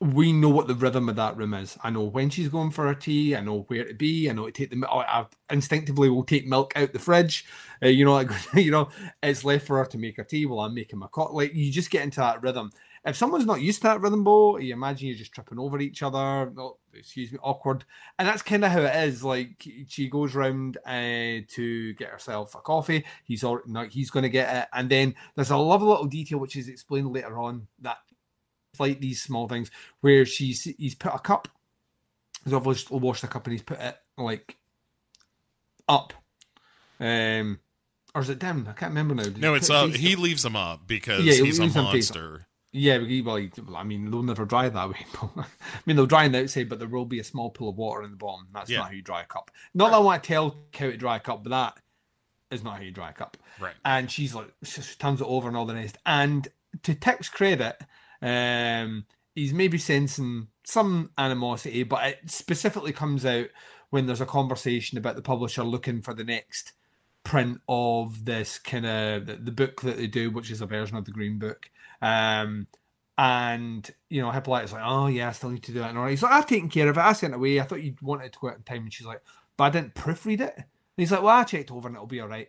we know what the rhythm of that room is. I know when she's going for her tea. I know where to be. I know to take the. I instinctively will take milk out the fridge. Uh, you know, like, [LAUGHS] you know, it's left for her to make her tea while I'm making my coffee. Like you just get into that rhythm, if someone's not used to that rhythm Bo, you imagine you're just tripping over each other. Oh, excuse me, awkward. And that's kind of how it is. Like she goes round uh, to get herself a coffee. He's all no, he's going to get it, and then there's a lovely little detail which is explained later on that like these small things where she's he's put a cup. He's obviously washed the cup and he's put it like up. Um, or is it down? I can't remember now. Did No, it's uh he leaves them up because Yeah, he he's a leaves him face up. monster. Yeah, but he- well, I mean, they'll never dry that way. [LAUGHS] I mean, they'll dry on the outside, but there will be a small pool of water in the bottom. That's Yeah. not how you dry a cup. Not that I want to tell how to dry a cup, but that is not how you dry a cup. Right. And she's like, she she turns it over and all the rest. And to Tick's credit, um, he's maybe sensing some animosity, but it specifically comes out when there's a conversation about the publisher looking for the next print of this kind of the, the book that they do, which is a version of the Green Book. Um, and you know, Hippolyta's like, "Oh yeah, I still need to do it." And he's like, "I've taken care of it. I sent it away. I thought you wanted to go out in time." And she's like, "But I didn't proofread it." And he's like, "Well, I checked over and it'll be all right."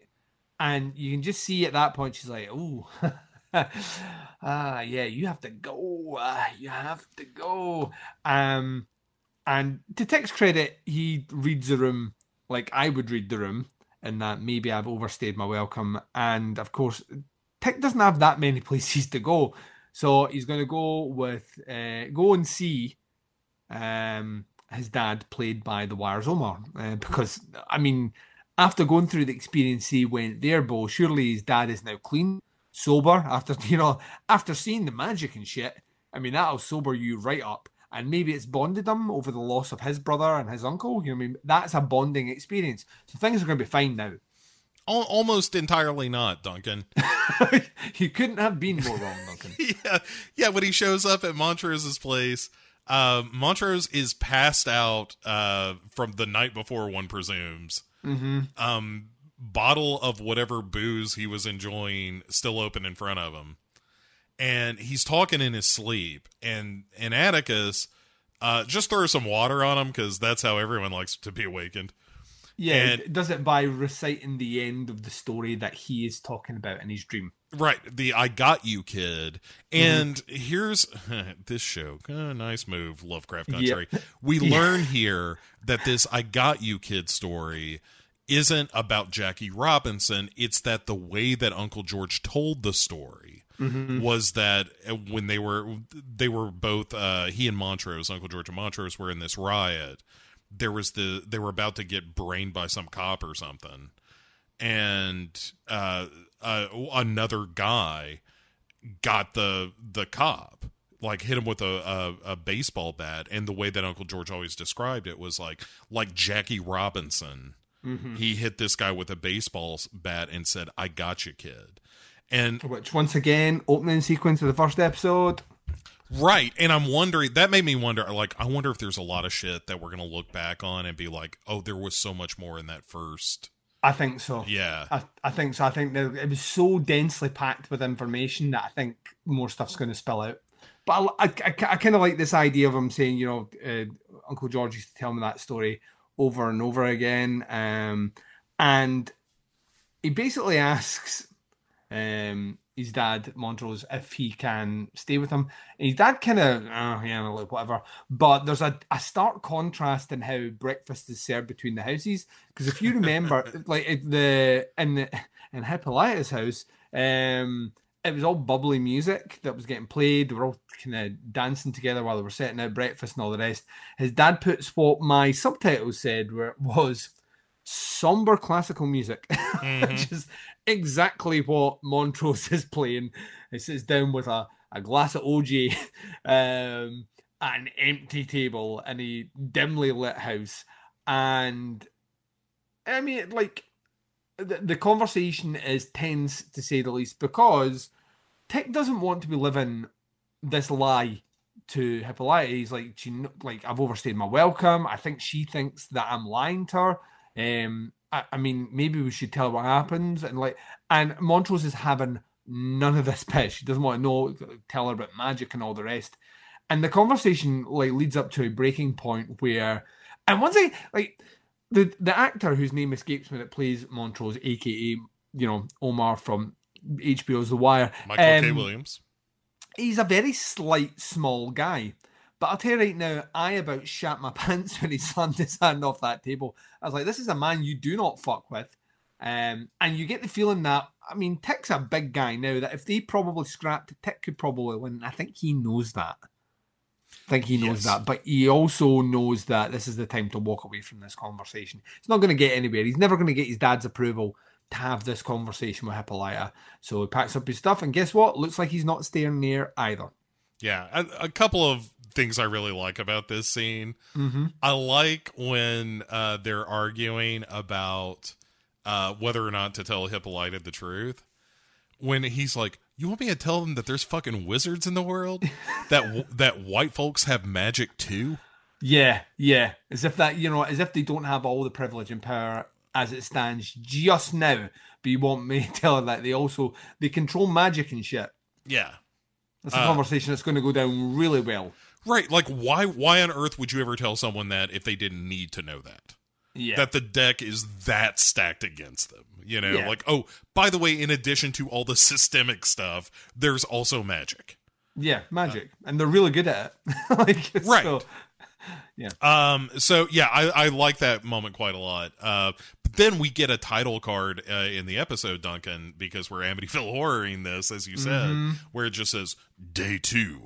And you can just see at that point she's like, "Oh, [LAUGHS] [LAUGHS] ah, yeah, you have to go. Ah, you have to go." Um, and to Tick's credit, he reads the room like I would read the room, and that maybe I've overstayed my welcome. And of course, Tick doesn't have that many places to go, so he's going to go with uh, go and see um, his dad, played by the Wires Omar, uh, because I mean, after going through the experience he went there, Bo, surely his dad is now clean, sober after [LAUGHS] you know after seeing the magic and shit. I mean, that'll sober you right up. And maybe it's bonded him over the loss of his brother and his uncle. You know, what I mean, that's a bonding experience. So things are going to be fine now. Almost entirely not, Duncan. [LAUGHS] [LAUGHS] you couldn't have been more wrong, Duncan. yeah, yeah. When he shows up at Montrose's place, uh, Montrose is passed out uh, from the night before. One presumes. Mm-hmm. Um, bottle of whatever booze he was enjoying still open in front of him, and he's talking in his sleep. And and Atticus uh, just throws some water on him because that's how everyone likes to be awakened. Yeah, And- it does it by reciting the end of the story that he is talking about in his dream. Right, the I got you kid. And here's [LAUGHS] this show. Uh, nice move, Lovecraft Country. We [LAUGHS] learn here that this I got you kid story isn't about Jackie Robinson. It's that the way that Uncle George told the story was that when they were they were both uh he and Montrose, Uncle George and Montrose were in this riot. There was the they were about to get brained by some cop or something and uh, uh, another guy got the the cop like hit him with a, a a baseball bat and the way that uncle george always described it was like like jackie robinson he hit this guy with a baseball bat and said i got you kid and Which, once again, opening sequence of the first episode. right and i'm wondering that made me wonder like i wonder if there's a lot of shit that we're gonna look back on and be like oh there was so much more in that first I think so. yeah I, I think so. I think it was so densely packed with information that I think more stuff's going to spill out. But I, I, I, kind of like this idea of him saying, you know, uh, Uncle George used to tell me that story over and over again. Um, and he basically asks um, his dad, Montrose, if he can stay with him. And his dad kind of, oh, yeah, like whatever. But there's a, a stark contrast in how breakfast is served between the houses. Because if you remember, [LAUGHS] like the in the in Hippolyta's house, um, it was all bubbly music that was getting played. They were all kind of dancing together while they were setting out breakfast and all the rest. His dad puts what my subtitles said were was somber classical music, [LAUGHS] which is exactly what Montrose is playing. He sits down with a, a glass of OJ, [LAUGHS] um, an empty table, in a dimly lit house. And I mean, like, the, the conversation is tense to say the least because Tick doesn't want to be living this lie to Hippolyta. He's like, she, like I've overstayed my welcome. I think she thinks that I'm lying to her. Um, I, I mean, maybe we should tell her what happens. And like, and Montrose is having none of this [LAUGHS] piss. She doesn't want to know, tell her about magic and all the rest. And the conversation like leads up to a breaking point where, and once I like the the actor whose name escapes me that plays Montrose, aka you know Omar from HBO's The Wire. michael k um, williams he's a very slight, small guy. But I'll tell you right now, I about shat my [LAUGHS] pants when he slammed his hand off that table. I was like, this is a man you do not fuck with. Um, and you get the feeling that, I mean, Tick's a big guy now, that if they probably scrapped, Tick could probably win. I think he knows that. I think he knows Yes. that. But he also knows that this is the time to walk away from this conversation. He's not going to get anywhere. He's never going to get his dad's approval to have this conversation with Hippolyta. So he packs up his stuff, and guess what? Looks like he's not staying near either. Yeah, a, a couple of things I really like about this scene. Mm-hmm. I like when uh, they're arguing about uh, whether or not to tell Hippolyta the truth. When he's like, "You want me to tell them that there's fucking wizards in the world? [LAUGHS] that w- that white folks have magic too?" Yeah, yeah. As if that, you know, as if they don't have all the privilege and power as it stands just now. But you want me [LAUGHS] to tell her that they also they control magic and shit. Yeah, That's a Uh, conversation that's going to go down really well. right. Like, why why on earth would you ever tell someone that if they didn't need to know that? Yeah. that the deck is that stacked against them. You know, Yeah. like, oh, by the way, in addition to all the [LAUGHS] systemic stuff, there's also magic. yeah, magic. and they're really good at it. [LAUGHS] like, Right. so- [LAUGHS] Um, so yeah, I, I like that moment quite a lot. Uh, but then we get a title card uh, in the episode, Duncan, because we're Amityville horroring this, as you said, Mm-hmm. where it just says day two.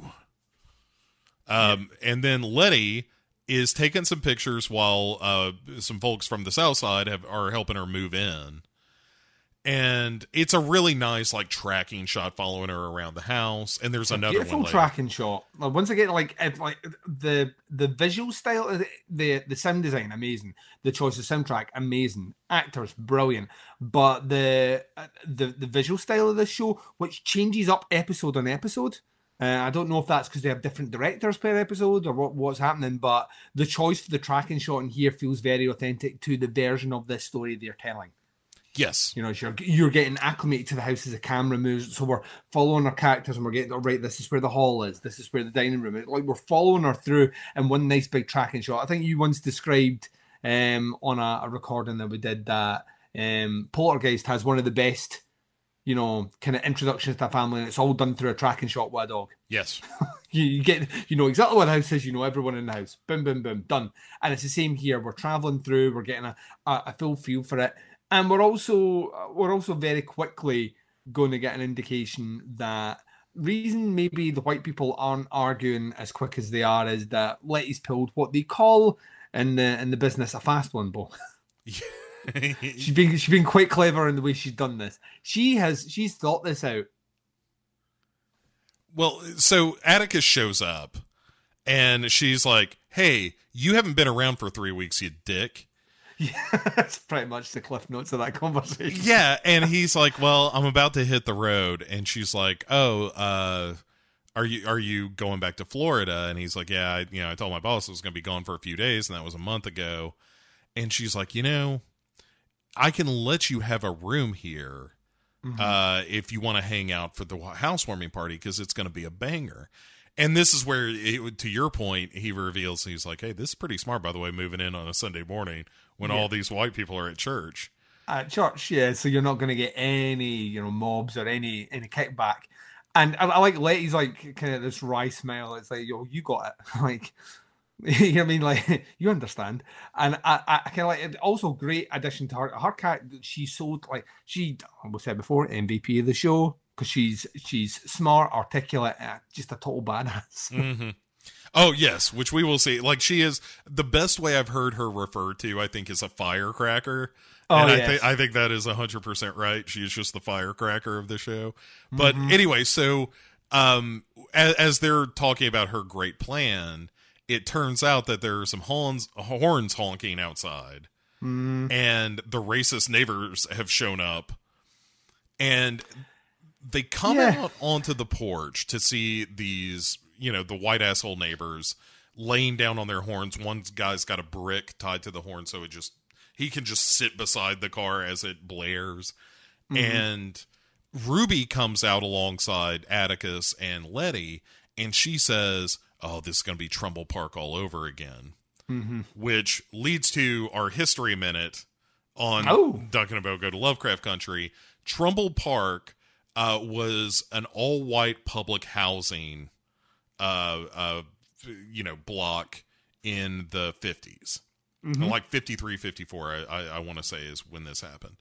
Um, and then Leti is taking some pictures while uh, some folks from the south side have, are helping her move in. And it's a really nice like tracking shot following her around the house. And there's another beautiful tracking shot. Like, once again, like if, like the the visual style, of the, the the sound design amazing. The choice of soundtrack amazing. Actors brilliant. But the uh, the the visual style of this show, which changes up episode on episode. Uh, I don't know if that's because they have different directors per episode or what, what's happening, but the choice for the tracking shot in here feels very authentic to the version of this story they're telling. Yes. You know, you're you're getting acclimated to the house as the camera moves. So we're following our characters and we're getting all right. This is where the hall is. This is where the dining room is. Like we're following her through in one nice big tracking shot. I think you once described um, on a, a recording that we did that um, Poltergeist has one of the best, you know, kind of introductions to a family, and it's all done through a tracking shot with a dog Yes. [LAUGHS] you, you get you know exactly what the house is you know everyone in the house boom boom boom done and it's the same here we're traveling through we're getting a, a, a full feel for it and we're also we're also very quickly going to get an indication that reason maybe the white people aren't arguing as quick as they are is that Leti's pulled what they call in the in the business a fast one Bo. [LAUGHS] she's been she's been quite clever in the way she's done this she has she's thought this out Well, so Atticus shows up and she's like, Hey, you haven't been around for three weeks, you dick. [LAUGHS] yeah that's pretty much the cliff notes of that conversation Yeah. And he's like, Well, I'm about to hit the road. And she's like, Oh, uh, are you are you going back to Florida? And he's like, Yeah, I, you know, I told my boss I was going to be gone for a few days, and that was a month ago. And she's like, you know, I can let you have a room here uh, if you want to hang out for the housewarming party because it's going to be a banger. And this is where, it, to your point, he reveals he's like, "Hey, this is pretty smart, by the way, moving in on a Sunday morning when all these white people are at church." at church, yeah. So you're not going to get any, you know, mobs or any any kickback. And I, I like Leti's like kind of this wry smile. It's like, yo, you got it. [LAUGHS] like, [LAUGHS] you know what I mean? Like, [LAUGHS] you understand. And I, I, I kind of like it. Also, great addition to her. Her cat, she's so like she. We said before, MVP of the show because she's she's smart, articulate, just a total badass. hmm Oh yes, which we will see. Like she is the best way I've heard her referred to. I think is a firecracker. Oh, and I yes. think I think that is hundred percent right. She's just the firecracker of the show. But Mm-hmm. anyway, so um, as, as they're talking about her great plan, it turns out that there are some horns horns honking outside, Mm-hmm. and the racist neighbors have shown up, and they come Yeah. out onto the porch to see these, you know, the white asshole neighbors laying down on their horns. One guy's got a brick tied to the horn, so it just he can just sit beside the car as it blares. And Ruby comes out alongside Atticus and Leti, and she says, "Oh, this is going to be Trumbull Park all over again," which leads to our history minute on Oh. Duncan and Bo Go to Lovecraft Country. Trumbull Park uh, was an all white public housing, uh, uh, you know, block in the 50s. Like 53, 54, I, I, I want to say is when this happened.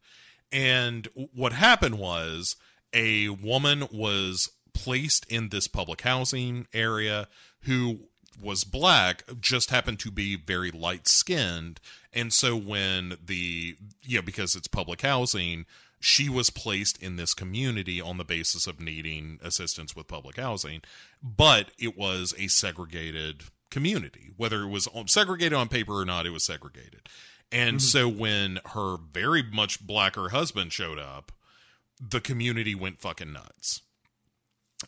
And what happened was a woman was placed in this public housing area who was black, just happened to be very light skinned. And so when the, you know, because it's public housing, she was placed in this community on the basis of needing assistance with public housing. But it was a segregated community. Whether it was segregated on paper or not, it was segregated. And so when her very much blacker husband showed up, the community went fucking nuts.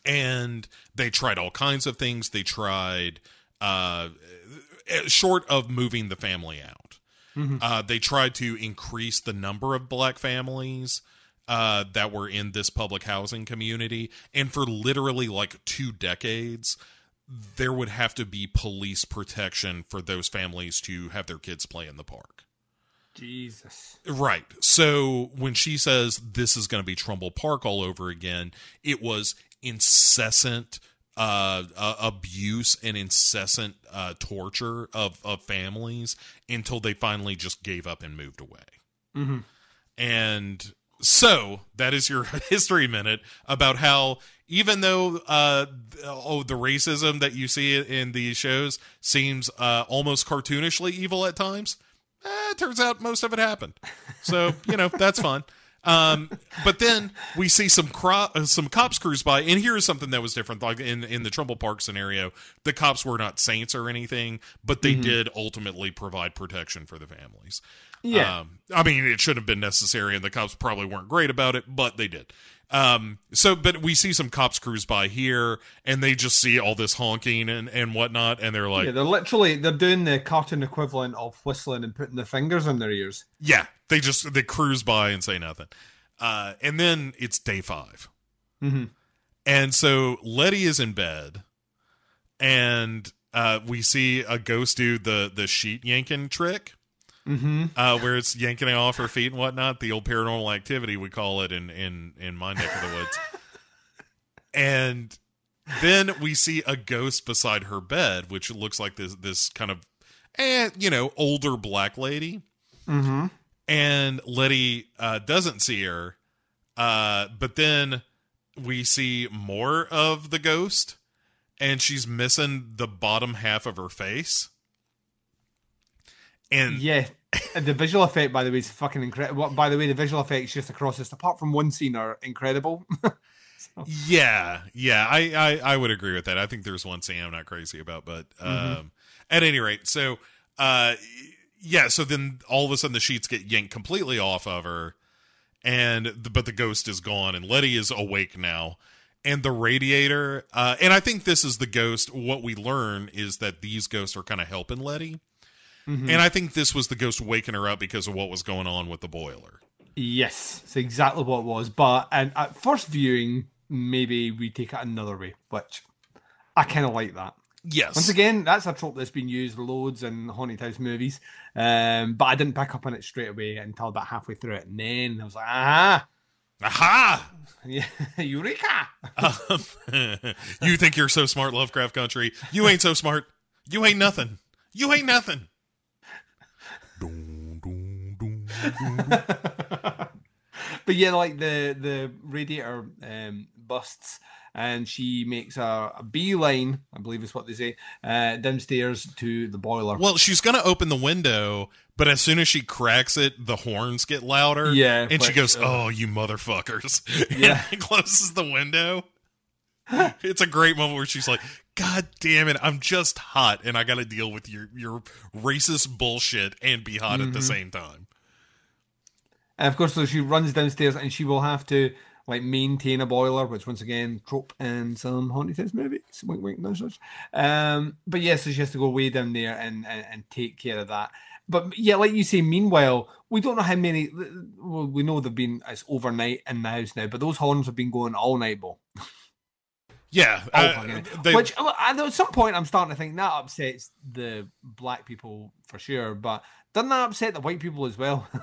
And they tried all kinds of things. They tried, uh, short of moving the family out, uh, they tried to increase the number of black families uh, that were in this public housing community. And for literally like two decades, there would have to be police protection for those families to have their kids play in the park. Jesus. Right. So when she says this is going to be Trumbull Park all over again, it was incessant uh, uh, abuse and incessant uh, torture of, of families until they finally just gave up and moved away. Mm-hmm. And so that is your [LAUGHS] history minute about how even though uh oh the racism that you see in these shows seems uh almost cartoonishly evil at times, eh, it turns out most of it happened. So you know that's fun. Um, but then we see some cro- uh, some cops cruise by, and here's something that was different. Like in in the Trumbull Park scenario, the cops were not saints or anything, but they did ultimately provide protection for the families. Yeah. Um, I mean, it shouldn't have been necessary, and the cops probably weren't great about it, but they did. Um, so, but we see some cops cruise by here, and they just see all this honking and, and whatnot, and they're like, yeah, they're literally they're doing the cartoon equivalent of whistling and putting their fingers in their ears. yeah, they just they cruise by and say nothing. Uh, and then it's day 5 Mm-hmm. and so Leti is in bed, and uh, we see a ghost do the the sheet yanking trick. Mm-hmm. uh, where it's yanking it off her feet and whatnot. The old paranormal activity we call it in in in my neck of the woods. and then we see a ghost beside her bed, which looks like this this kind of, eh, you know, older black lady. Mm-hmm. And Leti uh, doesn't see her, uh, but then we see more of the ghost, and she's missing the bottom half of her face. And Yeah. And the visual effect, by the way, is fucking incredible. By the way, the visual effects just across this, apart from one scene, are incredible. [LAUGHS] Yeah, yeah, I, I I would agree with that. I think there's one scene I'm not crazy about, but um, at any rate, so uh, yeah, so then all of a sudden the sheets get yanked completely off of her, and the, but the ghost is gone, and Leti is awake now, and the radiator, uh, and I think this is the ghost. What we learn is that these ghosts are kind of helping Leti, and I think this was the ghost waking her up because of what was going on with the boiler. yes, it's exactly what it was. But and at first viewing, maybe we take it another way, which I kind of like that. Yes, Once again, that's a trope that's been used loads in haunted house movies. Um, but I didn't pick up on it straight away until about halfway through it, and then I was like, ah, aha. [LAUGHS] yeah, eureka! Um, [LAUGHS] you think you're so smart, Lovecraft Country. You ain't so smart. You ain't nothing. You ain't nothing. Dun, dun, dun, dun, dun. [LAUGHS] but yeah, like the the radiator um, busts, and she makes a, a beeline, I believe is what they say, uh, downstairs to the boiler. well, she's going to open the window, but as soon as she cracks it, the horns get louder. Yeah, And she goes, uh, Oh, you motherfuckers. [LAUGHS] Yeah. And [LAUGHS] closes the window. [LAUGHS] it's a great moment where she's like, God damn it, I'm just hot and I got to deal with your, your racist bullshit and be hot Mm-hmm. at the same time. And of course, so she runs downstairs, and she will have to like maintain a boiler, which once again trope in some haunted house movies. Wink, wink, nudge, nudge. Um, but yeah, so she has to go way down there and, and and take care of that. But yeah, like you say, meanwhile, we don't know how many. Well, we know they've been it's overnight in the house now, but those horns have been going all night, Bo. [LAUGHS] Yeah. All uh, they- Which at some point I'm starting to think that upsets the black people for sure, but doesn't that upset the white people as well? [LAUGHS]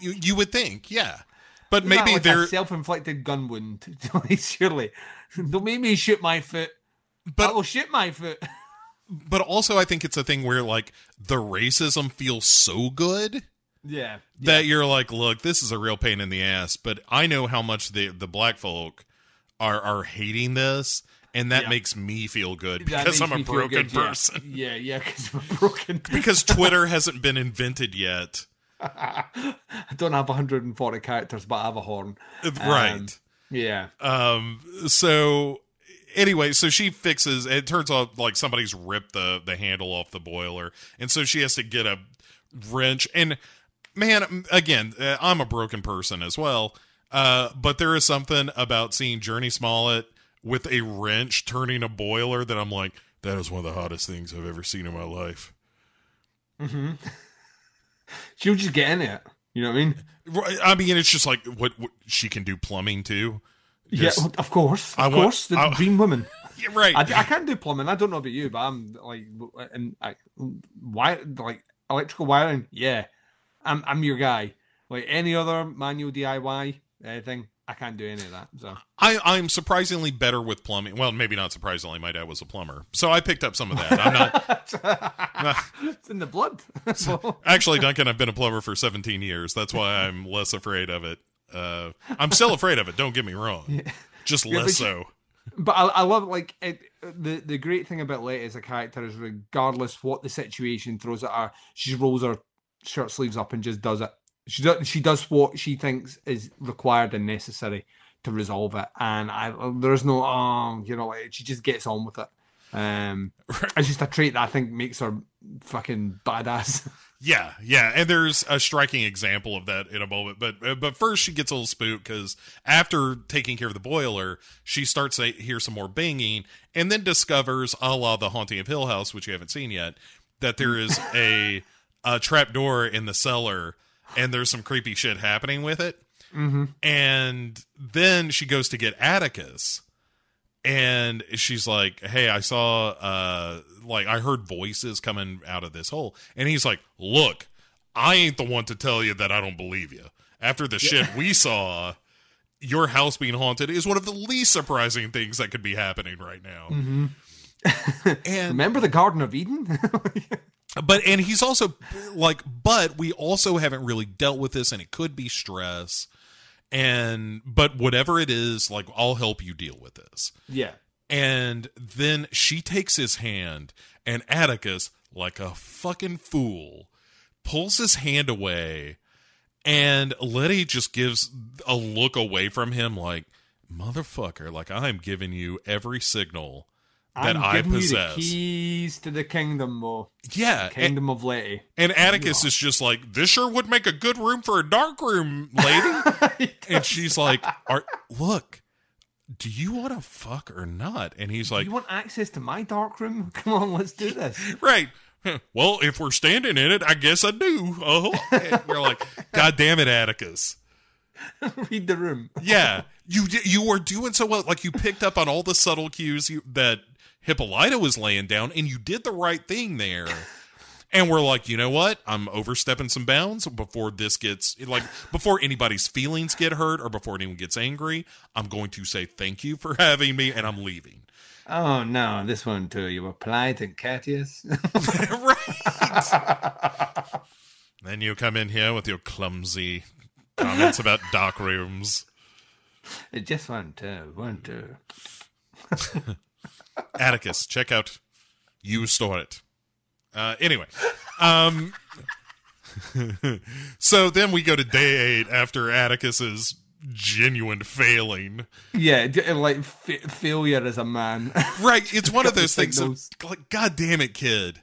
You you would think, yeah. But Isn't maybe like they're self-inflicted gun wound. [LAUGHS] Surely, don't make me shoot my foot. But- I will shoot my foot. [LAUGHS] but also I think it's a thing where like the racism feels so good Yeah, that you're like, look, this is a real pain in the ass, but I know how much the the black folk are are hating this, and that Yeah. makes me feel good because [LAUGHS] I'm a broken person. Yeah, yeah, because [LAUGHS] I'm a broken. Because Twitter [LAUGHS] hasn't been invented yet. I don't have 140 characters, but I have a horn. right. Yeah, Um so anyway, so she fixes it turns out like somebody's ripped the the handle off the boiler and so she has to get a wrench and man again, uh, I'm a broken person as well. Uh but there is something about seeing Jurnee Smollett with a wrench turning a boiler that I'm like that is one of the hottest things I've ever seen in my life. [LAUGHS] she'll just get in it. You know what I mean? Right, I mean, it's just like what, what she can do plumbing too. Just- yeah, of course, of I want- course, the I- dream woman. [LAUGHS] Yeah, right. I, I can't do plumbing. I don't know about you, but I'm like, and I, why, like electrical wiring. Yeah, I'm I'm your guy. Like any other manual DIY anything, I can't do any of that. So I, I'm surprisingly better with plumbing. Well, maybe not surprisingly. My dad was a plumber, so I picked up some of that. I'm not [LAUGHS] it's in the blood. So- [LAUGHS] actually Duncan. I've been a plumber for 17 years. That's why I'm less afraid of it. Uh, I'm still afraid of it. Don't get me wrong. Just Yeah, less but so. but I, I love like it, the the great thing about Leti as a character is regardless what the situation throws at her, she rolls her shirt sleeves up and just does it. She does she does what she thinks is required and necessary to resolve it, and I there's no um you know she just gets on with it. Um, it's just a trait that I think makes her fucking badass. [LAUGHS] Yeah, yeah, and there's a striking example of that in a moment. But uh, but first, she gets a little spooked because after taking care of the boiler, she starts to hear some more banging, and then discovers, a la the Haunting of Hill House, which you haven't seen yet, that there is a a trap door in the cellar, and there's some creepy shit happening with it. Mm-hmm. And then she goes to get Atticus, and she's like hey i saw uh like i heard voices coming out of this hole and he's like look i ain't the one to tell you that i don't believe you after the shit we saw your house being haunted is one of the least surprising things that could be happening right now [LAUGHS] and Remember the Garden of Eden? [LAUGHS] but and he's also like but we also haven't really dealt with this and it could be stress and but whatever it is like i'll help you deal with this yeah. And then she takes his hand, and Atticus, like a fucking fool, pulls his hand away, and Leti just gives a look away from him, like, motherfucker, like I'm giving you every signal that I'm I possess. You the keys to the kingdom, Mo. yeah. And, Kingdom of Leti. and Atticus is just like, this sure would make a good room for a dark room, lady. [LAUGHS] and she's like, Are, look, do you want to fuck or not? And he's like, you want access to my dark room? [LAUGHS] Come on, let's do this. [LAUGHS] Right. Well, if we're standing in it, I guess I do. Oh, and you're like, God damn it, Atticus. Read the room. Yeah, you you were doing so well. Like you picked up on all the subtle cues you, that Hippolyta was laying down, and you did the right thing there. [LAUGHS] And we're like, you know what? I'm overstepping some bounds before this gets like before anybody's feelings get hurt or before anyone gets angry. I'm going to say thank you for [LAUGHS] having me, and I'm leaving. Oh no, this one too. You were polite and courteous. [LAUGHS] right. then you come in here with your clumsy comments about dark rooms. It just one two, one two. Atticus, check out You Store It. Uh, anyway, um, [LAUGHS] so then we go to day eight after Atticus's genuine failing. Yeah, like fa- failure as a man. [LAUGHS] Right, it's one of those things. Of, like, God damn it, kid!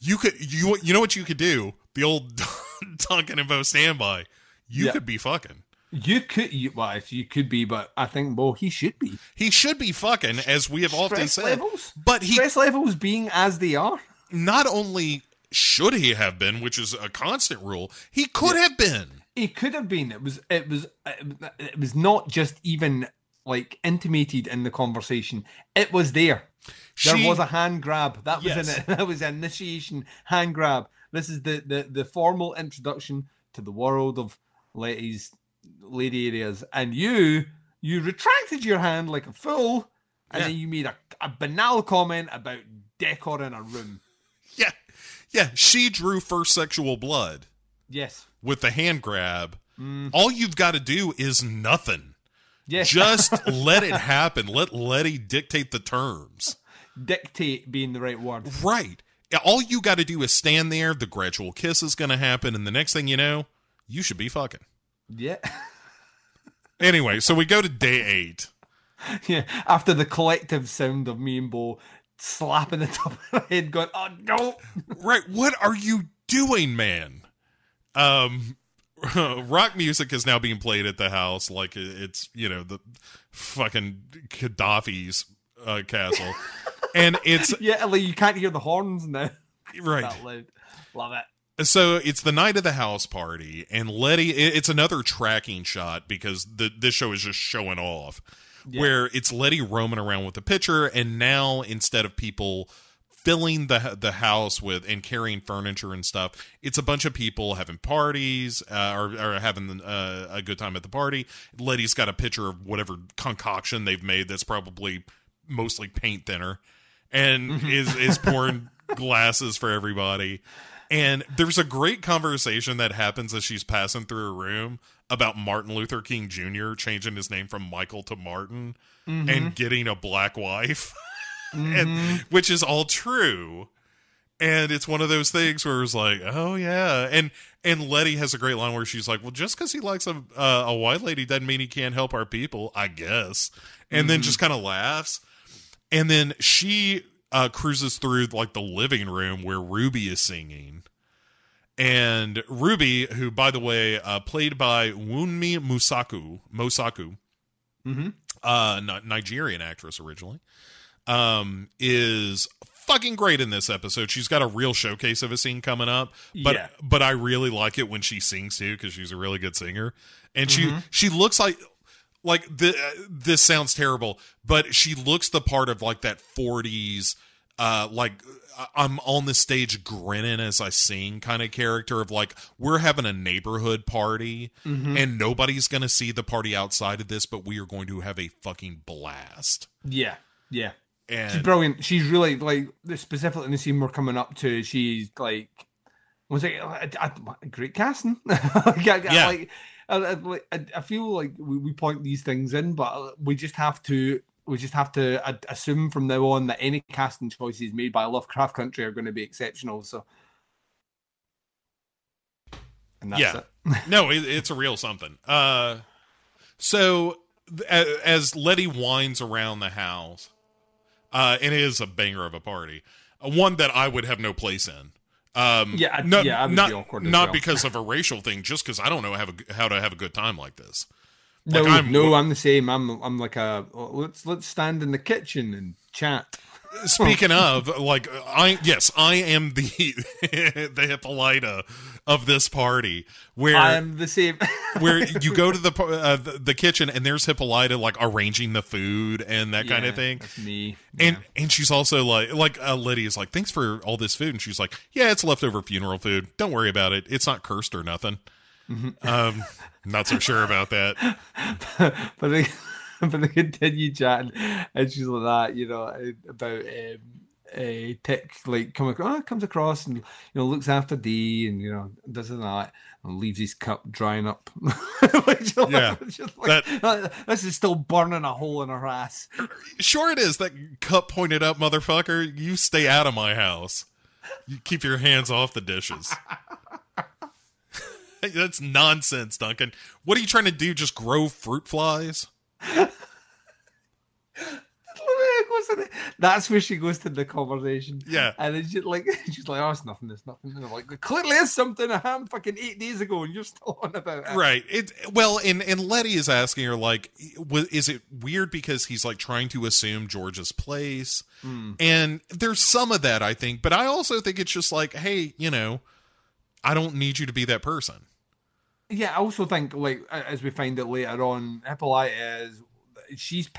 You could you you know what you could do? The old [LAUGHS] Duncan and Bo standby. You Yeah. could be fucking. You could, you, well, if you could be, but I think, well, he should be. He should be fucking, as we have often Stress said. levels? But he Stress levels being as they are. not only should he have been, which is a constant rule, he could have been. He could have been. It was. It was. It was not just even like intimated in the conversation. It was there. She- there was a hand grab. That was Yes. in [LAUGHS] it. That was initiation hand grab. This is the the the formal introduction to the world of Leti's lady areas, and you you retracted your hand like a fool, and Yeah. then you made a, a banal comment about decor in a room. Yeah. Yeah. She drew first sexual blood Yes, with the hand grab. Mm. All you've got to do is nothing. yes. Just [LAUGHS] let it happen. Let Leti dictate the terms. dictate being the right word. Right. All you got to do is stand there. The gradual kiss is going to happen. And the next thing you know, you should be fucking. Yeah, [LAUGHS] Anyway, so we go to day eight. [LAUGHS] yeah. After the collective sound of me and Bo slapping the [LAUGHS] top of her head, going, "Oh no!" [LAUGHS] Right. What are you doing, man? Um, rock music is now being played at the house like it's, you know, the fucking Gaddafi's uh, castle. and it's, Yeah, like you can't hear the horns now. right. Love it. So it's the night of the house party, and Leti. It's another tracking shot because the this show is just showing off, where it's Leti roaming around with the pitcher, and now instead of people filling the the house with and carrying furniture and stuff, it's a bunch of people having parties uh, or, or having uh, a good time at the party. Leti's got a pitcher of whatever concoction they've made that's probably mostly paint thinner, and is is [LAUGHS] pouring glasses for everybody. And there's a great conversation that happens as she's passing through a room about Martin Luther King Jr. changing his name from Michael to Martin mm-hmm. and getting a black wife, [LAUGHS] and mm-hmm. which is all true. And it's one of those things where it's like, oh yeah, and and Leti has a great line where she's like, well, just because he likes a uh, a white lady doesn't mean he can't help our people, I guess. And then mm. just kind of laughs, and then she uh, cruises through like the living room where Ruby is singing. And Ruby, who by the way, uh, played by Wunmi Musaku, Mosaku, Mhm. uh, Ni- Nigerian actress originally, um, is fucking great in this episode. She's got a real showcase of a scene coming up, but Yeah. but I really like it when she sings too because she's a really good singer, and Mm-hmm. she she looks like like the this sounds terrible, but she looks the part of like that forties. Uh, like I- I'm on the stage grinning as I sing kind of character of like we're having a neighborhood party Mm-hmm. and nobody's gonna see the party outside of this, but we are going to have a fucking blast. Yeah, yeah. And She's brilliant. She's really like the specifically in the scene we're coming up to. She's like, was it a, a- a great casting? [LAUGHS] like, I, I Yeah. like, I, I, like, I- I feel like we, we point these things in, but we just have to. We just have to uh, assume from now on that any casting choices made by Lovecraft Country are going to be exceptional. So, and that's Yeah. it. [LAUGHS] no, it, it's a real something. Uh, so th- as Leti winds around the house, uh, and it is a banger of a party, uh, one that I would have no place in. Um, Yeah, no, yeah, I would be not not well. because of a racial thing, just because I don't know have a, how to have a good time like this. No, I'm- no, I'm the same. I'm I'm like a let's let's stand in the kitchen and chat. Speaking of, like, I yes, I am the [LAUGHS] the Hippolyta of this party, where I am the same. [LAUGHS] where you go to the, uh, the the kitchen and there's Hippolyta like arranging the food and that kind of thing. Me. And and she's also like like uh, Lydia's like thanks for all this food and she's like yeah it's leftover funeral food don't worry about it it's not cursed or nothing. Mm-hmm. Um, not so sure about that. [LAUGHS] but they [LAUGHS] but they continue chatting, and she's like that, you know, eh, about um, a tick like coming across, comes across and you know looks after Dee and you know does and that and leaves his cup drying up. [LAUGHS] Like, Yeah, like, "Uh, this is still burning a hole in her ass. Sure it is that cup pointed up motherfucker. You stay out of my house. You keep your hands off the dishes. [LAUGHS] That's nonsense, Duncan. What are you trying to do? Just grow fruit flies? That's where she goes to the conversation. Yeah. And then she's like, [LAUGHS] she's like, oh, it's nothing, it's nothing. And I'm like, clearly it's something I happened fucking eight days ago and you're still on about it. Right. It well, and and Leti is asking her like, is it weird because he's like trying to assume George's place, hmm. and there's some of that I think, but I also think it's just like, hey, you know, I don't need you to be that person. Yeah, I also think like as we find out later on, Hippolyta is she's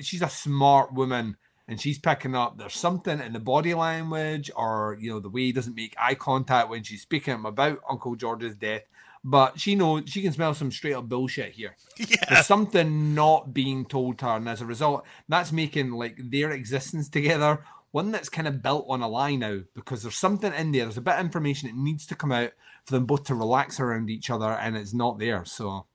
she's a smart woman and she's picking up there's something in the body language or you know the way he doesn't make eye contact when she's speaking him about Uncle George's death. but she knows she can smell some straight up bullshit here. [LAUGHS] Yeah. There's something not being told to her, and as a result, that's making like their existence together one that's kind of built on a lie now because there's something in there. There's a bit of information that needs to come out for them both to relax around each other, and it's not there. So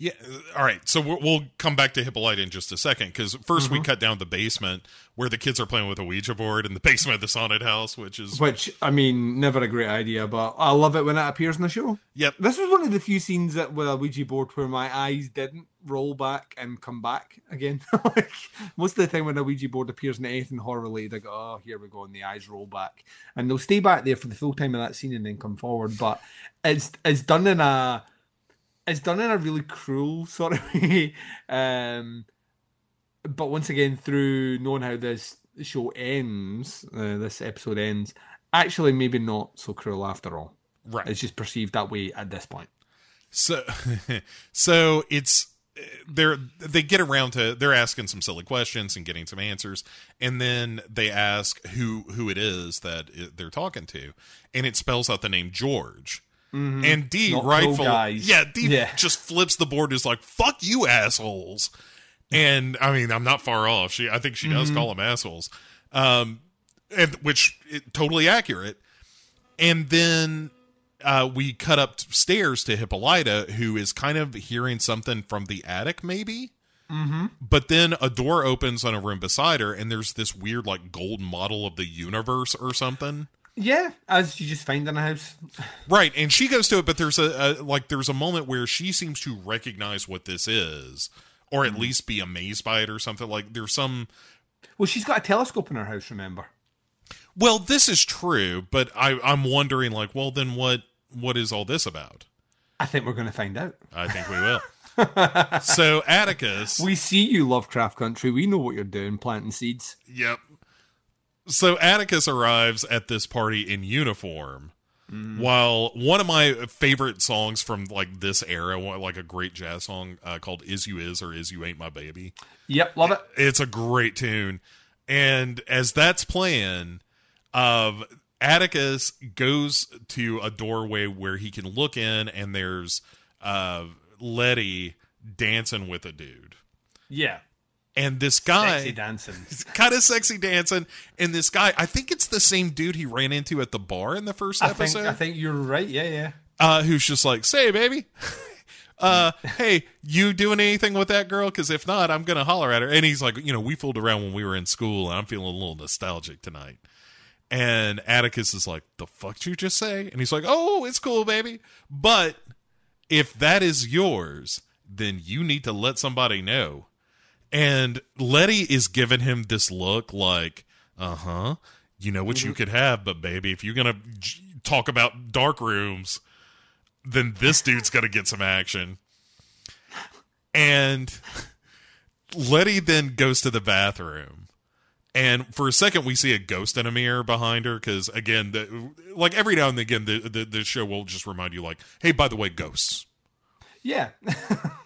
Yeah. All right. So we'll, come back to Hippolyta in just a second because 1st Mm-hmm. we cut down the basement where the kids are playing with a Ouija board in the [LAUGHS] basement of the haunted house, which is Which I mean, never a great idea, but I love it when it appears in the show. yep. This was one of the few scenes that with a Ouija board where my eyes didn't roll back and come back again. [LAUGHS] like most of the time when a Ouija board appears in anything horror related, I go, "Oh, here we go," and the eyes roll back, and they'll stay back there for the full time of that scene and then come forward. But it's it's done in a it's done in a really cruel sort of [LAUGHS] way. Um, but once again, through knowing how this show ends, uh, this episode ends, actually maybe not so cruel after all. Right. It's just perceived that way at this point. So, [LAUGHS] so it's they're they get around to they're asking some silly questions and getting some answers, and then they ask who who it is that they're talking to, and it spells out the name George. And Dee Mm-hmm. Rightful, cool guys. yeah, Dee Yeah. just flips the board. and Is like fuck you assholes, and I mean I'm not far off. She I think she Mm-hmm. does call them assholes, um, and which it, totally accurate. And then uh, we cut upstairs to Hippolyta, who is kind of hearing something from the attic, maybe. Mm-hmm. But then a door opens on a room beside her, and there's this weird, like, gold model of the universe or something. Yeah, as you just find in a house. [LAUGHS] Right, and she goes to it, but there's a, a like there's a moment where she seems to recognize what this is, or at mm. least be amazed by it or something. Like there's some Well, she's got a telescope in her house. Remember? Well, this is true, but I, I'm wondering, like, well, then what? What is all this about? I think we're going to find out. I think we will. [LAUGHS] so Atticus, We see you, Lovecraft Country. We know what you're doing, planting seeds. yep. So Atticus arrives at this party in uniform. While one of my favorite songs from like this era, like a great jazz song uh, called "Is You Is" or "Is You Ain't My Baby," Yep, love it. it's a great tune. And as that's playing, uh, Atticus goes to a doorway where he can look in, and there's uh, Leti dancing with a dude. Yeah, And this guy, sexy dancing. [LAUGHS] kind of sexy dancing, and this guy, I think it's the same dude he ran into at the bar in the first I think, episode, I think you're right. Yeah, yeah. uh, who's just like, "Say, baby." [LAUGHS] Uh, hey, you doing anything with that girl? Because if not, I'm gonna holler at her. And he's like, you know, we fooled around when we were in school, and I'm feeling a little nostalgic tonight. And Atticus is like, "The fuck you just say?" And he's like, "Oh, it's cool, baby. But if that is yours, then you need to let somebody know." And Leti is giving him this look like, "Uh huh, you know what you could have, but baby, if you're gonna j- talk about dark rooms." then this dude's gonna get some action. And Leti then goes to the bathroom. And for a second, we see a ghost in a mirror behind her because, again, the, like every now and again, the, the the show will just remind you, like, "Hey, by the way, ghosts." Yeah,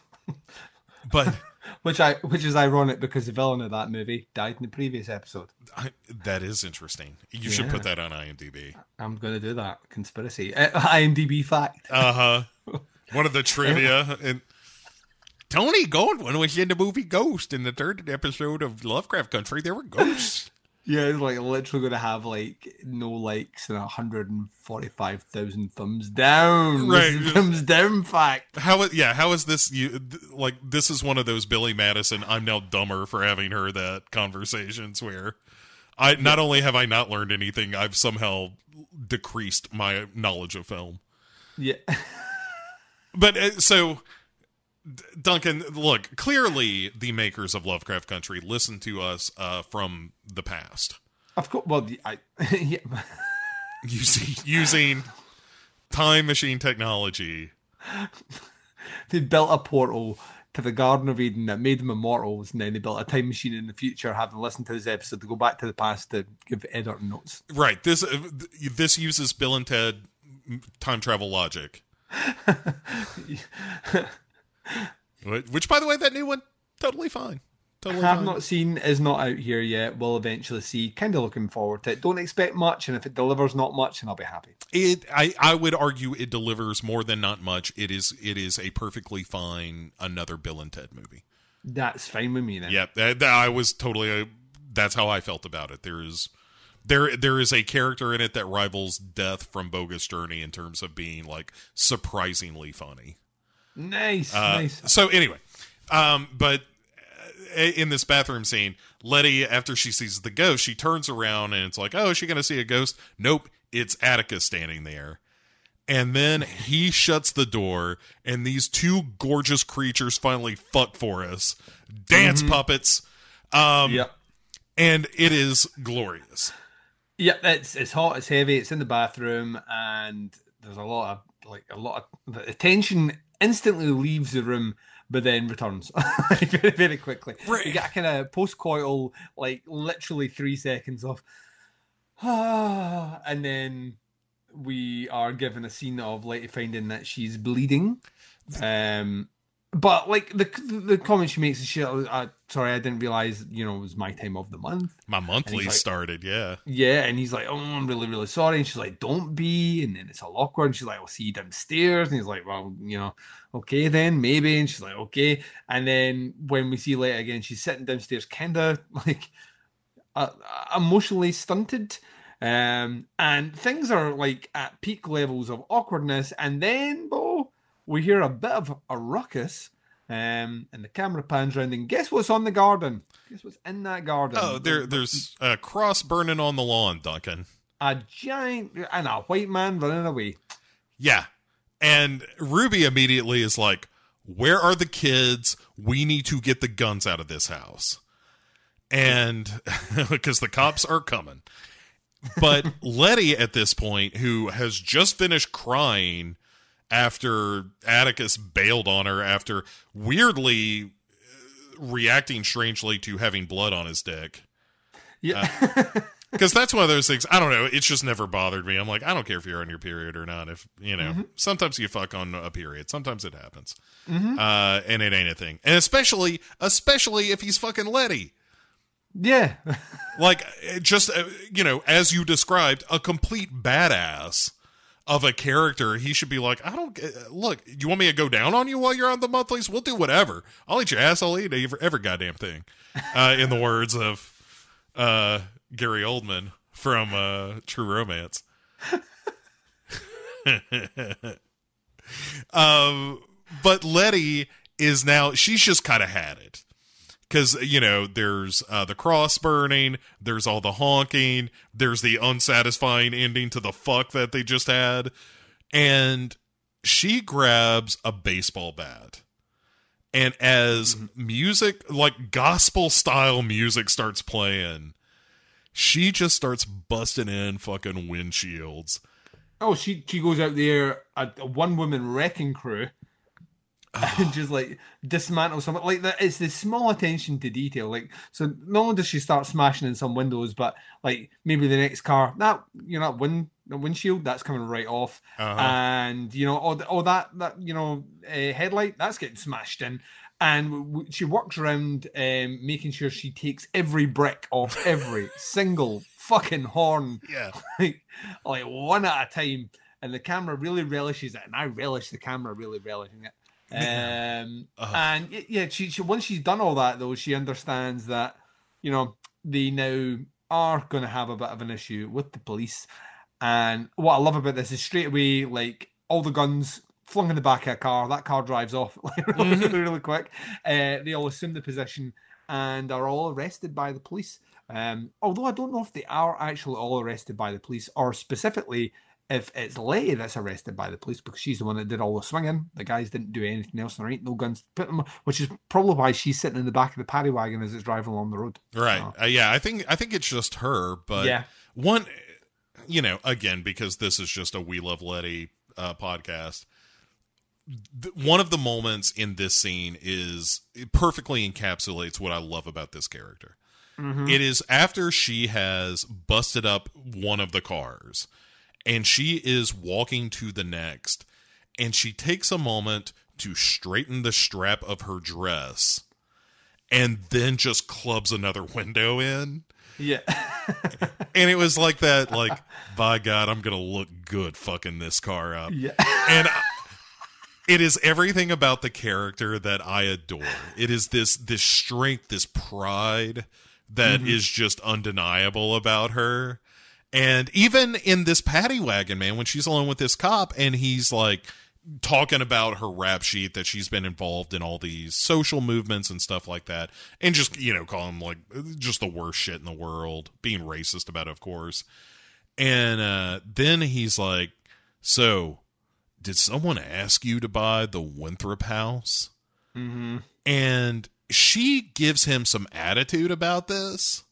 [LAUGHS] But which I which is ironic because the villain of that movie died in the previous episode. I, that is interesting. You should put that on IMDb. I'm going to do that. Conspiracy. Uh, [LAUGHS] IMDb fact. Uh huh. [LAUGHS] One of the trivia and. Tony Goldwyn was in the movie Ghost in the third episode of Lovecraft Country. There were ghosts. Yeah, it's like literally going to have like no likes and 145,000 thumbs down. [LAUGHS] Right. thumbs down fact. How is yeah? How is this? You like this is one of those Billy Madison. I'm now dumber for having heard that conversations where I not only have I not learned anything, I've somehow decreased my knowledge of film. Yeah. [LAUGHS] But uh, so, Duncan, look clearly the makers of Lovecraft Country listen to us uh, from the past Of course. Well, the- I, [LAUGHS] yeah. using using time machine technology. they built a portal to the Garden of Eden that made them immortals, and then they built a time machine in the future, having listened to this episode to go back to the past to give Eddard notes. Right. This uh, this uses Bill and Ted time travel logic. [LAUGHS] Wh- Which, by the way, that new one totally fine. Totally have fine. not seen, is not out here yet. We'll eventually see. Kind of looking forward to it. Don't expect much, and if it delivers not much, then I'll be happy. It I I would argue it delivers more than not much. It is it is a perfectly fine another Bill and Ted movie. That's fine with me then. Yeah, that, that- I was totally. Uh, that's how I felt about it. There is, there there is a character in it that rivals Death from Bogus Journey in terms of being like surprisingly funny. Nice, Uh, nice. So anyway, um, but uh, in this bathroom scene, Leti, after she sees the ghost, she turns around and it's like, oh, is she gonna see a ghost? Nope, it's Atticus standing there. And then he shuts the door, and these two gorgeous creatures finally fuck for us. Dance puppets. Um, Yep. and it is glorious. Yep, it's it's hot, it's heavy, it's in the bathroom, and there's a lot of like a lot of the attention instantly leaves the room, but then returns [LAUGHS] very very quickly. Right. You get a kind of post-coital, like literally three seconds of, ah, [SIGHS] and then we are given a scene of Leti finding that she's bleeding. Um, but like the the comment she makes is shit. Uh, sorry, I didn't realize you know it was my time of the month. My monthly like- started, yeah. Yeah, and he's like, "Oh, I'm really, really sorry." And she's like, "Don't be." And then it's all awkward. And she's like, "I'll see you downstairs." And he's like, "Well, you know, okay then, maybe." And she's like, "Okay." And then when we see Leia again, she's sitting downstairs, kind of [LAUGHS] like uh, emotionally stunted. Um, and things are like at peak levels of awkwardness. And then, Bo, we hear a bit of a ruckus. Um, and the camera pans around, and guess what's on the garden? Guess what's in that garden? Oh, there, there's a cross burning on the lawn, Duncan. a giant and a white man running away. Yeah. And Ruby immediately is like, Where are the kids? We need to get the guns out of this house. And [LAUGHS] because the cops are coming. But [LAUGHS] Leti, at this point, who has just finished crying after Atticus bailed on her after weirdly uh, reacting strangely to having blood on his dick. Yeah, [LAUGHS] because that's one of those things. I don't know. It's just never bothered me. I'm like, I don't care if you're on your period or not. If you know, sometimes you fuck on a period. Sometimes it happens, uh, and it ain't a thing. And especially, especially if he's fucking Leti. yeah, Like, just uh, you know, as you described, a complete badass of a character. He should be like, I don't look. You want me to go down on you while you're on the monthlies? We'll do whatever. I'll eat your ass. I'll eat every, every goddamn thing. Uh, in the words of uh, Gary Oldman from uh, True Romance. [LAUGHS] um, but Leti is now she's just kind of had it because you know there's uh, the cross burning, there's all the honking, there's the unsatisfying ending to the fuck that they just had, and she grabs a baseball bat. And as music, like gospel style music, starts playing, she just starts busting in fucking windshields. Oh, she she goes out there a, a one woman wrecking crew and [SIGHS] just like dismantle something like that. It's the small attention to detail. Like so, not only does she start smashing in some windows, but like maybe the next car that you know that wind the windshield that's coming right off, Uh-huh. and you know all, the- all that that you know uh, headlight that's getting smashed in. And w- she works around um, making sure she takes every brick off every [LAUGHS] single fucking horn Yeah. [LAUGHS] like, like one at a time, and the camera really relishes it, and I relish the camera really relishing it. Um, Ugh. and yeah, she, she once she's done all that though, she understands that you know they now are going to have a bit of an issue with the police. And what I love about this is straight away, like all the guns flung in the back of a car. That car drives off [LAUGHS] like, really, really, really quick. Uh, they all assume the position and are all arrested by the police. Um, although I don't know if they are actually all arrested by the police, or specifically if it's Leti that's arrested by the police because she's the one that did all the swinging. The guys didn't do anything else. And there ain't no guns to put them, which is probably why she's sitting in the back of the paddy wagon as it's driving along the road. Right. So, Uh, yeah, I think I think it's just her, but Yeah. one you know, again because this is just a We Love Leti uh podcast. th- One of the moments in this scene is it perfectly encapsulates what I love about this character. It is after she has busted up one of the cars and she is walking to the next and she takes a moment to straighten the strap of her dress and then just clubs another [LAUGHS] window in. Yeah. [LAUGHS] And it was like that, like, by God, I'm gonna look good fucking this car up. yeah. [LAUGHS] and I- it is everything about the character that I adore. It is this this strength, this pride that mm-hmm. is just undeniable about her. And even in this paddy wagon, man, when she's alone with this cop and he's like talking about her rap sheet that she's been involved in all these social movements and stuff like that, and just you know calling like just the worst shit in the world, being racist about it, of course. And uh, then he's like, "So, did someone ask you to buy the Winthrop house?" Mm-hmm. And she gives him some attitude about this.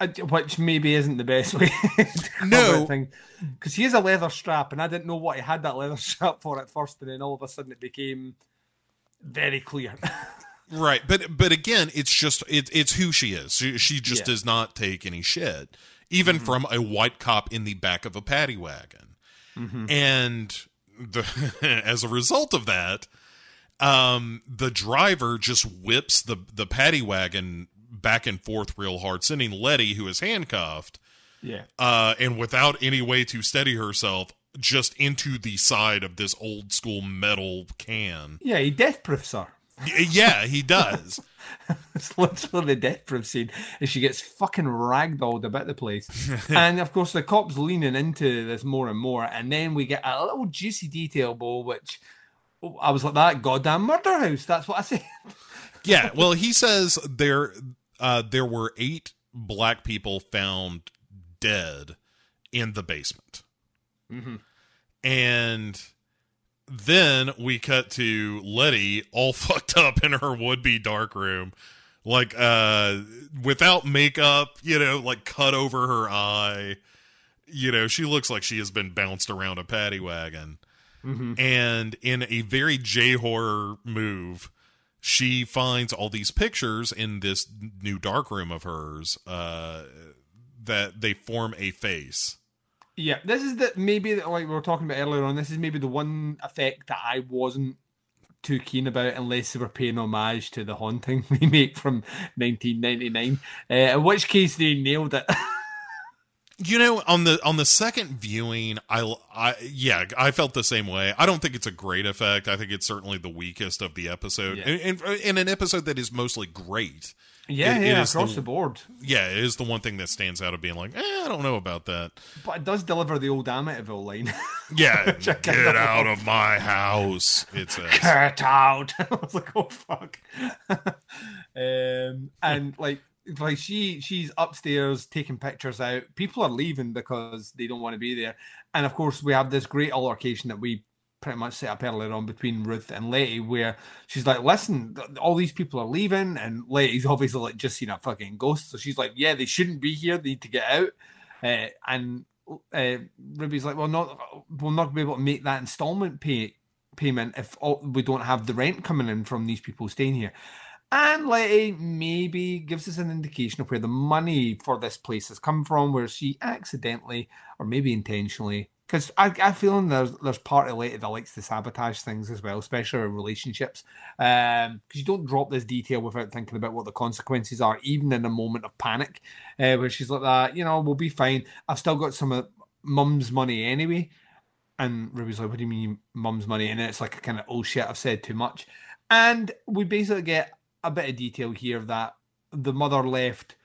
Uh, Which maybe isn't the best [LAUGHS] way. to No. because he has a leather strap, and I didn't know what he had that leather [LAUGHS] strap for at first, and then all of a sudden it became very clear. [LAUGHS] Right, but but again, it's just it, it's who she is. She, she just Yeah. Mm-hmm. does not take any shit, even from a white cop in the back of a paddy wagon. Mm-hmm. And the as a result of that, um, the driver just whips the the paddy wagon back and forth real hard, sending Leti, who is handcuffed, yeah, uh, and without any way to steady herself, just into the side of this old school metal can. yeah, he death proofs her. Yeah, he does. [LAUGHS] It's literally the death proof scene, and she gets fucking ragdolled about the place. [LAUGHS] and of course, the cops leaning into this more and more, and then we get a little juicy detail, Bo, which oh, I was like, "That goddamn murder house." That's what I said. yeah well he says there uh there were eight black people found dead in the basement. And then we cut to leti all [LAUGHS] fucked up in her would-be dark room like uh without makeup you know like cut over her eye. You know she looks like she has been bounced around a paddy wagon. And in a very J horror move, she finds all these pictures in this new dark room of hers uh, that they form a face. Yeah, this is the maybe like we were talking about earlier on. This is maybe the one effect that I wasn't too keen about, unless they were paying homage to the Haunting [LAUGHS] remake from 1999. Uh, in which case, they nailed it. [LAUGHS] You know, on the on the second viewing, I, I yeah, I felt the same way. I don't think it's a great effect. I think it's certainly the weakest of the episode, Yeah. and, and, and an episode that is mostly great. yeah, It- it yeah, is across the- the board. Yeah, it is the one thing that stands out of being like, eh, I don't know about that. But it does deliver the old Amityville line. [LAUGHS] Yeah, get out of my house. It says. Get out! [LAUGHS] I was like, oh fuck. [LAUGHS] um, and like, like she she's upstairs taking pictures out. People are leaving because they don't want to be there. And of course, we have this great altercation that we pretty much set up earlier on between Ruth and Leti, where she's like, "Listen, all these people are leaving," and Leti's obviously like just seen a fucking ghost, so she's like, "Yeah, they shouldn't be here. They need to get out." Uh, and uh, Ruby's like, "Well, not we'll not be able to make that installment pay payment if all, we don't have the rent coming in from these people staying here." And Leti maybe gives us an indication of where the money for this place has come from, where she accidentally or maybe intentionally, because I, I feel there's there's part of Leti that likes to sabotage things as well, especially in relationships. Um, because you don't drop this detail without thinking about what the consequences are, even in a moment of panic, uh, where she's like that, you know, we'll be fine. I've still got some of mum's money anyway. And Ruby's like, what do you mean mum's money? And it's like a kind of, oh shit, I've said too much. And we basically get a bit of detail here that the mother left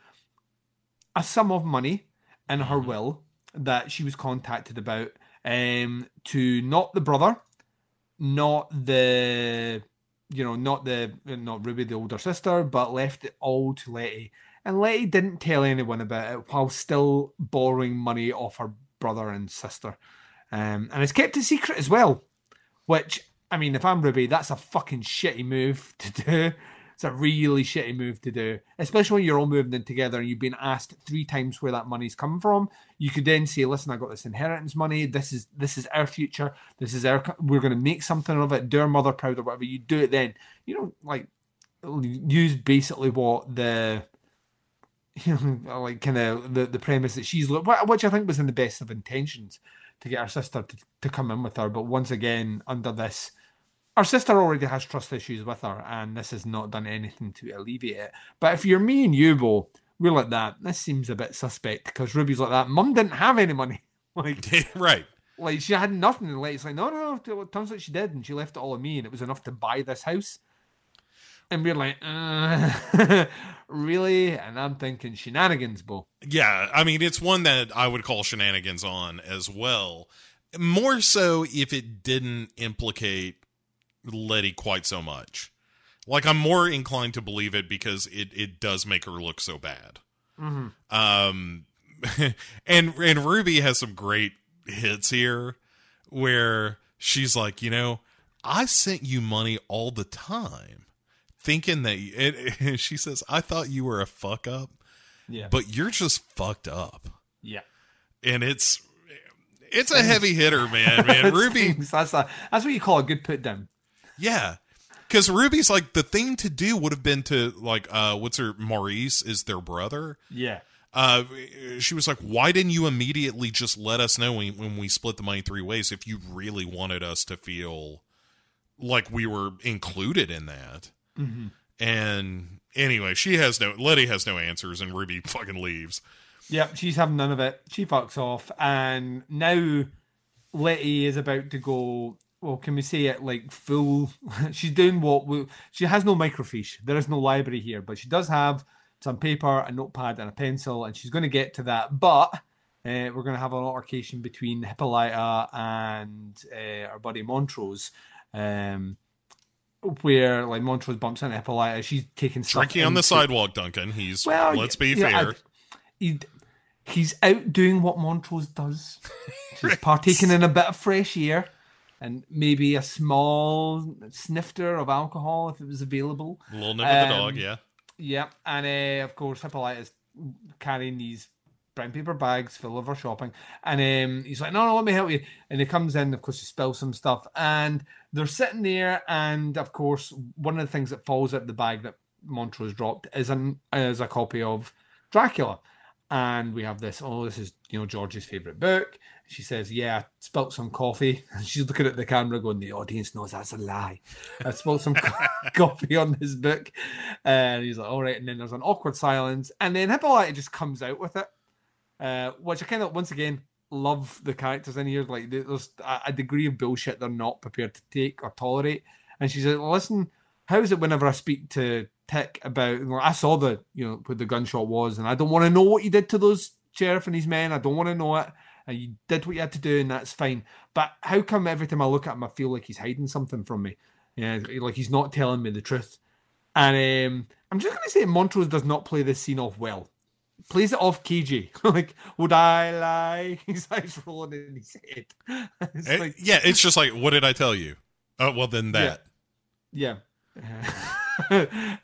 a sum of money in her will that she was contacted about um, to not the brother, not the, you know, not the, not Ruby, the older sister, but left it all to Leti. And Leti didn't tell anyone about it while still borrowing money off her brother and sister. Um, and it's kept a secret as well, which, I mean, if I'm Ruby, that's a fucking shitty move [LAUGHS] to do. It's a really shitty move to do, especially when you're all moving in together and you've been asked three times where that money's come from. You could then say, "Listen, I got this inheritance money. This is this is our future. This is our. We're going to make something of it. Do our mother proud or whatever. You do it then. You know, like use basically what the you [LAUGHS] know, like kind of the, the premise that she's which I think was in the best of intentions to get her sister to, to come in with her, but once again under this our sister already has trust issues with her, and this has not done anything to alleviate it. But if you're me and you, Bo, we're like that. This seems a bit suspect because Ruby's like that. Mum didn't have any money. [LAUGHS] Like, [LAUGHS] right. like she had nothing. And like, it's like, no, no, no. It turns out she did, and she left it all on me, and it was enough to buy this house. And we're like, uh, [LAUGHS] really? And I'm thinking shenanigans, Bo. Yeah, I mean, it's one that I would call shenanigans on as well. More so if it didn't implicate Leti quite so much. Like, I'm more inclined to believe it because it, it does make her look so bad. Um, [LAUGHS] and and Ruby has some great hits here where she's like, you know, I sent you money all the time, thinking that it, she says, I thought you were a fuck up, Yeah. but you're just fucked up, yeah. and it's it's a heavy hitter, man. Man, [LAUGHS] Ruby. That's a, that's what you call a good put down. Yeah. Because Ruby's like the thing to do would have been to like uh what's her Maurice is their brother. Yeah. uh she was like why didn't you immediately just let us know when, when we split the money three ways if you really wanted us to feel like we were included in that and anyway she has no leti has no answers and ruby [LAUGHS] fucking leaves Yep, she's having none of it. She fucks off, and now Leti is about to go. Well, can we say it like full? [LAUGHS] she's doing what we, she has no microfiche. There is no library here, but she does have some paper, a notepad, and a pencil, and she's going to get to that. But uh, we're going to have an altercation between Hippolyta and uh, our buddy Montrose. Um, where like Montrose bumps into Hippolyta, she's taking drinking on the sidewalk duncan he's well, let's be you know, fair I- he, he's out doing what Montrose does. [LAUGHS] He's partaking in a bit of fresh air and maybe a small snifter of alcohol if it was available. little nip of the um, dog yeah Yeah, and uh, of course Hippolyta's carrying these brown paper bags full of her shopping, and um, he's like, "No, no, let me help you." And he comes in, of course, he spills some stuff, and they're sitting there, and of course, one of the things that falls out of the bag that Montrose dropped is an is a copy of Dracula, and we have this. Oh, this is you know George's favorite book. She says, "Yeah, I spilt some coffee." [LAUGHS] And she's looking at the camera, going, "The audience knows that's a lie." I spilt some co- [LAUGHS] [LAUGHS] coffee on this book, and he's like, "All right." And then there's an awkward silence, and then Hippolyta just comes out with it, uh, which I kind of once again love the characters in here. Like there's a, degree of bullshit they're not prepared to take or tolerate. And she says, "Listen, how is it whenever I speak to Tic about? Well, I saw the you know where the gunshot was, and I don't want to know what you did to those sheriff and his men. I don't want to know it." And you did what you had to do, and that's fine. But how come every time I look at him, I feel like he's hiding something from me? Yeah, like he's not telling me the truth. And um, I'm just going to say Montrose does not play this scene off well. Plays it off KG. [LAUGHS] like, would I lie? [LAUGHS] His eyes rolling in his head. [LAUGHS] It's Eh, like, yeah it's just like what did i tell you oh well then that yeah.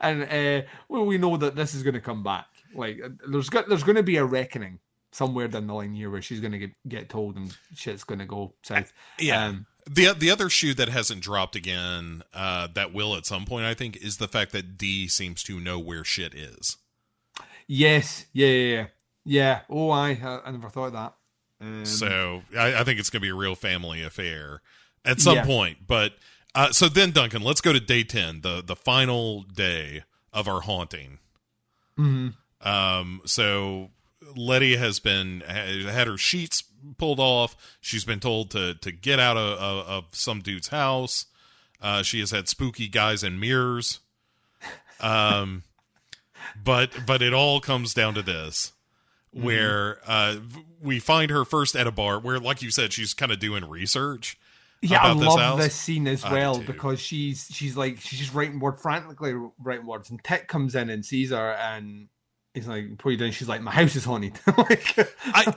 and uh, well, we know that this is going to come back. Like, there's got there's going to be a reckoning somewhere down the line here where she's going to get get told and shit's going to go south. Yeah. Um, the the other shoe that hasn't dropped again, uh, that will at some point, I think, is the fact that Dee seems to know where shit is. yes. Yeah. Yeah. Yeah. yeah. Oh, I I I never thought of that. Um, so I, I think it's going to be a real family affair at some Yeah. point. But uh, so then, Duncan, let's go to day ten, the the final day of our haunting. mhm. Um, so Leti has been had her sheets pulled off. She's been told to to get out of, of, of some dude's house. Uh, she has had spooky guys in mirrors. Um, [LAUGHS] but but it all comes down to this, where uh, we find her first at a bar where, like you said, she's kind of doing research. Yeah, I love house? this scene as well because she's she's like she's just writing word frantically writing words, and Tic comes in and sees her, and he's like, "What are you doing?" She's like, "My house is haunted." [LAUGHS] like, I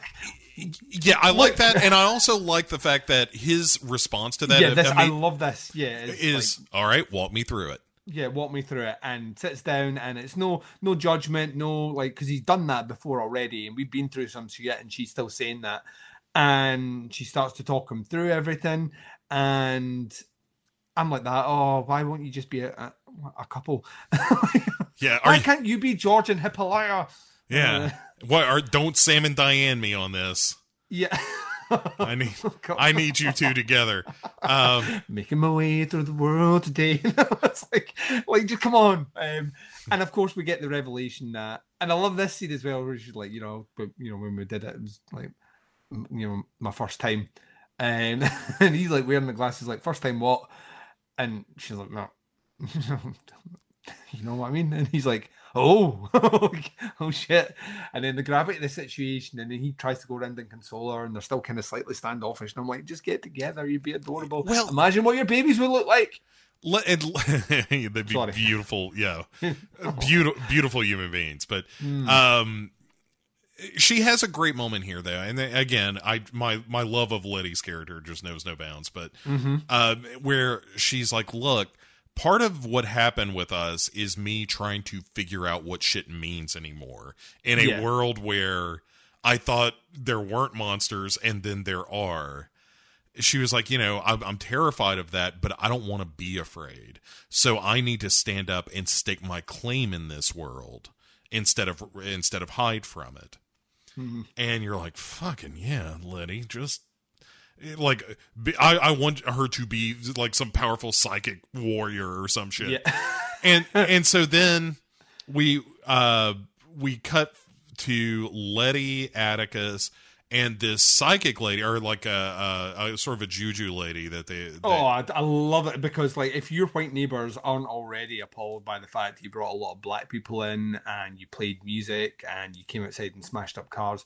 [LAUGHS] yeah, I like that, and I also like the fact that his response to that yeah, this I, I love this. Yeah, is like, all right. Walk me through it. yeah, walk me through it, and sits down, and it's no no judgment, no like because he's done that before already, and we've been through some shit, and she's still saying that, and she starts to talk him through everything, and I'm like that. Oh, why won't you just be a, a, a couple? Yeah, Why you, can't you be George and Hippolyta? yeah. what are don't Sam and Diane me on this? Yeah. I need [LAUGHS] I need you two together. Um, Making my way through the world today. [LAUGHS] it's like, like, just come on. Um, and of course, we get the revelation that, and I love this scene as well, where she's like, you know, but you know, when we did it, it was like, you know, my first time, and [LAUGHS] and he's like wearing the glasses, like first time what? And she's like, no, [LAUGHS] you know what I mean? And he's like, oh, [LAUGHS] oh shit. And then the gravity of the situation, and then he tries to go around and console her, and they're still kind of slightly standoffish. And I'm like, just get together, you'd be adorable. Well- imagine what your babies would look like. le- and, [LAUGHS] they'd be Sorry. beautiful, yeah, beautiful, beautiful human beings. But Hmm. um, she has a great moment here, though. And then, again, I my my love of Leti's character just knows no bounds. But Mm-hmm. um, where she's like, "Look, part of what happened with us is me trying to figure out what shit means anymore in a Yeah. world where I thought there weren't monsters and then there are." She was like, you know, I'm, I'm terrified of that, but I don't want to be afraid. So I need to stand up and stake my claim in this world instead of instead of hide from it. Mm-hmm. And you're like, fucking yeah, Leti, just like I, I want her to be like some powerful psychic warrior or some shit Yeah. [LAUGHS] and and so then we uh we cut to leti atticus and this psychic lady or like a, a, a sort of a juju lady that they, they Oh, I, I love it because, like, if your white neighbors aren't already appalled by the fact you brought a lot of black people in and you played music and you came outside and smashed up cars,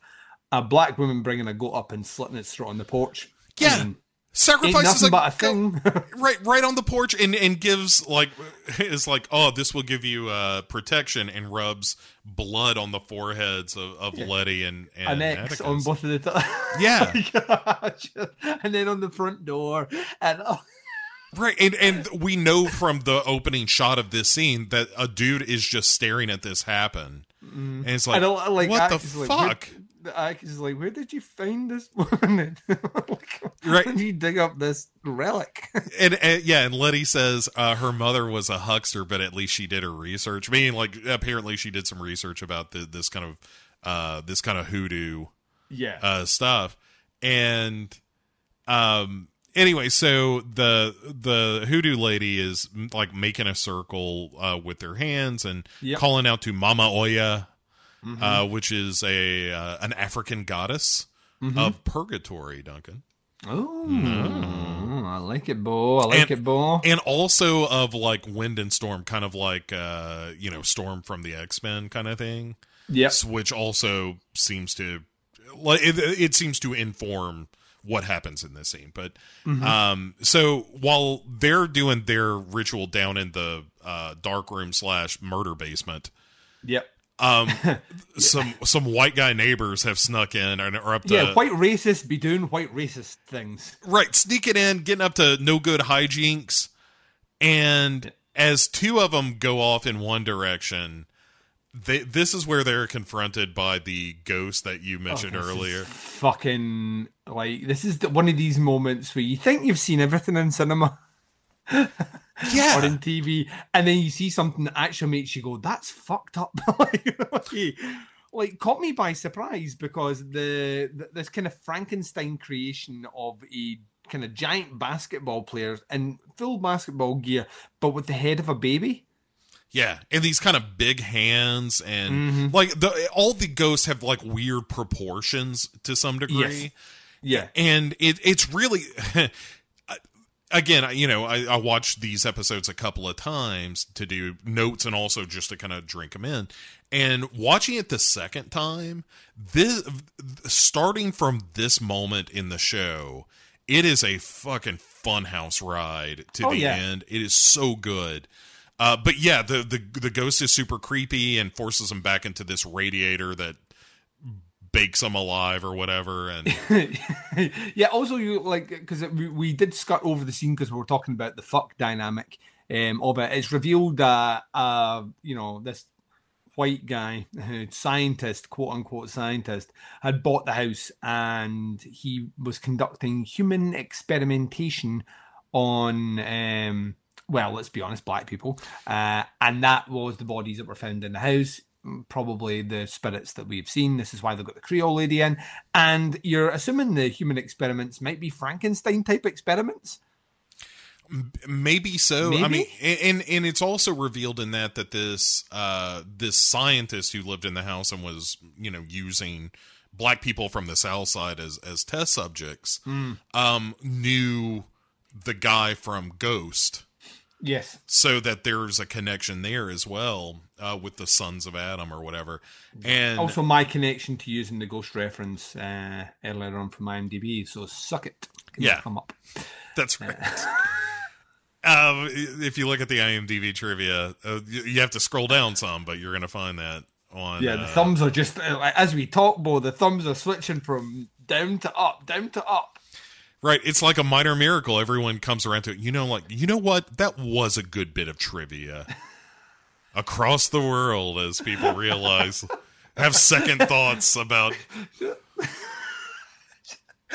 a black woman bringing a goat up and slitting its throat on the porch. I Yeah. mean, sacrifices a but a thing. [LAUGHS] right right on the porch and and gives like is like oh this will give you uh protection and rubs blood on the foreheads of, of leti and and An X Atticus. on both of the. T- [LAUGHS] Yeah. [LAUGHS] and then on the front door, and oh, Right, and and we know from the opening shot of this scene that a dude is just staring at this happen, and it's like, don't like what the is like, fuck? The Axe is like, where did you find this [LAUGHS] woman? [LAUGHS] like, Right. Did [LAUGHS] you dig up this relic? and, and yeah, and Leti says uh, her mother was a huckster, but at least she did her research. Meaning, like, apparently she did some research about the, this kind of uh, this kind of hoodoo yeah. uh, stuff. And um, anyway, so the the hoodoo lady is like making a circle uh, with their hands and Yep. calling out to Mama Oya, uh, which is a uh, an African goddess of purgatory. Duncan. Oh, I like it, Bo. I like And- it, Bo. and also of like wind and storm kind of like uh you know storm from the x-men kind of thing Yes, which also seems to like it, it seems to inform what happens in this scene but um so while they're doing their ritual down in the uh dark room slash murder basement Yep. Um [LAUGHS] some some white guy neighbors have snuck in and are up to Yeah, white racists be doing white racist things. Right, sneaking in, getting up to no good hijinks, and as two of them go off in one direction, they, this is where they're confronted by the ghost that you mentioned Oh, earlier. Fucking like this is the, one of these moments where you think you've seen everything in cinema [LAUGHS] or in TV, and then you see something that actually makes you go, "That's fucked up." [LAUGHS] like, like, caught me by surprise because the, the this kind of Frankenstein creation of a kind of giant basketball players in full basketball gear, but with the head of a baby. yeah, and these kind of big hands, and Mm-hmm. like the all the ghosts have like weird proportions to some degree. Yeah. and it it's really [LAUGHS] again you know I, I watched these episodes a couple of times to do notes and also just to kind of drink them in. And watching it the second time this starting from this moment in the show it is a fucking funhouse ride to Oh, the yeah. end. It is so good. Uh, but yeah the, the the ghost is super creepy and forces him back into this radiator that bakes them alive or whatever and [LAUGHS] yeah. Also, you like because we, we did skirt over the scene because we were talking about the fuck dynamic um, of it. It's revealed that uh, you know this white guy, [LAUGHS] scientist, quote unquote scientist, had bought the house and he was conducting human experimentation on. Um, well, let's be honest, black people, uh, and that was the bodies that were found in the house. Probably the spirits that we've seen. This is why they've got the Creole lady in. And you're assuming the human experiments might be Frankenstein type experiments. maybe so i mean and and it's also revealed in that that this uh this scientist who lived in the house and was you know using black people from the south side as as test subjects um knew the guy from ghost Yes. so that there's a connection there as well uh with the sons of adam or whatever and Also, my connection to using the ghost reference uh, earlier on from IMDb. So suck it. Can Yeah. Come up. That's right. [LAUGHS] um, if you look at the IMDb trivia, uh, you you have to scroll down some, but you're going to find that on. Yeah, the uh, thumbs are just uh, as we talk, Bo. The thumbs are switching from down to up, down to up. Right. It's like a minor miracle. Everyone comes around to it. You know, like, you know what? That was a good bit of trivia [LAUGHS] across the world as people realize, have second thoughts about [LAUGHS]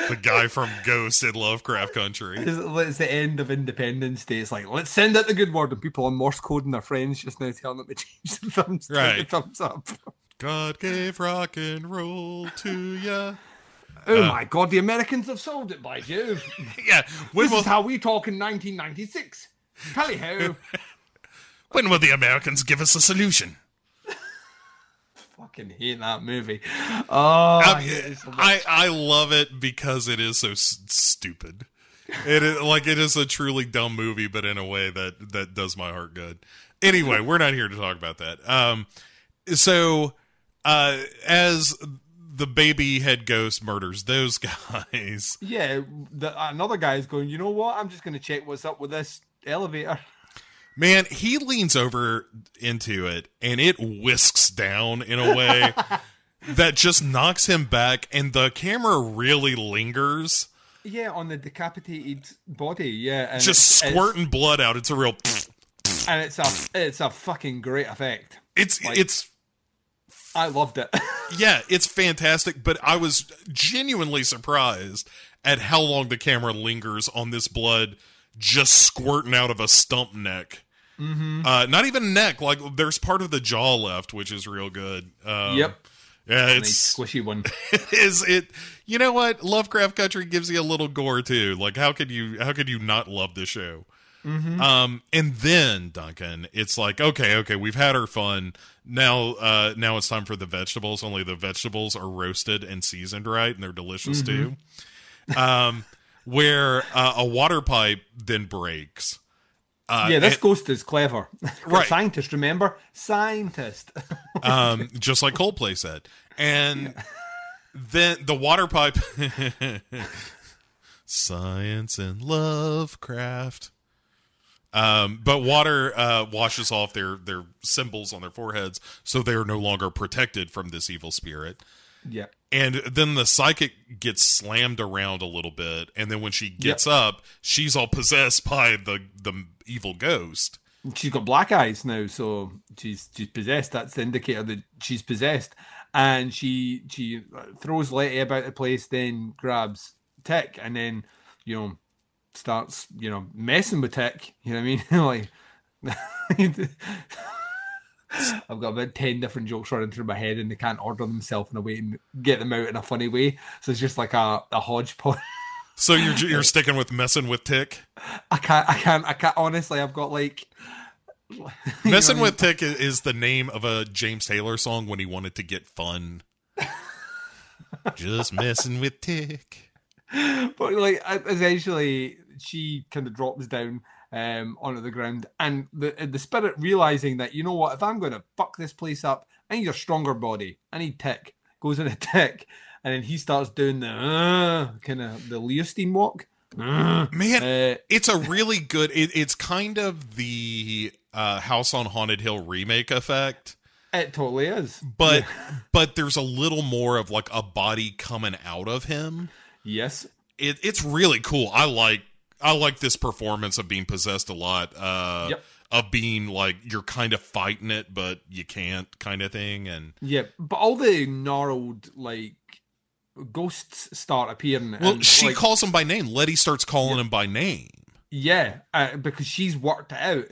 the guy from Ghost in Lovecraft Country. It's, the end of Independence Day. It's like let's send out the good word, and people on Morse code and their friends just now telling them to change the thumbs [LAUGHS] to Right. thumbs up. God gave rock and roll to ya. Oh Uh. my god, the Americans have solved it by Jove. [LAUGHS] Yeah. When this will, is how we talk in 1996. Tally ho. [LAUGHS] when will the Americans give us a solution? Fucking hate that movie. Oh, I, I, hate so. I I love it because it is so s- stupid. It is like it is a truly dumb movie, but in a way that that does my heart good. Anyway, we're not here to talk about that. Um, so uh, as the baby head ghost murders those [LAUGHS] guys, Yeah, the, another is going, you know what? I'm just going to check what's up with this elevator. man, he leans over into it and it whisks down in a way [LAUGHS] that just knocks him back, and the camera really lingers. Yeah, on the decapitated body. Yeah, and just squirting blood out. It's a real. and it's a it's a fucking great effect. It's Like- it's I loved it. [LAUGHS] yeah, it's fantastic. But I was genuinely surprised at how long the camera lingers on this blood just squirting out of a stump neck. Mm-hmm. Uh, not even neck. Like there's part of the jaw left, which is real good. Um, Yep. Yeah, nice it's squishy one. it [LAUGHS] is it. You know what? Lovecraft Country gives you a little gore too. Like how could you how could you not love the show? Um, and then Duncan, it's like okay, okay, we've had our fun. Now, uh, now it's time for the vegetables. Only the vegetables are roasted and seasoned right, and they're delicious too. Um, where uh, a water pipe then breaks. Uh, yeah, this and- ghost is clever. [LAUGHS] Right. Scientist, remember? Scientist. [LAUGHS] um, just like Coldplay said. And then the water pipe, [LAUGHS] science and Lovecraft. Um, but water uh, washes off their their symbols on their foreheads, so they are no longer protected from this evil spirit. yeah. And then the psychic gets slammed around a little bit, and then when she gets up, she's all possessed by the the evil ghost. She's got black eyes now, so she's she's possessed. That's the indicator that she's possessed. And she she throws Leti about the place, then grabs Tic, and then you know starts you know messing with Tic. You know what I mean? [LAUGHS] like [LAUGHS] I've got about ten different jokes running through my head, and they can't order themselves in a way and get them out in a funny way. So it's just like a, a hodgepodge. [LAUGHS] So you're you're sticking with messing with Tic. I can't, I can't, I can't. Honestly, I've got like Messing with Tic is the name of a James Taylor song when he wanted to get fun. Just messing with Tic. but like essentially she kind of drops down um onto the ground and the the spirit realizing that you know what? If i'm going to fuck this place up i need a stronger body. I need tic. Goes in a [LAUGHS] tic and then he starts doing the uh, kind of the leostein walk. Uh, Man, uh, it's a really good. It, it's kind of the uh, House on Haunted Hill remake effect, it totally is. But [LAUGHS] but there's a little more of like a body coming out of him. yes. It, it's really cool. I like I like this performance of being possessed a lot. Uh, Yep. Of being like you're kind of fighting it, but you can't, kind of thing. And yeah but all the gnarled like ghosts start appearing well, and, she like, calls him by name. Leti starts calling him by name. Yeah, uh, because she's worked it out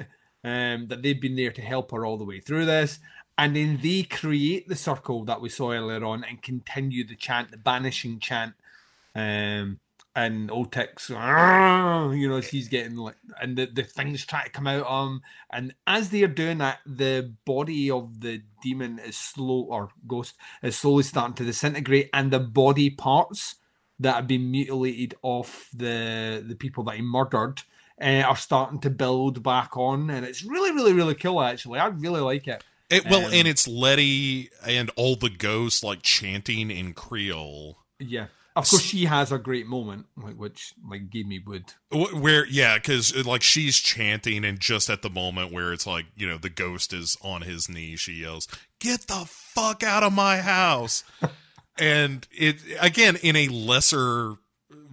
um, that they've been there to help her all the way through this, and then they create the circle that we saw earlier on and continue the chant, the banishing chant. Um, and Oltek's, you know, as he's getting like, and the, the things try to come out of him. And as they're doing that, the body of the demon is slow, or ghost is slowly starting to disintegrate, and the body parts that have been mutilated off the the people that he murdered uh, are starting to build back on. And it's really, really, really cool, actually. I really like it. It, well, Um, and it's Leti and all the ghosts like chanting in Creole. Yeah. Of course, she has a great moment, like, which like gave me wood. Where, yeah, because uh, like she's chanting, and just at the moment where it's like, you know, the ghost is on his knee, she yells, Get the fuck out of my house. [LAUGHS] and it, again, in a lesser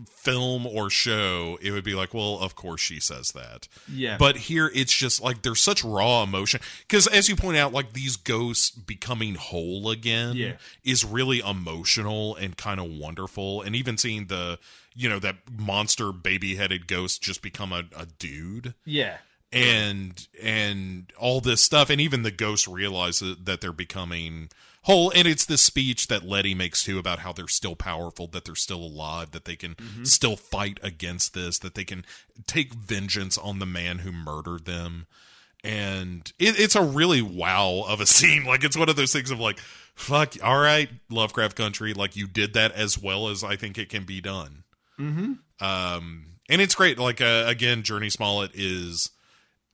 film or show, it would be like, well, of course she says that. Yeah. But here it's just like there's such raw emotion because as you point out, like these ghosts becoming whole again Yeah. is really emotional and kind of wonderful. And even seeing the you know that monster baby headed ghost just become a, a dude yeah. And and all this stuff and even the ghost realizes that they're becoming whole and it's the speech that leti makes too about how they're still powerful that they're still alive that they can still fight against this that they can take vengeance on the man who murdered them. And it, it's a really wow of a [LAUGHS] scene. Like it's one of those things of like fuck all right lovecraft country like you did that as well as i think it can be done. Mm-hmm. um and it's great. Like uh, again Jurnee Smollett is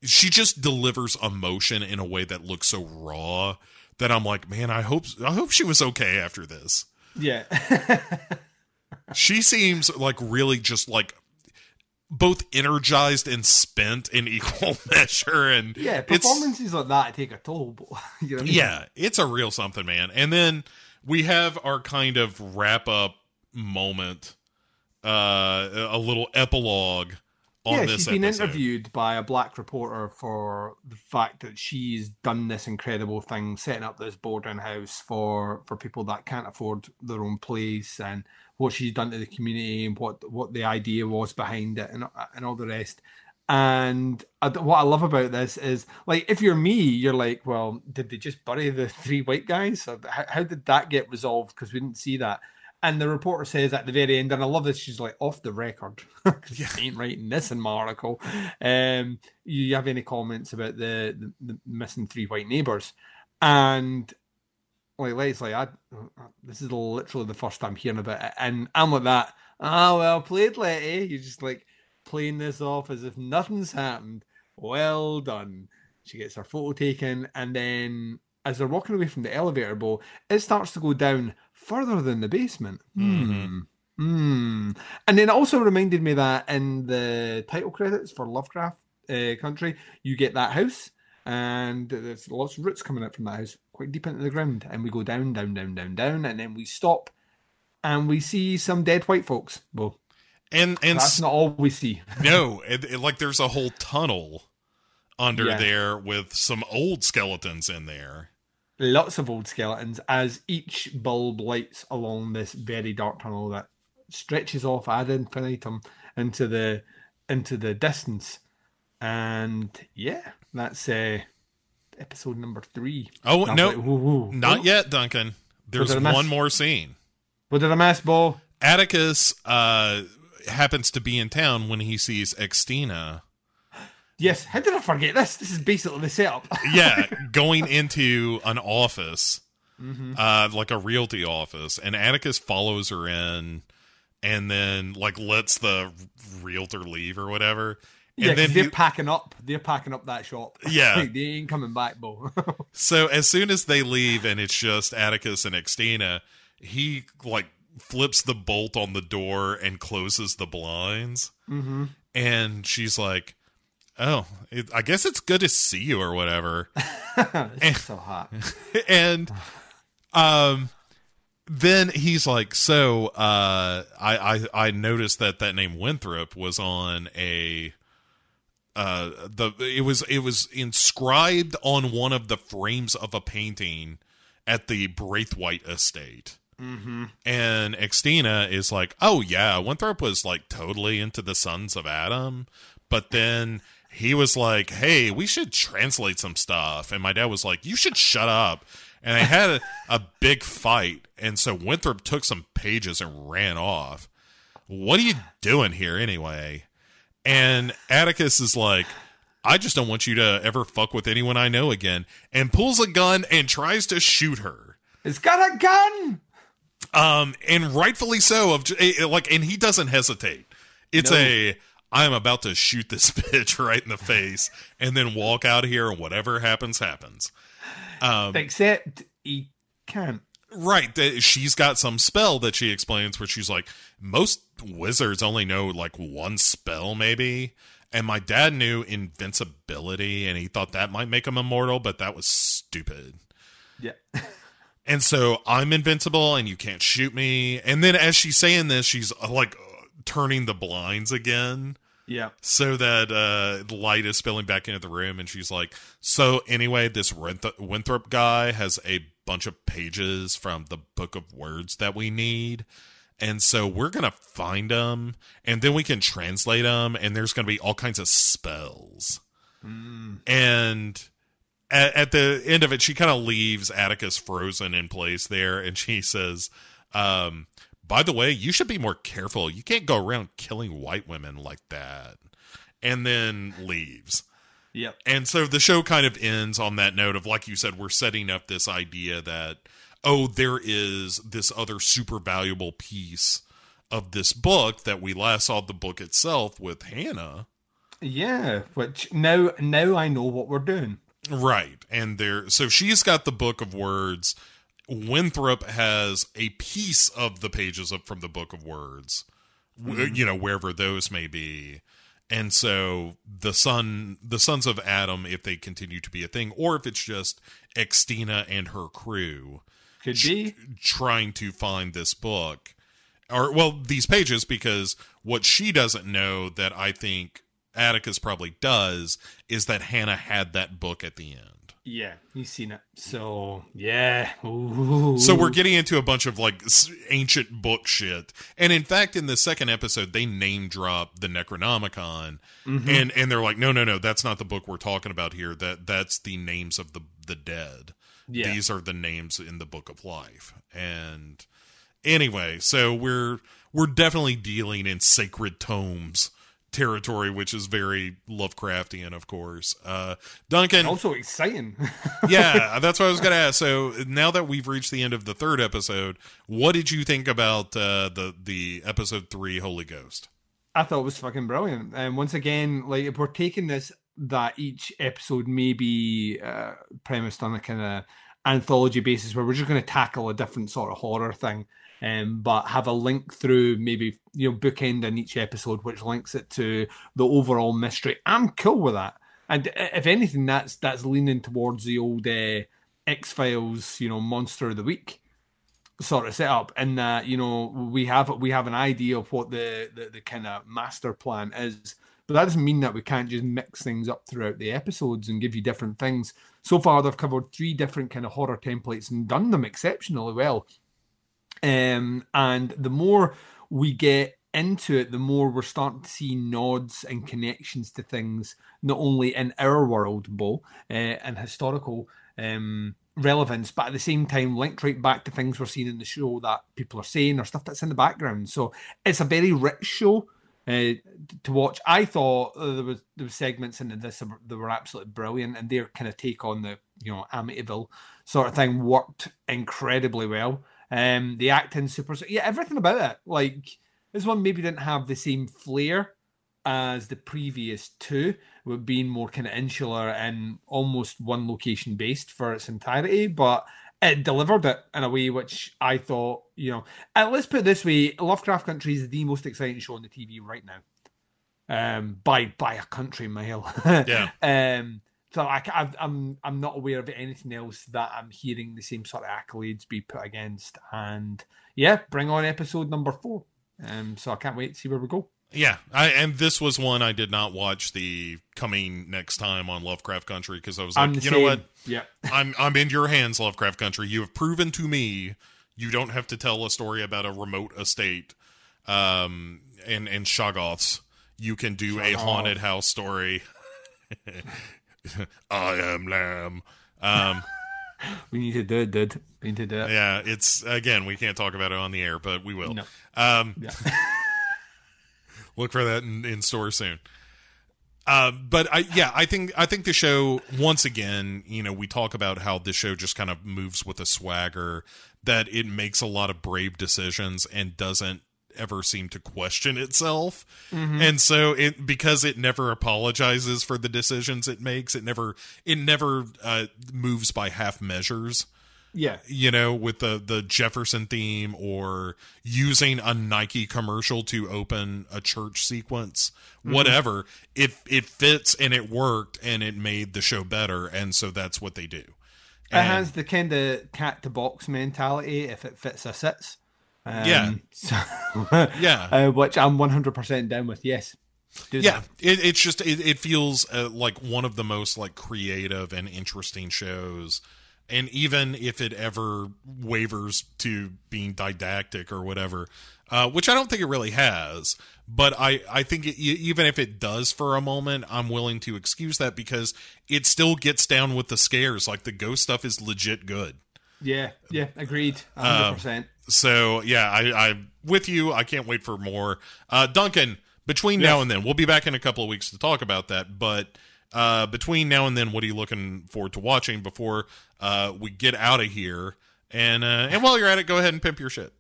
she just delivers emotion in a way that looks so raw that i'm like man i hope i hope she was okay after this Yeah. [LAUGHS] she seems like really just like both energized and spent in [LAUGHS] equal [LAUGHS] measure and yeah. Performances like that take a toll. But, you know I mean? yeah it's a real something man and then we have our kind of wrap up moment uh a little epilogue on yeah, she's been episode. interviewed by a black reporter for the fact that she's done this incredible thing, setting up this boarding house for for people that can't afford their own place, and what she's done to the community, and what what the idea was behind it, and uh, and all the rest. And I, what I love about this is, like, if you're me, you're like, well, did they just bury the [LAUGHS] three white guys? How, how did that get resolved? Because we didn't see that. And the reporter says at the very end, and I love this, she's like, off the record. [LAUGHS] Yeah. I ain't writing this in my article. Um, you have any comments about the, the, the missing three white neighbors? And like, Let's like, I, this is literally the first time hearing about it. And I'm like that, ah, well played, Leti. You're just like playing this off as if nothing's happened. Well done. She gets her photo taken, and then as they're walking away from the elevator bowl, it starts to go down further than the basement. Hmm. Hmm. And then it also reminded me that in the title credits for Lovecraft uh, Country, you get that house, and there's lots of roots coming out from that house, quite deep into the ground. And we go down, down, down, down, down, and then we stop, and we see some dead white folks. Well, and and that's not all we see. [LAUGHS] no it, it- like there's a whole tunnel under Yeah. there with some old skeletons in there lots of old skeletons as each bulb lights along this very dark tunnel that stretches off ad infinitum into the into the distance. And yeah that's uh episode number three. Oh no like, whoa, whoa. not yet duncan. There's one more scene. What did i miss bo? Atticus uh happens to be in town when he sees Xtina yes how did i forget this? This is basically the setup. [LAUGHS] Yeah going into an office Mhm. uh like a realty office and atticus follows her in and then like lets the realtor leave or whatever. And yeah then they're he, packing up. They're packing up that shop. [LAUGHS] Yeah. Like, they ain't coming back bo [LAUGHS] so as soon as they leave and it's just atticus and Xtina he like flips the bolt on the door and closes the blinds. Mm-hmm. and she's like oh it, i guess it's good to see you or whatever. [LAUGHS] It's so hot. [LAUGHS] and um then he's like so uh I, I i noticed that that name winthrop was on a uh the it was it was inscribed on one of the frames of a painting at the Braithwhite estate. Mm-hmm. and Xtina is like, oh yeah, Winthrop was like totally into the Sons of Adam, but then he was like, "Hey, we should translate some stuff," and my dad was like, "You should shut up." And they had a, a big fight, and so Winthrop took some pages and ran off. What are you doing here anyway? And Atticus is like, I just don't want you to ever fuck with anyone I know again, and pulls a gun and tries to shoot her. It's got a gun. Um, and rightfully so. Of eh, like, and he doesn't hesitate. It's No. a I'm about to shoot this [LAUGHS] bitch right in the face, and then walk out of here, and whatever happens, happens. Um, Except he can't. Right. She's got some spell that she explains where she's like, most wizards only know like one spell, maybe. And my dad knew invincibility and he thought that might make him immortal, but that was stupid. Yeah. And so I'm invincible and you can't shoot me. And then as she's saying this, she's uh, like turning the blinds again yeah. so that uh, the light is spilling back into the room. And she's like, So, anyway, this Winthrop, Winthrop guy has a bunch of pages from the book of words that we need. And so we're going to find them and then we can translate them. And there's going to be all kinds of spells. And at, at the end of it, she kind of leaves Atticus frozen in place there. And she says, um, by the way, you should be more careful. You can't go around killing white women like that. And then leaves. Yep. And so the show kind of ends on that note of, like you said, we're setting up this idea that, oh, there is this other super valuable piece of this book that we last saw the book itself with Hannah. Yeah. Which now now I know what we're doing. Right. And there, so she's got the book of words. Winthrop has a piece of the pages of, from the book of words, w mm-hmm. you know, wherever those may be. And so the son, the sons of Adam, if they continue to be a thing, or if it's just Xtina and her crew Could be. trying to find this book, or well, these pages, because what she doesn't know that I think Atticus probably does is that Hannah had that book at the end. Yeah, he's seen it. So yeah. Ooh. So we're getting into a bunch of like ancient book shit, and in fact, in the second episode, they name drop the Necronomicon, mm-hmm. and and they're like, no, no, no, that's not the book we're talking about here. That that's the names of the the dead. Yeah. These are the names in the book of life. And anyway, so we're we're definitely dealing in sacred tomes territory, which is very Lovecraftian, of course. Uh, Duncan, also exciting. [LAUGHS] yeah, that's what I was going to ask. So now that we've reached the end of the third episode, what did you think about uh, the the episode three Holy Ghost? I thought it was fucking brilliant. And once again, like if we're taking this that each episode may be uh, premised on a kind of anthology basis where we're just going to tackle a different sort of horror thing, um, but have a link through maybe you know bookend in each episode which links it to the overall mystery. I'm cool with that. And if anything, that's that's leaning towards the old uh, X Files, you know, monster of the week sort of setup in that you know we have we have an idea of what the the, the kind of master plan is but that doesn't mean that we can't just mix things up throughout the episodes and give you different things so far they've covered three different kind of horror templates and done them exceptionally well um and the more we get into it the more we're starting to see nods and connections to things not only in our world bo uh, and historical um relevance, but at the same time linked right back to things we're seeing in the show that people are saying or stuff that's in the background. So it's a very rich show uh, to watch. I thought uh, there was there was segments in this were- that were absolutely brilliant, and their kind of take on the you know Amityville sort of thing worked incredibly well. Um, the acting super, yeah, everything about it. Like this one maybe didn't have the same flair as the previous two, with being more kind of insular and almost one location based for its entirety, but it delivered it in a way which I thought, you know, and let's put it this way: Lovecraft Country is the most exciting show on the TV right now, um, by by a country mile. [LAUGHS] Yeah. Um, so I, I, I'm I'm not aware of anything else that I'm hearing the same sort of accolades be put against, and yeah, bring on episode number four. Um, so I can't wait to see where we go. Yeah, I and this was one I did not watch the coming next time on Lovecraft Country because I was like, you know what, Yeah. [LAUGHS] I'm I'm in your hands, Lovecraft Country. You have proven to me you don't have to tell a story about a remote estate, um, and and Shoggoths. You can do a haunted house story. [LAUGHS] [LAUGHS] I am lamb. Um, [LAUGHS] We need to do it, dude. We need to do it. yeah, it's again we can't talk about it on the air, but we will. No. Um, Yeah. [LAUGHS] look for that in, in store soon. Uh, but I, yeah, I think I think the show once again, you know, we talk about how the show just kind of moves with a swagger that it makes a lot of brave decisions and doesn't ever seem to question itself. And so it because it never apologizes for the decisions it makes, it never it never uh, moves by half measures Yeah. you know, with the the Jefferson theme or using a Nike commercial to open a church sequence, whatever. It it fits and it worked and it made the show better, and so that's what they do. It And- has the kind of cat to box mentality. If it fits, it sits. Um, Yeah. [LAUGHS] So, Yeah. uh, which I'm 100% down with. Yes. Do yeah, it, it's just it, it feels uh, like one of the most like creative and interesting shows. And even if it ever wavers to being didactic or whatever, uh, which I don't think it really has, but I I think it, even if it does for a moment, I'm willing to excuse that because it still gets down with the scares. Like the ghost stuff is legit good. Yeah. Yeah. Agreed. Um, 100%. So yeah, I, I with you. I can't wait for more. Uh, Duncan, between now and then, we'll be back in a couple of weeks to talk about that. But uh, between now and then, what are you looking forward to watching before uh, we get out of here? And uh, and while you're at it, go ahead and pimp your shit.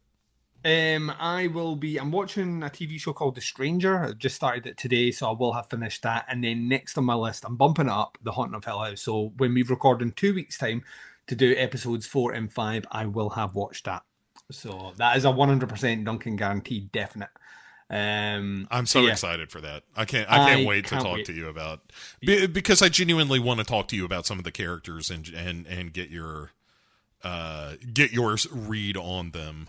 Um, I will be. I'm watching a TV show called The Stranger. I just started it today, so I will have finished that. And then next on my list, I'm bumping it up, The Haunting of Hill House. So when we record in two weeks' time to do episodes four and five, I will have watched that. So that is a 100% Duncan guaranteed, definite. Um, I'm so yeah. excited for that. I can't. I can't I wait to can't talk wait. to you about be, because I genuinely want to talk to you about some of the characters and and and get your uh get your read on them.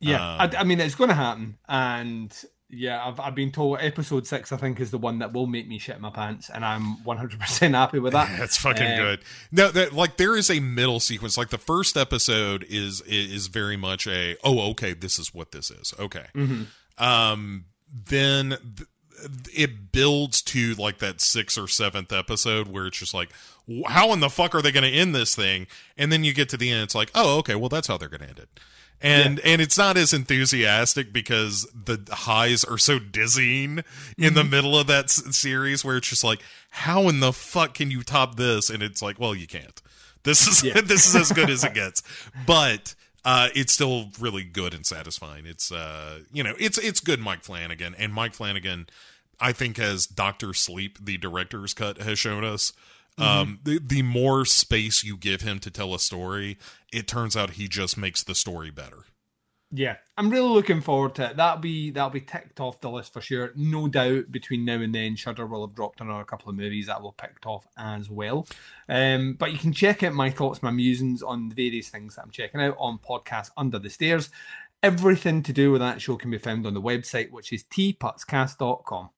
Yeah, Um, I, I mean it's going to happen, and yeah, I've I've been told episode six I think is the one that will make me shit my pants, and I'm 100 percent happy with that. [LAUGHS] That's fucking Um, good. No, that like there is a middle sequence. Like the first episode is is very much a oh okay this is what this is okay. Um, then th- it builds to like that sixth or seventh episode where it's just like how in the fuck are they going to end this thing? And then you get to the end, it's like oh okay well that's how they're going to end it. And and it's not as enthusiastic because the highs are so dizzying in the middle of that s- series where it's just like how in the fuck can you top this? And it's like well you can't. This is [LAUGHS] this is as good as it [LAUGHS] gets. But uh, it's still really good and satisfying. It's uh, you know, it's it's good Mike Flanagan and Mike Flanagan I think as Doctor Sleep, the director's cut has shown us, um, the the more space you give him to tell a story, it turns out he just makes the story better. Yeah, I'm really looking forward to it. That'll be that'll be ticked off the list for sure. No doubt between now and then, Shudder will have dropped another couple of movies that will picked off as well. Um, but you can check out my thoughts, my musings on the various things that I'm checking out on podcast Under the Stairs. Everything to do with that show can be found on the website, which is tputscast.com.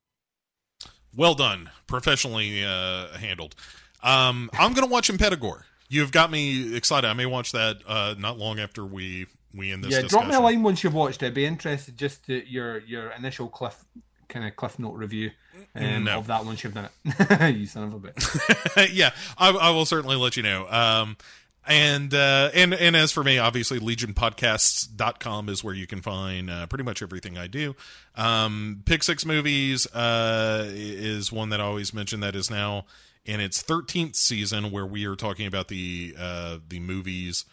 Well done, professionally uh, handled. Um, I'm gonna watch Impetigore. You've got me excited. I may watch that uh, not long after we we end this. yeah, discussion. drop me a line once you've watched it. Be interested just to your your initial cliff kind of cliff note review um, No. of that once you've done it. [LAUGHS] you son of a bitch. [LAUGHS] yeah, I, I will certainly let you know. Um, and uh, and and as for me, obviously, legionpodcasts.com is where you can find uh, pretty much everything I do. Um, Pick Six Movies uh, is one that I always mention that is now in its 13th season, where we are talking about the uh, the movies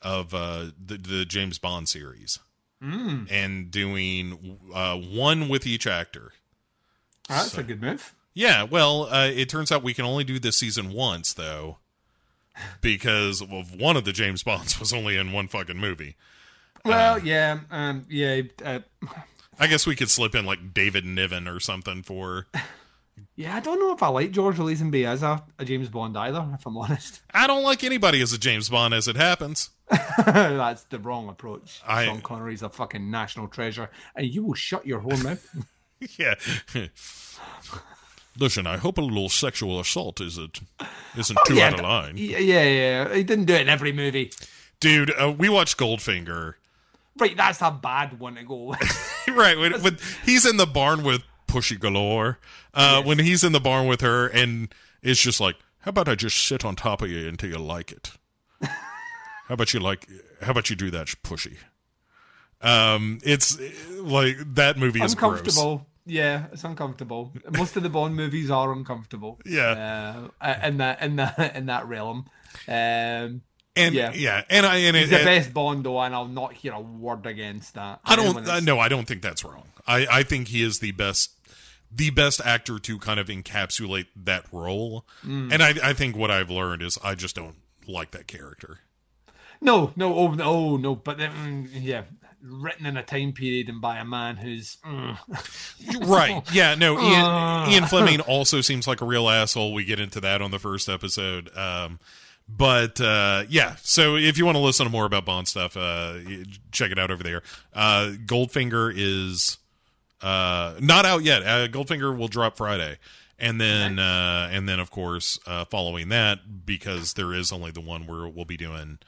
of uh, the, the James Bond series and doing uh, one with each actor. That's a good move. Yeah, well, uh, it turns out we can only do this season once, though, because of one of the James Bonds was only in one fucking movie. Well, yeah, um, yeah, uh, I guess we could slip in like David Niven or something for. Yeah. I don't know if I like George Lazenby as a, a James Bond either. If I'm honest, [LAUGHS] I don't like anybody as a James Bond as it happens. that's the wrong approach. I- Sean Connery's a fucking national treasure, and you will shut your whole mouth. [LAUGHS] [LAUGHS] yeah. Listen, I hope a little sexual assault isn't isn't too Oh, yeah, out of line, yeah, yeah, yeah. He didn't do it in every movie. dude. Uh, we watched Goldfinger. Right, that's a bad one to go. right when, when he's in the barn with Pussy Galore uh when he's in the barn with her and It's just like, how about I just sit on top of you until you like it? [LAUGHS] how about you like? How about you do that, pushy? Um, it's like that movie is gross. uncomfortable. Yeah, it's uncomfortable. Most of the Bond movies are uncomfortable. [LAUGHS] Yeah. uh, in that in that in that realm. Um, And Yeah. yeah, and I and he's it, the best Bond though, and I'll not hear a word against that. I don't. Uh, no, I don't think that's wrong. I I think he is the best, the best actor to kind of encapsulate that role. Mm. And I I think what I've learned is I just don't like that character. No, no, oh no, no. But then, mm, yeah, written in a time period and by a man who's. mm. [LAUGHS] right. Yeah. No. [LAUGHS] Ian, Uh. Ian Fleming [LAUGHS] also seems like a real asshole. We get into that on the first episode. Um, but uh, yeah. So if you want to listen to more about Bond stuff, uh, check it out over there. Uh, Goldfinger is uh, not out yet. Uh, Goldfinger will drop Friday. And then, uh, and then, of course, uh, following that, because there is only the one where we'll be doing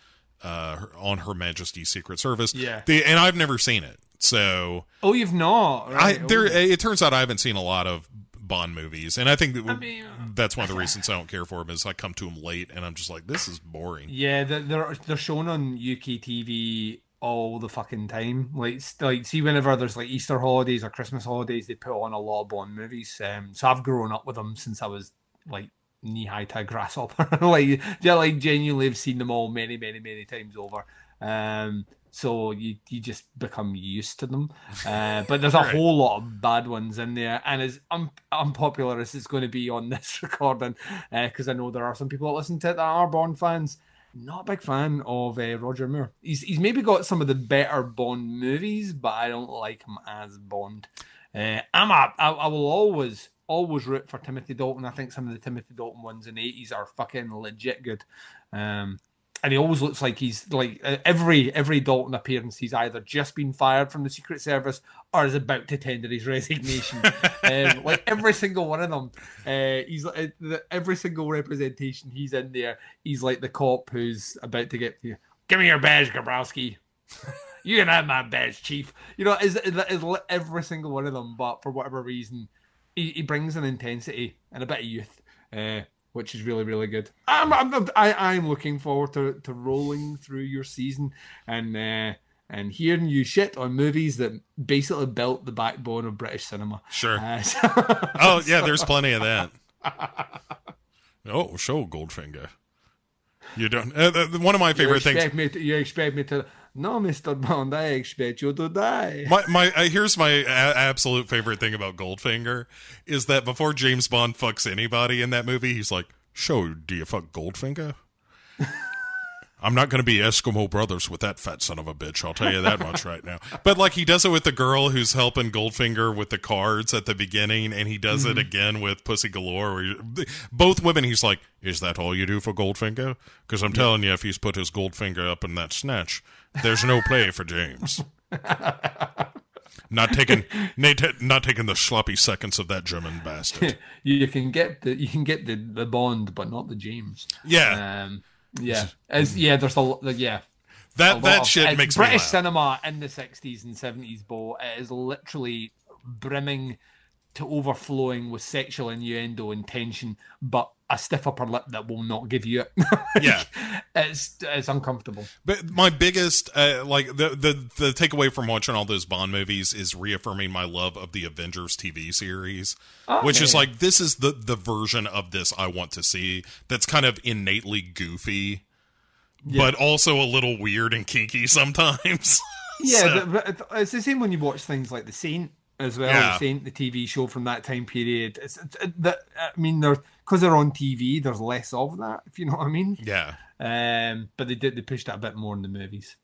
uh, on Her Majesty's Secret Service. Yeah. The, and I've never seen it, so Oh, you've not. I there. Oh. It turns out I haven't seen a lot of Bond movies, and I think that mean- that's one of the reasons I don't care for them is I come to them late, and I'm just like, this is boring. Yeah, they're they're shown on UK TV all the fucking time. Like, like see, whenever there's like Easter holidays or Christmas holidays, they put on a lot of Bond movies. Um, so I've grown up with them since I was like knee high to a grasshopper. [LAUGHS] like, yeah, like genuinely have seen them all many, many, many times over. Um, so you you just become used to them. Uh, but there's a [LAUGHS] Right. whole lot of bad ones in there, and as un- unpopular as it's going to be on [LAUGHS] this recording, because I know there are some people that listen to it that are Bond fans. Not a big fan of uh, Roger Moore. He's he's maybe got some of the better Bond movies, but I don't like him as Bond. Uh, I'm a, I, I will always always root for Timothy Dalton. I think some of the Timothy Dalton ones in the eighties are fucking legit good. Um, and he always looks like he's like uh, every every Dalton appearance, he's either just been fired from the Secret Service or is about to tender his resignation. [LAUGHS] um, like every single one of them, uh, he's uh, the, every single representation he's in there. He's like the cop who's about to get you. Give me your badge, Gabrowski. [LAUGHS] you can have my badge, Chief. You know, is is every single one of them, but for whatever reason, he, he brings an intensity and a bit of youth, uh, which is really really good. I'm, I'm I, I'm looking forward to, to rolling through your season and uh, and hearing you shit on movies that basically built the backbone of British cinema. Sure. Uh, [LAUGHS] so- Oh yeah, there's plenty of that. [LAUGHS] oh, show Goldfinger. You don't. Uh, the- one of my you favorite things. me to, you expect me to no, Mister Bond. I expect you to die. My my uh, here's my a- absolute favorite thing about Goldfinger is that before James Bond fucks anybody in that movie, he's like, "Show, do you fuck Goldfinger?" [LAUGHS] I'm not going to be Eskimo brothers with that fat son of a bitch. I'll tell you that much right now. But like he does it with the girl who's helping Goldfinger with the cards at the beginning, and he does it again with Pussy Galore. He, both women, he's like, "Is that all you do for Goldfinger?" Because I'm telling you, if he's put his Goldfinger up in that snatch, there's no play for James. Not taking, not not taking the sloppy seconds of that German bastard. [LAUGHS] you can get the you can get the, the Bond, but not the James. Yeah, Um, yeah, As, yeah. There's a lot. Yeah, that that of- shit makes British cinema in the '60s and '70s, Bo. It is literally brimming to overflowing with sexual innuendo and tension, but a stiff upper lip that will not give you it. [LAUGHS] Yeah. it's it's uncomfortable. But my biggest, uh, like the the the takeaway from watching all those Bond movies is reaffirming my love of the Avengers TV series, which is like this is the the version of this I want to see. That's kind of innately goofy, but also a little weird and kinky sometimes. [LAUGHS] Yeah, So- the- but it's the same when you watch things like The Saint as well. Yeah. The Saint, the TV show from that time period. It's, it's it, that I mean, they're because they're on TV. There's less of that, if you know what I mean. yeah. Um, but they did they pushed that a bit more in the movies.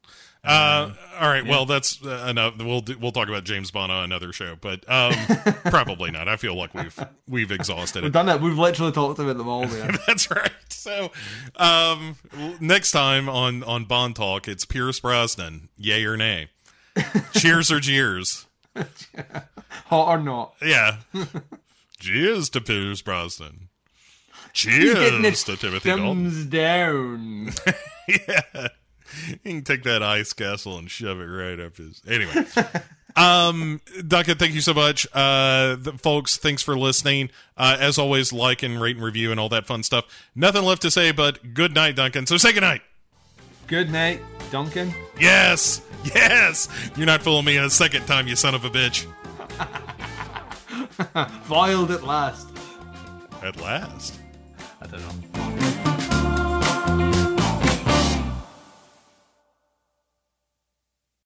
Uh, all right. Well, that's uh, enough. We'll do, we'll talk about James Bond on another show, but um, [LAUGHS] probably not. I feel like we've we've exhausted it. We've it. done that. We've literally talked about them all there. [LAUGHS] That's right. So, um, next time on on Bond Talk, it's Pierce Brosnan, yay or nay, [LAUGHS] cheers or jeers. Hot or not. Yeah, cheers to Pierce Brosnan. Cheers to Timothy Dalton. thumbs down. [LAUGHS] yeah, you can take that ice castle and shove it right up his. Anyway, [LAUGHS] Um, Duncan, thank you so much. Uh, the, folks, thanks for listening. Uh, as always, like and rate and review and all that fun stuff. Nothing left to say but good night, Duncan. So say good night. Good night, Duncan. Yes, yes. You're not fooling me a second time, you son of a bitch. [LAUGHS] Foiled at last. At last. I don't know.